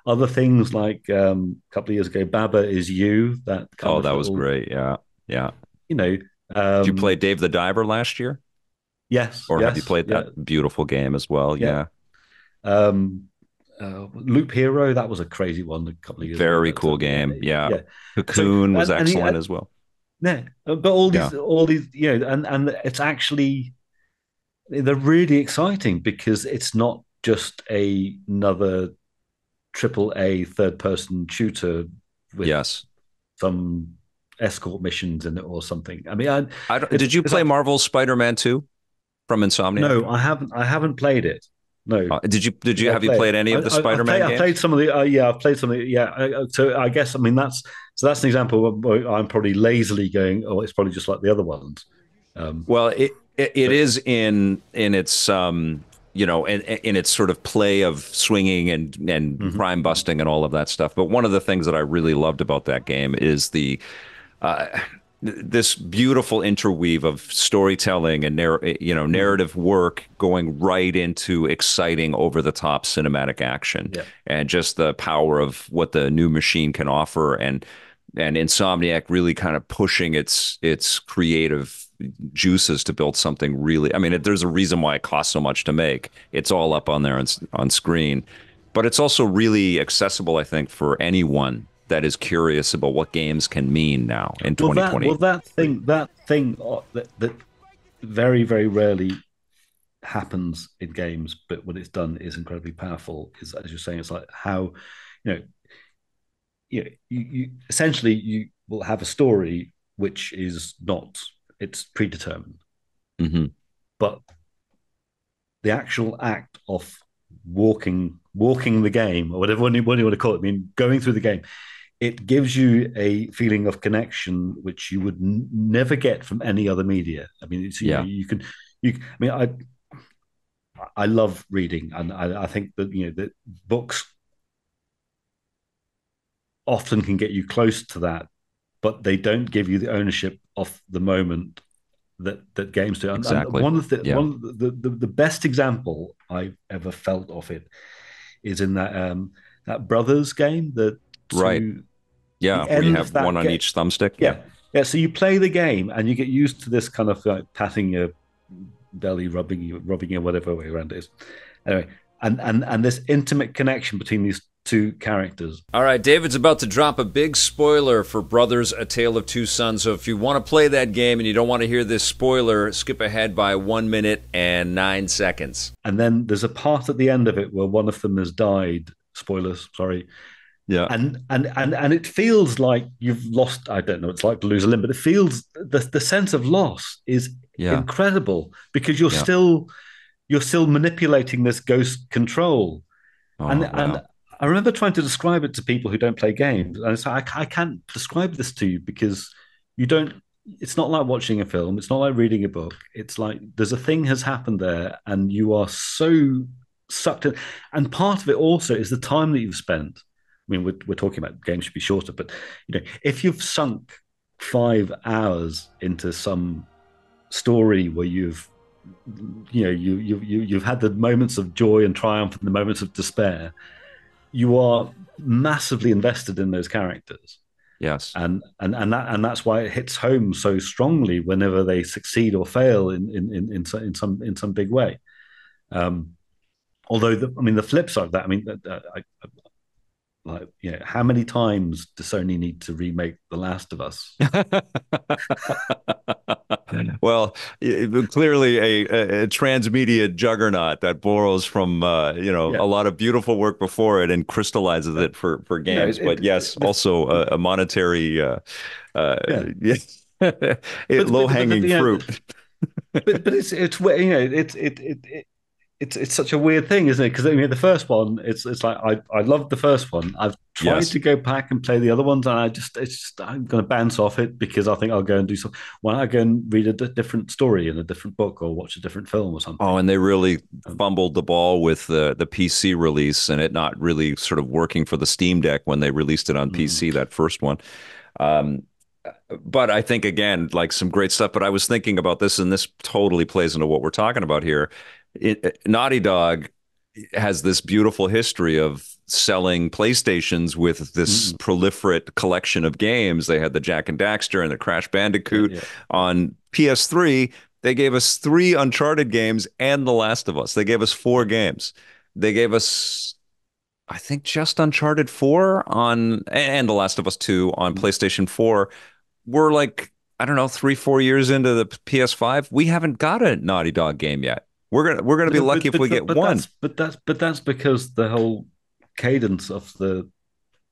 Other things like um, a couple of years ago, Baba is You. That oh, that little, was great. Yeah, yeah. You know, um, did you play Dave the Diver last year? Yes. Or yes, have you played that yeah. beautiful game as well? Yeah. yeah. Um, uh, Loop Hero, that was a crazy one a couple of years ago. Very ago. cool game. Yeah. yeah. Cocoon so, was and, excellent and as well. Yeah. But all these, all these, you know, and, and it's actually, they're really exciting because it's not just a, another triple A third person shooter with yes. some escort missions in it or something. I mean, I, I did you play like, Marvel's Spider Man 2 from Insomniac? No, I haven't. I haven't played it. No. Uh, did you? Did you? Have you played any of the Spider Man? I, I played some of the. Uh, yeah, I've played some of the. Yeah. Uh, so I guess I mean that's so that's an example. I'm probably lazily going. Oh, it's probably just like the other ones. Um, well, it it, it but, is in in its um you know in, in its sort of play of swinging and and mm-hmm. crime busting and all of that stuff. But one of the things that I really loved about that game is the. Uh, this beautiful interweave of storytelling and narr- eh, you know mm-hmm. narrative work going right into exciting over the top cinematic action. Yeah. and just the power of what the new machine can offer and and Insomniac really kind of pushing its its creative juices to build something really I mean there's a reason why it costs so much to make. It's all up on there on, on screen. But it's also really accessible I think for anyone that is curious about what games can mean now in well, 2020. That, well, that thing, that thing uh, that, that very, very rarely happens in games, but when it's done is incredibly powerful. Is as you're saying, it's like how you know, you, know, you, you essentially you will have a story which is not it's predetermined, mm-hmm. but the actual act of walking walking the game or whatever what you, what you want to call it, I mean, going through the game it gives you a feeling of connection which you would n- never get from any other media. I mean, it's, you yeah, know, you can, you. I mean, I, I love reading, and I, I think that you know that books often can get you close to that, but they don't give you the ownership of the moment that that games do. Exactly. And one of the yeah. one of the, the, the best example I've ever felt of it is in that um that brothers game that right yeah, where you have one on each thumbstick. Yeah. yeah. yeah, So you play the game and you get used to this kind of like patting your belly, rubbing you, rubbing you, whatever way around it is. Anyway, and and and this intimate connection between these two characters. All right, David's about to drop a big spoiler for Brothers: A Tale of Two Sons. So if you want to play that game and you don't want to hear this spoiler, skip ahead by one minute and nine seconds. And then there's a part at the end of it where one of them has died. Spoilers, sorry. Yeah. And and and and it feels like you've lost, I don't know, it's like to lose a limb, but it feels the the sense of loss is yeah. incredible because you're yeah. still you're still manipulating this ghost control. Oh, and wow. and I remember trying to describe it to people who don't play games. And it's like I, I can't describe this to you because you don't it's not like watching a film, it's not like reading a book. It's like there's a thing has happened there and you are so sucked in. And part of it also is the time that you've spent mean, we're, we're talking about games should be shorter, but you know, if you've sunk five hours into some story where you've you know you you you you've had the moments of joy and triumph and the moments of despair you are massively invested in those characters. Yes. And and and that and that's why it hits home so strongly whenever they succeed or fail in in in, in, some, in some in some big way. Um although the, i mean the flip side of that i mean uh, I, like you know how many times does sony need to remake the last of us? Well clearly a, a, a, transmedia juggernaut that borrows from uh, you know yeah. a lot of beautiful work before it and crystallizes it for for games. It, but yes it, also a, a, monetary uh, uh, yeah. low hanging fruit. But, but it's it's you know it's it, it, it it's it's such a weird thing, isn't it? Because I mean, the first one, it's it's like I I loved the first one. I've tried yes. to go back and play the other ones, and I just it's just I'm going to bounce off it because I think I'll go and do some. Why not I go and read a d- different story in a different book or watch a different film or something? Oh, and they really um, fumbled the ball with the the PC release and it not really sort of working for the Steam Deck when they released it on mm. PC. That first one. Um, but I think again, like some great stuff. But I was thinking about this, and this totally plays into what we're talking about here it, Naughty Dog has this beautiful history of selling PlayStations with this mm. proliferate collection of games. They had the Jak and Daxter and the Crash Bandicoot. Yeah, yeah. On PS3, they gave us three Uncharted games and The Last of Us. They gave us four games. They gave us, I think, just Uncharted 4 on, and The Last of Us 2 on mm. PlayStation 4. We're like, I don't know, three, four years into the PS5. We haven't got a Naughty Dog game yet. We're gonna we're gonna be lucky but, if we get but one. That's, but that's but that's because the whole cadence of the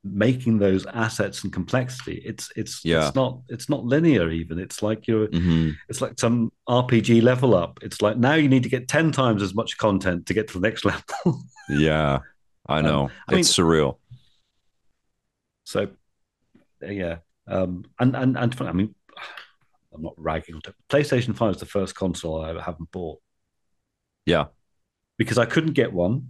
making those assets and complexity it's it's yeah. it's not it's not linear even. It's like you're mm-hmm. it's like some rpg level up. It's like now you need to get 10 times as much content to get to the next level. Yeah i know. Um, I it's mean, surreal. so yeah um and and and i mean i'm not ragging on it. Playstation 5 is the first console i haven't bought yeah. Because I couldn't get one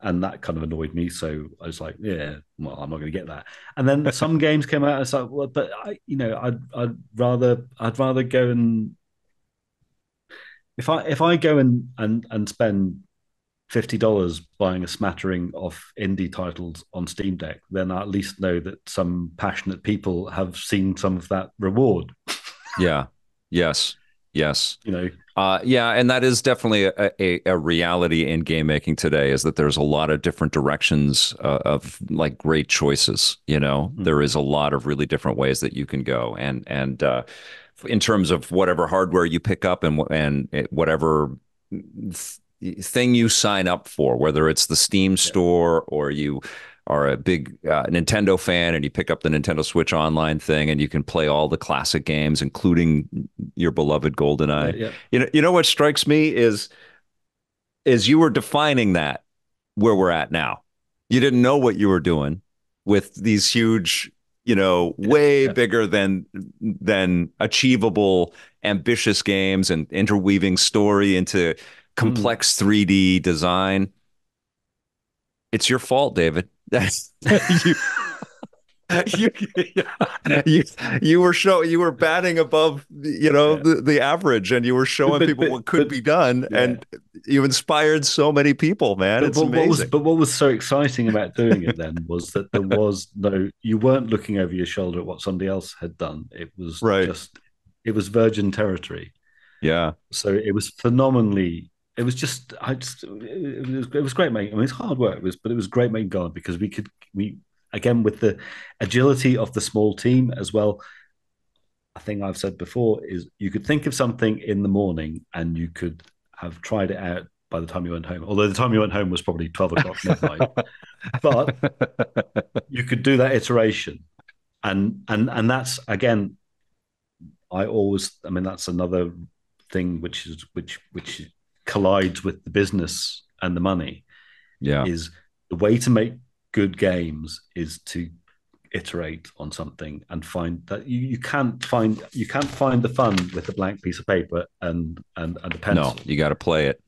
and that kind of annoyed me. So I was like, yeah, well, I'm not going to get that. And then some games came out. I was like, well, but I, you know, I'd, I'd rather, I'd rather go and if I, if I go and, and, and spend fifty dollars buying a smattering of indie titles on Steam Deck, then I at least know that some passionate people have seen some of that reward. yeah. Yes. Yes. You know, uh, yeah, and that is definitely a, a, a, reality in game making today. Is that there's a lot of different directions uh, of like great choices. You know, mm-hmm. there is a lot of really different ways that you can go, and and uh, in terms of whatever hardware you pick up and and whatever thing you sign up for, whether it's the Steam store or you are a big uh, Nintendo fan and you pick up the Nintendo Switch Online thing and you can play all the classic games, including your beloved GoldenEye. Yeah, yeah. You know, you know what strikes me is is you were defining that where we're at now. You didn't know what you were doing with these huge, you know, way yeah, bigger than than achievable, ambitious games and interweaving story into complex mm. 3D design. It's your fault, David. That's you, you, you, you were show you were batting above you know yeah. the, the average and you were showing but, people but, what could but, be done yeah. and you inspired so many people man it's amazing what was, but what was so exciting about doing it then was that there was no you weren't looking over your shoulder at what somebody else had done it was right. just it was virgin territory yeah so it was phenomenally it was just I just it was, it was great making. I mean, it's hard work, it was, but it was great making God because we could we again with the agility of the small team as well. A thing I've said before is you could think of something in the morning and you could have tried it out by the time you went home. Although the time you went home was probably twelve o'clock midnight, but you could do that iteration, and and and that's again. I always, I mean, that's another thing which is which which collides with the business and the money. Yeah. Is the way to make good games is to iterate on something and find that you, you can't find you can't find the fun with a blank piece of paper and and, and a pencil. No, you got to play it.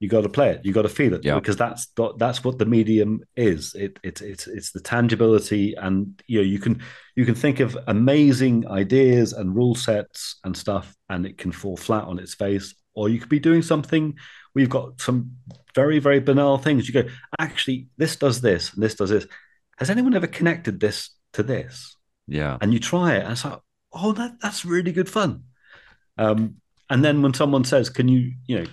You got to play it. You got to feel it yeah. because that's that's what the medium is. It, it it's it's the tangibility and you know you can you can think of amazing ideas and rule sets and stuff and it can fall flat on its face or you could be doing something we've got some very very banal things. You go actually this does this and this does this. Has anyone ever connected this to this? Yeah. And you try it and it's like oh that that's really good fun. Um, and then when someone says can you you know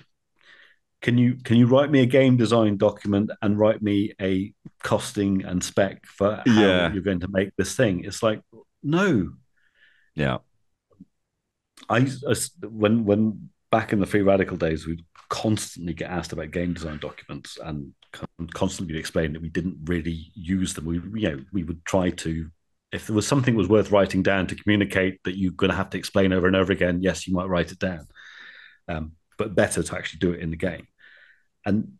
can you can you write me a game design document and write me a costing and spec for how yeah. you're going to make this thing? It's like no. Yeah. I, I when when back in the free radical days, we'd constantly get asked about game design documents and constantly explain that we didn't really use them. We, you know, we would try to, if there was something that was worth writing down to communicate that you're going to have to explain over and over again, yes, you might write it down, um, but better to actually do it in the game. and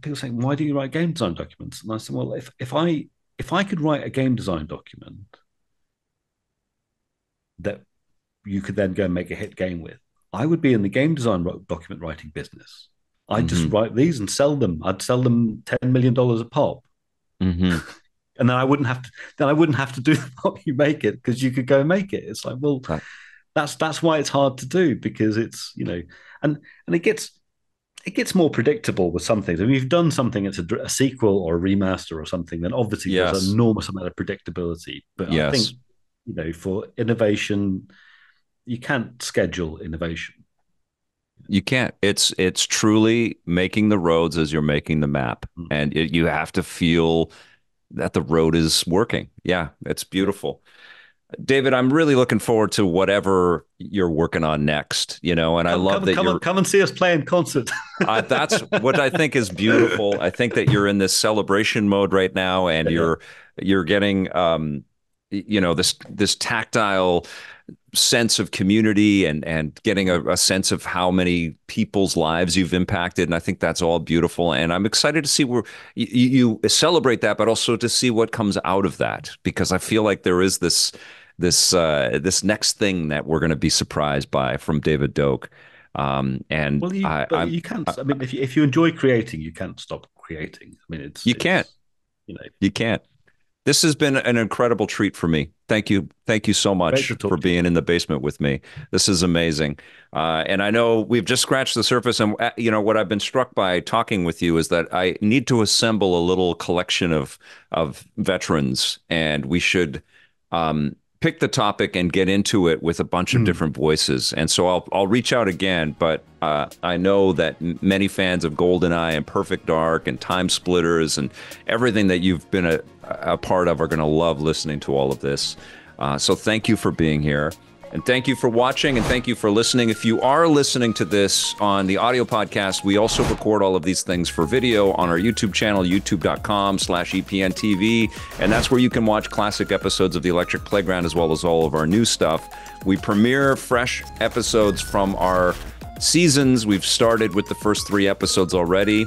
people saying, "Why do you write game design documents?" And I said, "Well, if if I if I could write a game design document that you could then go and make a hit game with, I would be in the game design document writing business. I'd mm-hmm. just write these and sell them. I'd sell them ten million dollars a pop, mm-hmm. and then I wouldn't have to. Then I wouldn't have to do what you make it because you could go make it. It's like, well, right. that's that's why it's hard to do because it's you know, and and it gets it gets more predictable with some things. I mean, if you've done something, it's a, a sequel or a remaster or something, then obviously yes. there's an enormous amount of predictability. But yes. I think you know, for innovation, you can't schedule innovation. You can't. It's it's truly making the roads as you're making the map, mm. and it, you have to feel that the road is working. Yeah, it's beautiful. David, I'm really looking forward to whatever you're working on next. You know, and come, I love come, that come you're. come and see us play in concert. uh, that's what I think is beautiful. I think that you're in this celebration mode right now, and yeah. you're you're getting, um, you know, this this tactile sense of community and and getting a, a, sense of how many people's lives you've impacted and i think that's all beautiful and i'm excited to see where you, you celebrate that but also to see what comes out of that because i feel like there is this this uh, this next thing that we're going to be surprised by from david doak um, and well you, I, you can't i mean if you, if you enjoy creating you can't stop creating. I mean it's you it's, can't you know. You can't this has been an incredible treat for me. Thank you. Thank you so much for being in the basement with me. This is amazing. Uh, and I know we've just scratched the surface. And, uh, you know, what I've been struck by talking with you is that I need to assemble a little collection of, of veterans, and we should um, pick the topic and get into it with a bunch of mm. different voices. And so I'll I'll reach out again, but uh, I know that many fans of GoldenEye and Perfect Dark and Time Splitters and everything that you've been a, a part of are going to love listening to all of this. Uh, so thank you for being here. And thank you for watching and thank you for listening. If you are listening to this on the audio podcast, we also record all of these things for video on our YouTube channel, youtube.com slash EPNTV. And that's where you can watch classic episodes of The Electric Playground as well as all of our new stuff. We premiere fresh episodes from our seasons. We've started with the first three episodes already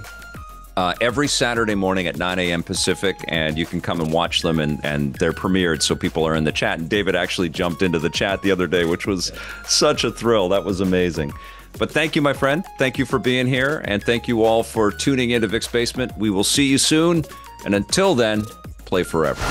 uh, every Saturday morning at 9 a.m. Pacific, and you can come and watch them, and, and they're premiered, so people are in the chat. And David actually jumped into the chat the other day, which was such a thrill. That was amazing. But thank you, my friend. Thank you for being here, and thank you all for tuning into Vic's Basement. We will see you soon, and until then, play forever.